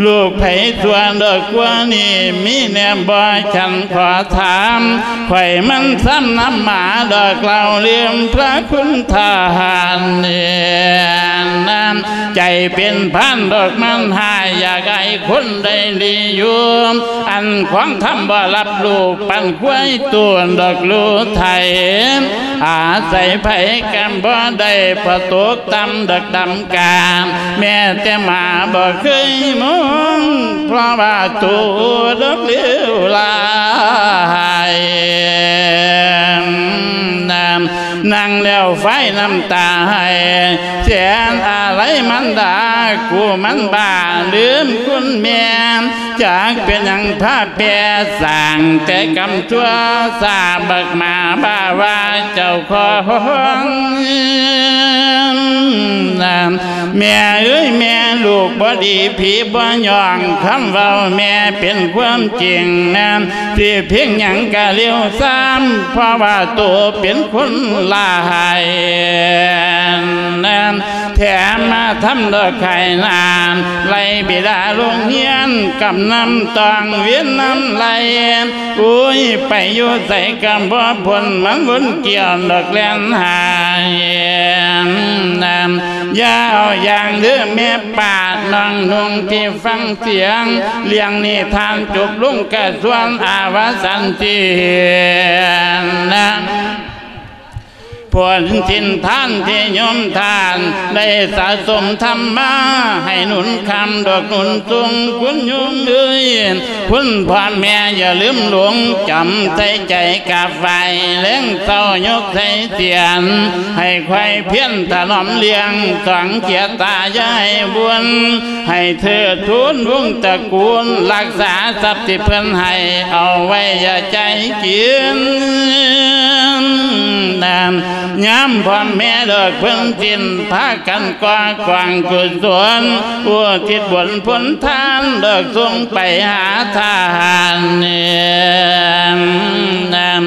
Speaker 4: ลูกไผส่วนดอกกว่านี่มีแนมบ่ฉันขอถามไข่มันซ้ำน้ำหมาดอกเราเลี่ยมพระคุณทหารเนี่ยน้ำใจเป็นพันดอกมันหายอยากให้คนได้ดีอยู่อันของทำบ่รับลูกปันกล้วยตัวดอกลูกไทย อาศัยไผกันบ่ได้ประตกตำดักดำกามแม่แต่มาบ่เคยมองเพราะว่าตัวดอกเลี้ยวลาย นั่งแล้วไฟน้ำตาให้เสียนอะไรมันดากูมันบ้าลืมคุณแม่จากเป็นอย่างภาพแปรสั่งแต่กำชั่วสาบักมาบ้าว่าเจ้าของน้ำแม่เอ้ยแม่ลูกบ่ดีผีบ่ยองคำเว้าแม่เป็นความจริงน้ำที่เพียงหยังกะเลี้ยวซ้ำเพราะว่าตัวเป็นคนลายน้ำแถมมาทำดอกไข่นานไล่บิดาลงเฮียนกับน้ำตองเวียนน้ำไหลอุ้ยไปอยู่ใส่กำบ่ผลมันวนเกี่ยวดอกแลนหายน้ำยาวอย่างเดือแม่ป่าน้องนุ่งที่ฟังเสียงเลี้ยงนิทานจุบลุงกระสวนอาวสันตินะ ผลสินท่านที่ยมทาน ได้สะสมทำมาให้หนุนคำดอกหนุนตุงคุณยมเอ้ยคุณพ่อแม่อย่าลืมหลวงจำใส่ใจกับไฟเลี้ยงเต้ายกใส่เตียน ให้ไข่เพี้ยนถนอมเลี้ยงสังเกียรตายายบุญให้เธอทุนวงตระกูลรักษาทรัพย์ที่เพิ่นให้เอาไว้อย่าใจกินนานย้ำพ่อแม่เลิกเพิ่งจินพากันกว้ากวางกุศลอุทิศบนพ้นทานเลิกส่งไปหาทานเนี่ยนาน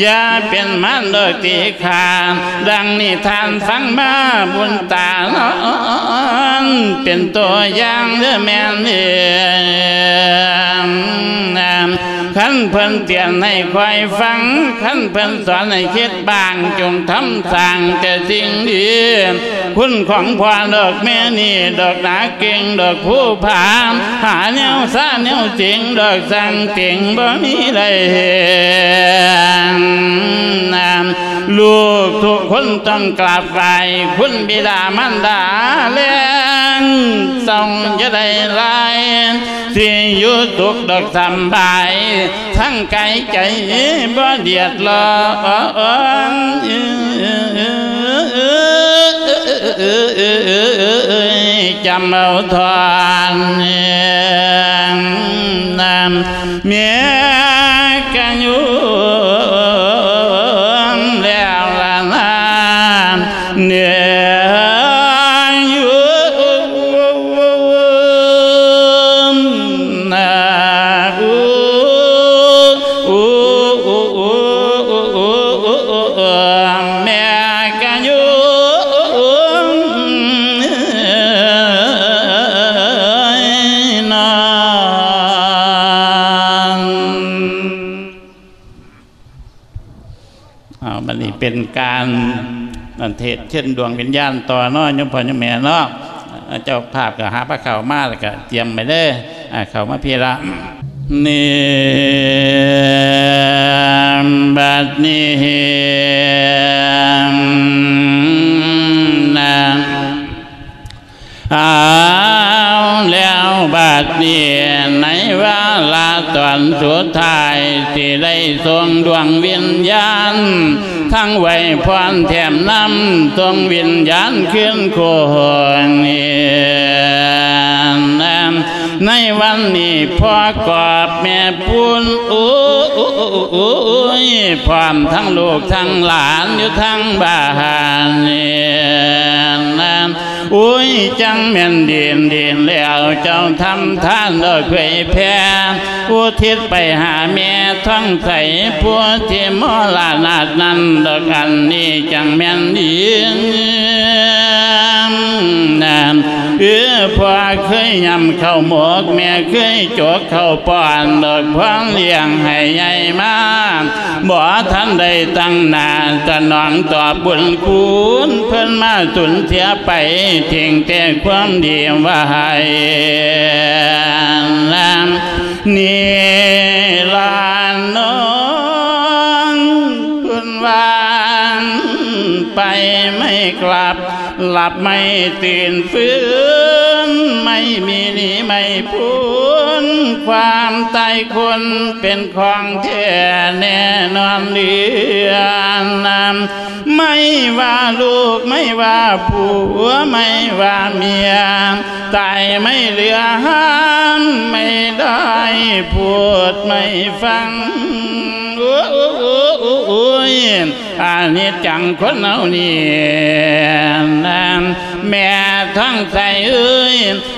Speaker 4: อย่าเป็นมันเลิกตีขาดดังนิทานฟังมาบุญตาเนเป็นตัวอย่างเด้อแม่นเด้อ ขันเพิ่นเตียนให้คอยฟังขันเพิ่นสอนให้คิดบางจงทำสั่งแต่สิ่งดีคุณของพ่อดอกแม่นี่ดอกหนาเก่งดอกผู้ผามหาแนวซาแนวจริงดอกสั่งเก่งบ่มีได้เห็นนามลูกทุกคนต้องกลับไปคุณบิดามารดาเลี้ย งส่งจะได้ไรที่อยู่ทุกดอกสำบาย ทั้งไกายใจบ่เดียดร้อนจำเอาทอนนำเมียกันอยู่ นันเทศเช่นดวงวิญญาณต่อน้อยยมพ่อยมแม่นาะอ่าเจ้าภาพก็หาพระเข่ามาแล้วก็เตรียมไปเด้อเข่ามาพีละนี่บัดนี้นะอาแล้วบัดนี้ในเวลาตอนสุดท้ายที่ได้ทรงดวงวิญญาณ ทั้งไว้พรแถมน้ำตรงวิญญาณขึ้นโคนน้ำในวันนี้พ่อกอบแม่ปุนอู้นอู้ยพร้อมทั้งลูกทั้งหลานอยู่ทั้งบ้านเนี่ย อุ้ยจังแม่นเดียนเดียนแล้วเจ้าทำท่านเลิกเผยแผ่อุทิศไปหาแม่ท้องใสผัวที่มอลานาดนั้นดอกอันนี้จังแม่นเดียนนานเออพ่อเคยยำเข้าหมกแม่เคยจกข้าป้อนดอกพวงเลี้ยงให้ใหญ่มาบ่ทันได้ตั้งหนาตะนองตอบบุญคุณเพิ่นมาสุนเสียไปทิ้งแต่ความดีไว้ลำนี่ลานน้องคุณวานไปไม่กลับ หลับไม่ตื่นฟื้น ไม่มีหนีไม่พ้นความตายคนเป็นของแท้แน่นอนเหลือนำไม่ว่าลูกไม่ว่าผัวไม่ว่าเมียตายไม่เหลือห้ามไม่ได้พูดไม่ฟัง อ้โอ้โอ้โอ้โอ้ยอันนี้จังคนเอานี่นะแม่ทั้งใจเอ้ย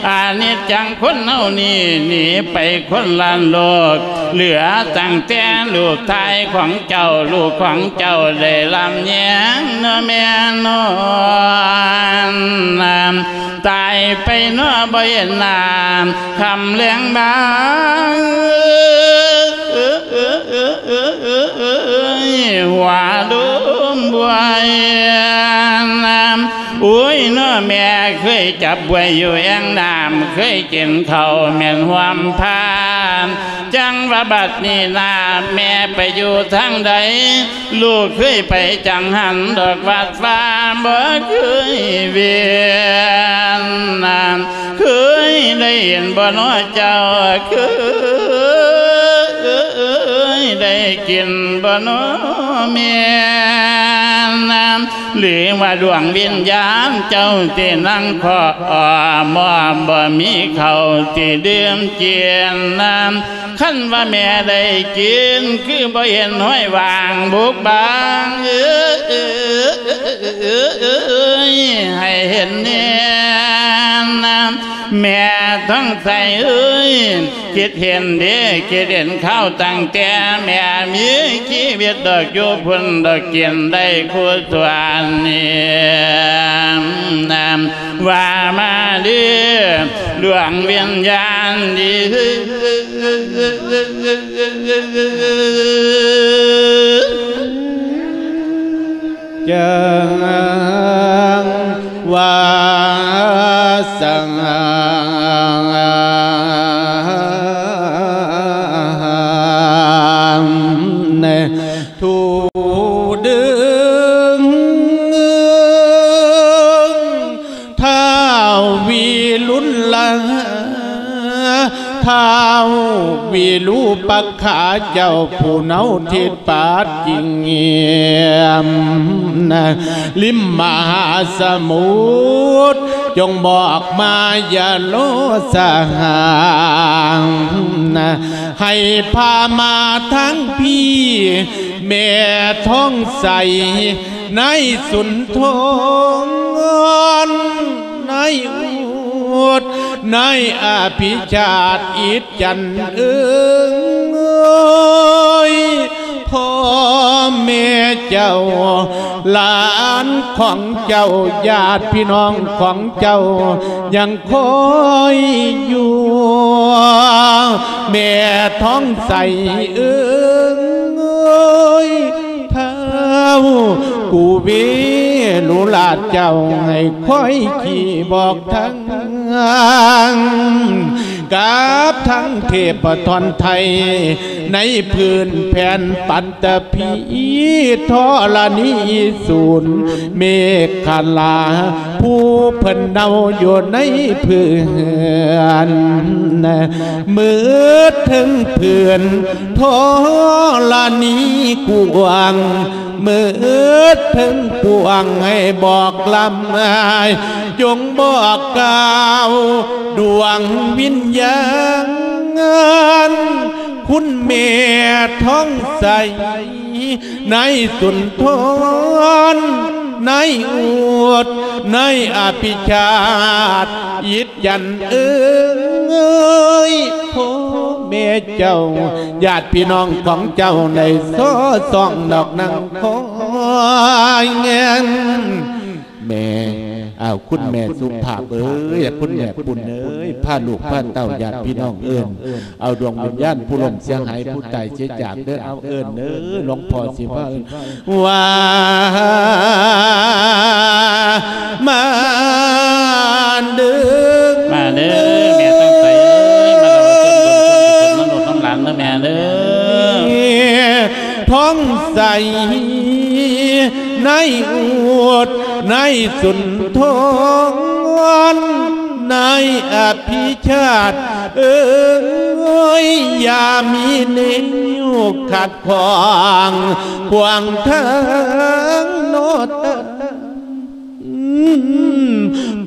Speaker 4: อันนี้จังคนเอานี่หนีไปคนละโลก เหลือตั้งแต่ลูกทายของเจ้าลูกของเจ้าได้ลำแยงเนาะแม่นอนตายไปเนาะบ่เห็นนามคำเลี้ยงบ้าง หัวดุมบวยนามอุ้ยน้อแม่เคยจับไว้อยู่แองน้ำเคยกินเขาวแม่นหวมพานจังว่าบัดนี้นาแม่ไปอยู่ทางใด ลูกเคยไปจังหันดอกวัดฟ้าบ่เคยเวียนนานเคยได้เห็นบ่น้อเจ้าเคย ได้กินบ่น้อแม่น้ำหรือว่าดวงวิญญาณเจ้าที่นั่งขอมอบ่มีเขาที่เดื่มเจียนน้ำขั้นว่าแม่ได้กินคือบ่เห็นห้อยวางบุกบางเออเออเออให้เห็นเนี่ยน้ำ แม่ทั้งใส่เอ้ยคิดเห็นเด้คิดเห็นข้าวตั้งแต่แม่มีชีวิตดอกอยู่พุ่นดอกเกียนได้คู่ตัวนี่ยน้ำว่ามาด้อดวงวิญญาณดี
Speaker 3: จังว่าสัง วีลูปักขาเจ้าผู้เนาทิดปาดจิงเงียมนะลิมมหาสมุทรจงบอกมาอย่าโลสหางนะให้พามาทั้งพี่แม่ท้องใสในสุนทรในอุ ดในอาภิชาติอิจจันเอ้ยพ่อแม่เจ้าหลานของเจ้าญาติพี่น้องของเจ้า ยังคอยอยู่แม่ท้องใสเอ้ยเท้า กูเวลุลาดเจ้าให้ค่อยขี่บอกทั้งกับทั้งเทพทนไทย ในพื้นแผ่นปัตตภีทอลนีศูนย์เมฆขลา ผู้เพิ่นเนาอยู่ในพื้นมือถึงเพื่อนทอลนีกวาง มือถึงปวงให้บอกลำจงบอกกล่าวดวงวิญญาณคุณเมียท้องใสในสุนทรในอวดในอภิชาติยิดยันเอ้ยโพ แม่เจ้าญาติพี่น้องของเจ้าในโซอซองดอกนางคอยเงินแม่อ้าวคุณแม่สุภาพเอ้ยคุณแม่ปุ่นเอ้ยพาลูกพาเต้าญาติพี่น้องเอิญเอาดวงวิญญาณผู้ลมเสียหายผู้ตายเสียจากเด้อเอาเอิญเด้อหลวงพ่อสิว่าเอิ้นว่ามาเด้อ
Speaker 4: มาเด้อ ใส
Speaker 3: ในอวด ในสุนทรในอภิชาติ เอ้ยอย่ามีนิ้วขัดขวางขวางทางโนด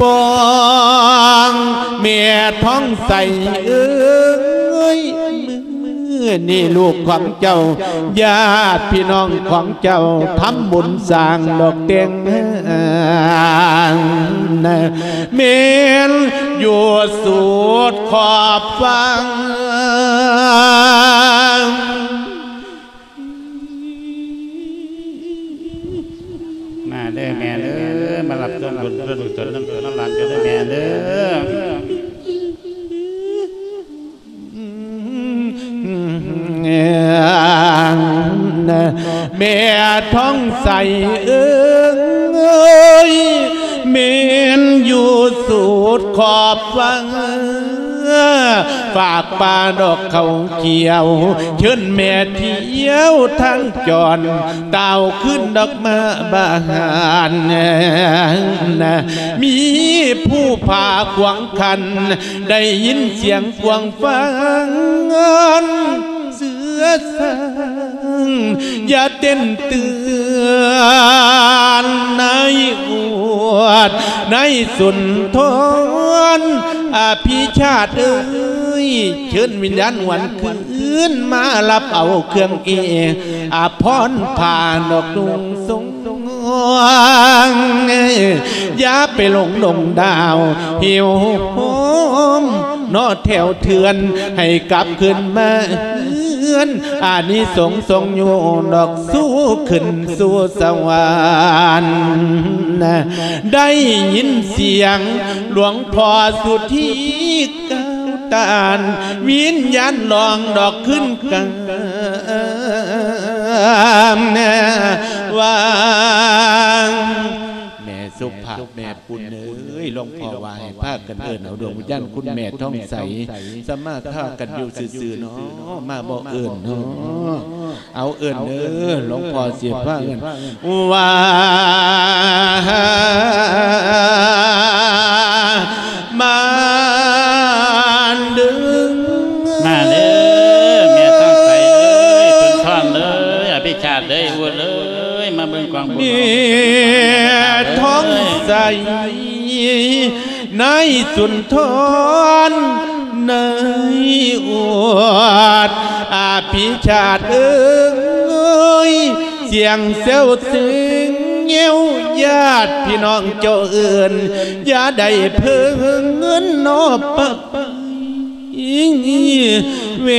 Speaker 3: บองเมียท้องใสเอ้ย มือนี่ลูกของเจ้าญาติพี่น้องของเจ้าทำบุญสร้างดอกเตียงเมียนอยู่สุดขอบฟัง
Speaker 4: มาเด้อแม่เด้อมารับต้นบุญต้นกุศลน้ำหนุนน้ำหลานกันเด้อแม่เด้อ
Speaker 3: แม่ท้องใสเอ้ยแม่ดขอบฟังฝากปลาดอกเขาเขียว เชิญแม่เที่ยวทั้งจอนเต่าขึ้นดอกมาบานนะมีผู้พาขวางคัน ได้ยินเสียงกวางฟัง อสางอย่าเต้นเตือนในอวดในสุนทรอาภิชาติเอ้ยเชิญวิญญาณวันคืนมารับเอาเครื่องเออาพรผ่านดอกดุงสงอย่าไปหลงดงดาวหิวโหมนอแถวเถือนให้กลับขึ้นมา อนอานิสงสงอยู่ดอกสู้ขึ้นสู่สวรรค์นะได้ยินเสียงหลวงพ่อสุธีก้าตานวิญญาณลองดอกขึ้นกันนะวางแม่สุภาพแม่ปุณเอ้ยหลวงพ่อ ว่าให้พากันเอินเอาดวงวิญญาณคุณแม่ท่องใสสมาฆ่ากันอยู่ซื่อๆเนาะมาบอกเอินเนาะเอาเอินเด้อหลวงพ่อเสียพาเอินว่ามาดึง
Speaker 4: มาเด้อแม่ตั้งใจเอ้ยสุนทรเลยอภิชาติเลยอวดเลยมาเบิ่งกองบุญ
Speaker 3: เมียท้องใส ในสุนทรในอวดอาภิชาติเอ้ยเสียงเซลสิงเงี้ยวญาติพี่น้องเจ้าเอื่นอย่าได้เพิ่งเงินนอบปะ ไปเว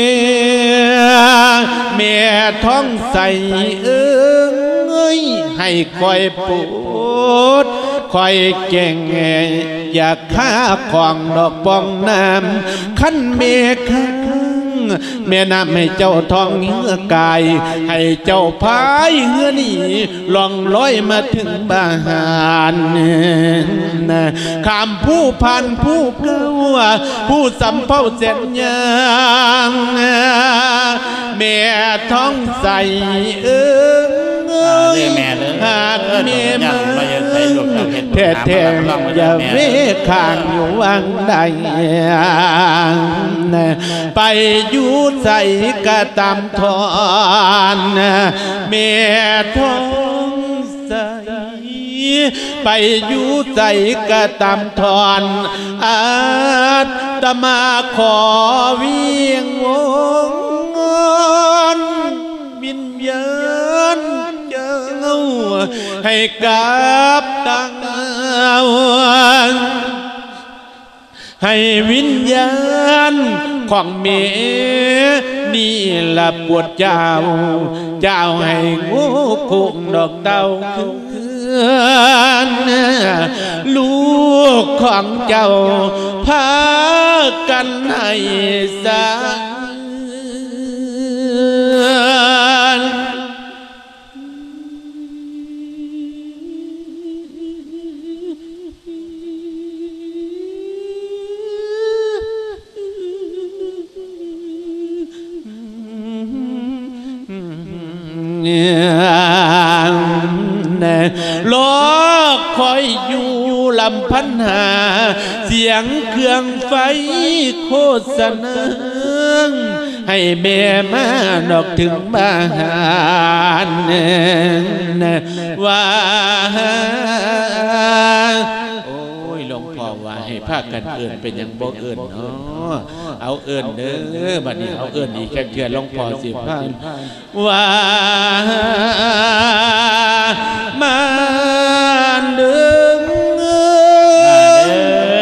Speaker 3: แม่ท้องใสเอ้ยให้คอยปวดคอยเก่งอยากฆ่าของดอกปองน้ำขั้นเมฆ แม่น้ำให้เจ้าทองเหือกาย ให้เจ้าพายเหือนี่ล่องลอยมาถึงบ้านข้ามผู้พันผู้เก้าผู้สำเภาเสนยังแม่ท้องใสเอ้ย ย
Speaker 4: แม่เลย
Speaker 3: หากแม่
Speaker 4: ยั
Speaker 3: มาง
Speaker 4: ไปยังไปลูกเอ
Speaker 3: แท้แท้
Speaker 4: หามาลอ
Speaker 3: ย่า
Speaker 4: ม่
Speaker 3: เวข้างอยู่วังใดไปอยู่ใส่กระตามทอนแม่ทองใสไปอยู่ใจกระตามทอนอาตมาขอเวียงวอาให้กลับตังให้วิญญาณของเมนี่ละปว โลกคอยอยู่ลำพันหา เสียงเครื่องไฟโฆษณาให้แม่มาดอกถึงบ้านว่า ว่าให้ากันเอื่นเป็นอย่างบ่เอื่นเนาะเอาเอื่นเด้อบัดนี้เอาเอื่นอีกแค่เทื่อลวงพอสิพาว่ามาดึง
Speaker 4: เด้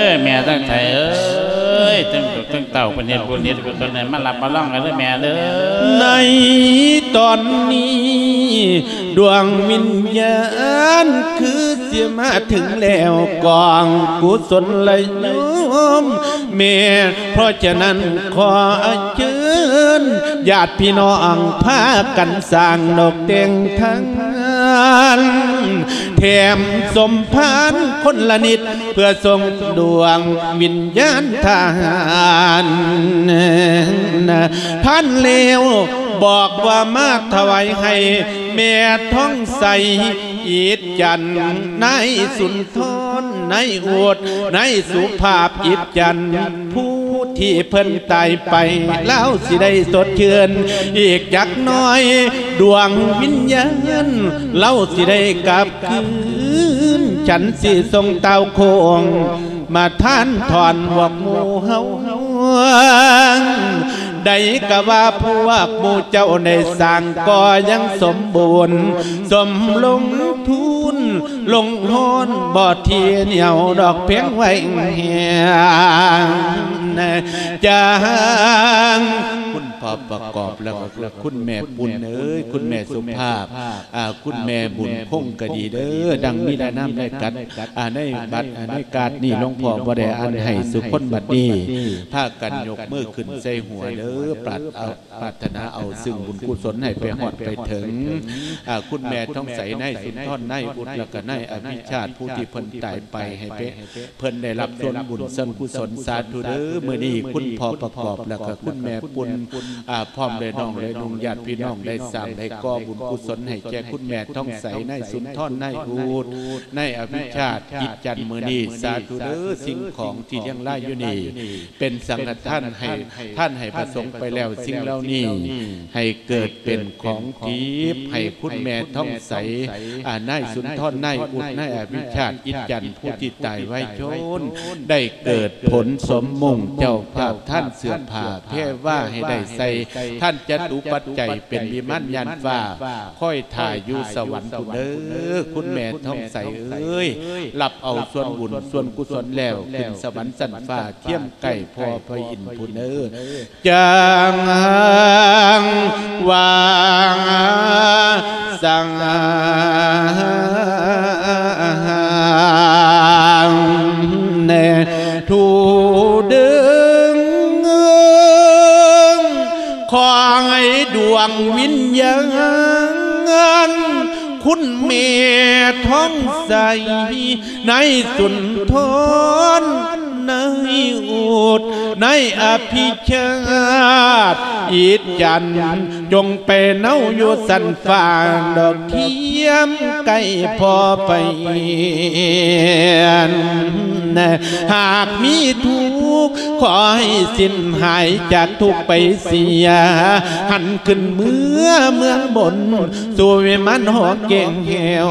Speaker 4: อแม่ตั้งใจเอ้ยตั้งตั้งเต่าเป็นเฮ็ดบุญเฮ็ดกุศลให้มารับมาล่องกันเด้อแม่เด้อ
Speaker 3: ในตอนนี้ ดวงวิญญาณคือเสียมาถึงแล้วกองกุศลเลยโยมเมเพราะฉะนั้นขอเชิญญาติพี่น้องพากันสร้างดอกเต็งทั้งนแถมสมพานคนละนิด เพื่อส่งดวงวิญญาณทหารท่านเลวบอกว่ามากถวายให้ แม่ท้องใสอีดจันในสุนทรในอวดในสุภาพอีดจันผู้ที่เพิ่นตายไปแล้วสิได้สดเชื่นอีกจักหน้อย ดวงวิญญาณเล่าสิได้กลับคืน ฉันสิทรงเต้าโคงมาท่านถอนหวกหมูเฮา ได้กะว่าพวกมูเจ้าในสังก็ยังสมบูรณ์ สมลงทุน ลงโหนบ่อเทีเหนียวดอกเพียงไว้เฮียจางคุณ อประกอบแล้วก็คุณแม่ปุ่นเอ้ยคุณแม่สุภาพอ่าคุณแม่บุญคงก็ดีเด้อดังมีได้น้ำได้กัดอ่าในบัตรอ่าในการนี่หลวงพ่อบ่ได้อันให้สุคนบัดนี้ถ้ากันยกมือขึ้นใส่หัวเด้อปรารถเอาปรารถนาเอาซึ่งบุญกุศลให้ไปฮอดไปถึงอ่าคุณแม่ท้องใสในสุนทรในอุตแล้วก็ในอภิชาติผู้ที่เพิ่นตายไปให้ไปเพิ่นได้รับส่วนบุญส่วนกุศลสาธุเด้อมื้อนี้คุณพ่อประกอบแล้วก็คุณแม่ปุณอ่าพร้อมเลยน้องเลยนุ่งญาติพี่น้องได้สร้างได้ก่อบุญกุศลให้แก่คุณแม่ท้องใสในสุนทรในอูดในอภิชาติกิจจันมือนีสาธุเด้อสิ่งของที่เลี้ยงไล่อยู่นี่เป็นสังฆทานให้ท่านให้ประสงค์ไปแล้วสิ่งเหล่านี้ให้เกิดเป็นของทิพย์ให้คุณแม่ท้องใสอ่านายสุนทรนายอุดนายอภิชาติอิจจันผู้ที่ตายไว้ชนได้เกิดผลสมมุ่งเจ้าภาพท่านเสื่อผ่าเพ่ว่าให้ได้ใสท่านจะตุปัจจัยเป็นวิมันยันฟ้าค่อยถ่ายอยู่สวรรค์คุณเด้อคุณแม่ท้องใสเอ้ยหลับเอาส่วนบุญส่วนกุศลแล้วขึ้นสวรรค์สันฟ้าเทียมไก่พอพระอินทร์พุนเอ้อจางวางสังเนทูดึง งวิญญาณคุณเมท้องใสในสุนทร ในอุดในอภิชาติอิดจันจงเป็นเนาอยู่สันฟางดอกเทียมไก่พอไปหากมีทุกข์ขอให้สิ้นหายจากทุกไปเสีย หันขึ้นเมื่อเมืองบนสู่วิมันหอเก่งเหว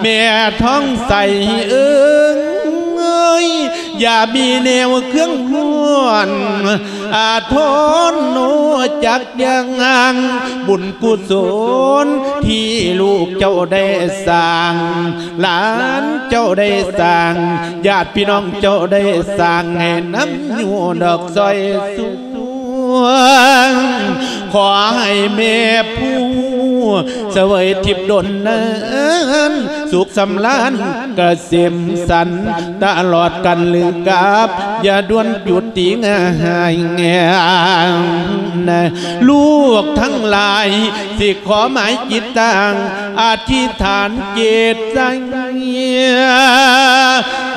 Speaker 3: แม่ท้องใสเอิงเอ้ ย อย่ามีแนวเครื่องห้วนอาทนโนจักยังงังบุญกุศลที่ลูกเจ้าได้สร้าง หลานเจ้าได้สร้างญาติพี่น้องเจ้าได้สร้างให้น้ำอยู่ดอกซอยสูง ขอให้แม่ผู้เสวยทิพดนนั้นสุขสำลานกระเสมสันตลอดกันหรือกับ อย่าด่วนหยุดติงหายแงนะลูกทั้งหลาย สิขอหมายจิตตังอาธิฐานเจตสัง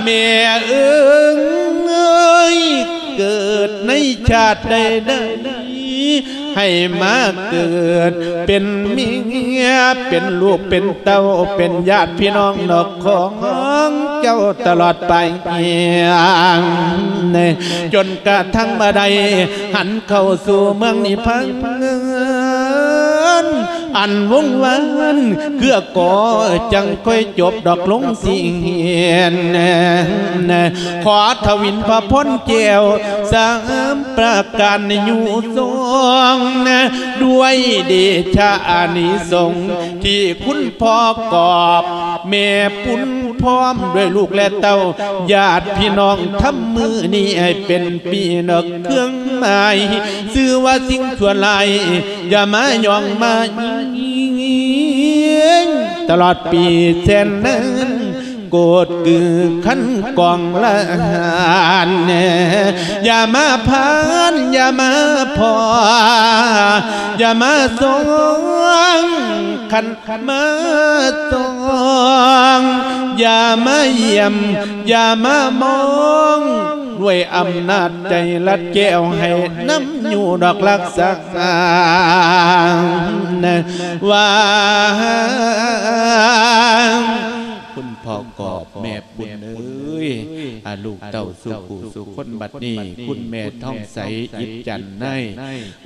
Speaker 3: แม่เอิ้ ในชาติใดใดให้มาเกิด เป็นเมียเป็นลูกเป็นเต้าเป็นญาติพี่น้องนอกของเจ้าตลอดไปจนกระทั่งมาใดหันเข้าสู่เมืองนิพพาน อันวงวันเกือก่อจังค่อยจบดอกลงสิเหียนขอทวินพระพ้นเจียวสามประการอยู่ทรงด้วยเดชะอานิสงที่คุณพ่อกอบแม่ปุ้น พร้อมด้วยลูกและเต้าญาติพี่น้องทำมือนี้ให้เป็นปีนกเครื่องหมายซื้อว่าสิ่งชั่วลายอย่ามายองมายิงตลอดปีเช่นนั้น โกดคือขันกองละหานอย่ามาพานอย่ามาพอ อย่ามาสงขันมาตองอย่ามาเยี่ยม อย่ามามองด้วยอำนาจใจลัดแก้วให้น้ำอยู่ดอกลักษานะว่า คุณพ่อกอบแม่บุญเอ้ยอาลูกเต่าสุขูสุขคนบัดนี้ คุณแม่ท่องใสอิจจันทร์ใน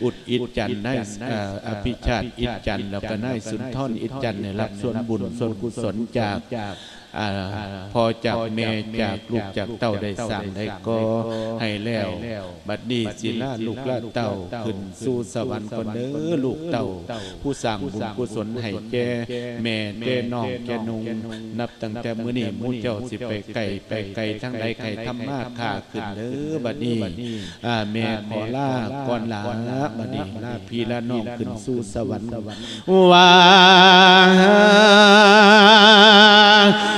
Speaker 3: อุดอิจจันทร์ในเอ่ออภิชาติอิจจันทร์แล้วก็นายสุนทรอิจจันทร์เนี่ยรับส่วนบุญส่วนกุศลจากอ่า พอจากแม่จากลูกจากเต่าได้สั่งได้ก็ให้แล้ว บัดนี้ศิลาลูกละเต่าขึ้นสู่สวรรค์คนเด้อลูกเต่าผู้สั่งบุญกุศลให้แก่แม่แก่น้องแก่นุงนับตั้งแต่มื้อนี้มู่เจ้าสิไปไก่ไปไก่ทั้งใดไก่ทำมาค่าขึ้นเด้อบัดนี้แม่ขอลาก่อนลาบัดนี้ลาพี่ลาน้องขึ้นสู่สวรรค์ว่า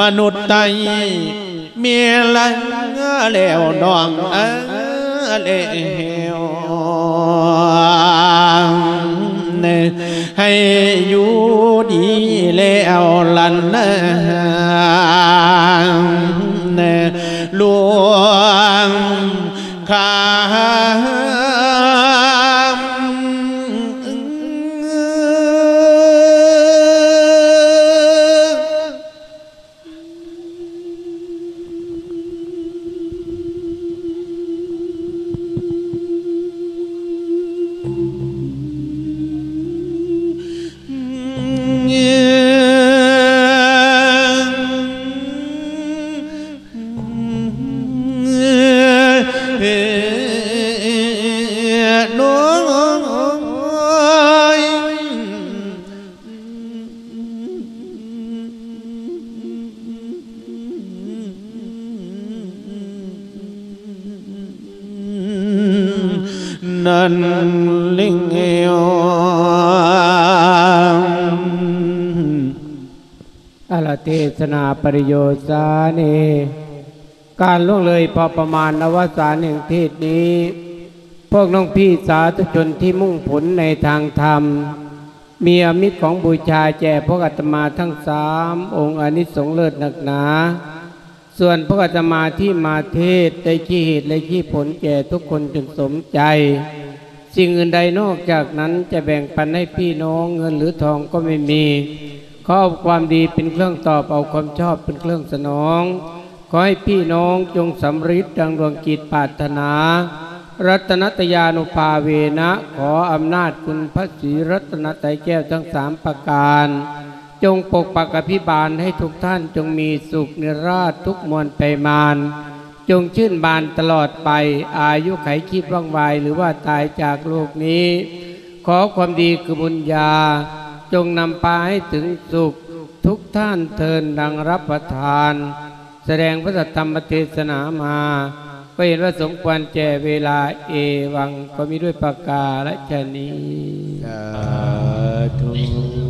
Speaker 3: มนุษย์ไตเมียลังแล้วดองเออแล้วให้อยู่ดีแล้วลันหลวงคา นา
Speaker 2: ปริโยสาเนการล่วงเลยพอประมาณอวสานแห่งเทศนี้ พวกน้องพี่สาธุชนที่มุ่งผลในทางธรรม มีอมิตรของบูชาแจกพวกอาตมาทั้งสามองค์อนิสงส์เลิศหนักหนา ส่วนพวกอาตมาที่มาเทศได้ขี้เหตุและขี้ผลแก่ทุกคนจนสมใจ สิ่งอื่นใดนอกจากนั้นจะแบ่งปันให้พี่น้องเงินหรือทองก็ไม่มี ขอความดีเป็นเครื่องตอบเอาความชอบเป็นเครื่องสนอง ขอให้พี่น้องจงสำริดดังดวงจิตปรารถนา รัตนตยานุภาเวนะ ขออำนาจคุณพระศรีรัตนตรัยแก้วทั้งสามประการ จงปกปักอภิบาลให้ทุกท่านจงมีสุขนิราชทุกมวลไปมานจงชื่นบานตลอดไป อายุไขคิดว่างวายหรือว่าตายจากโลกนี้ ขอความดีคือบุญญา จงนำพาให้ถึงสุขทุกท่านเทินดังรับประทาน แสดงพระสัทธรรมเทศนามาก็เห็นว่าสมควรแก่เวลาเอวังก็มีด้วยประกาและชนี้
Speaker 3: สาธุ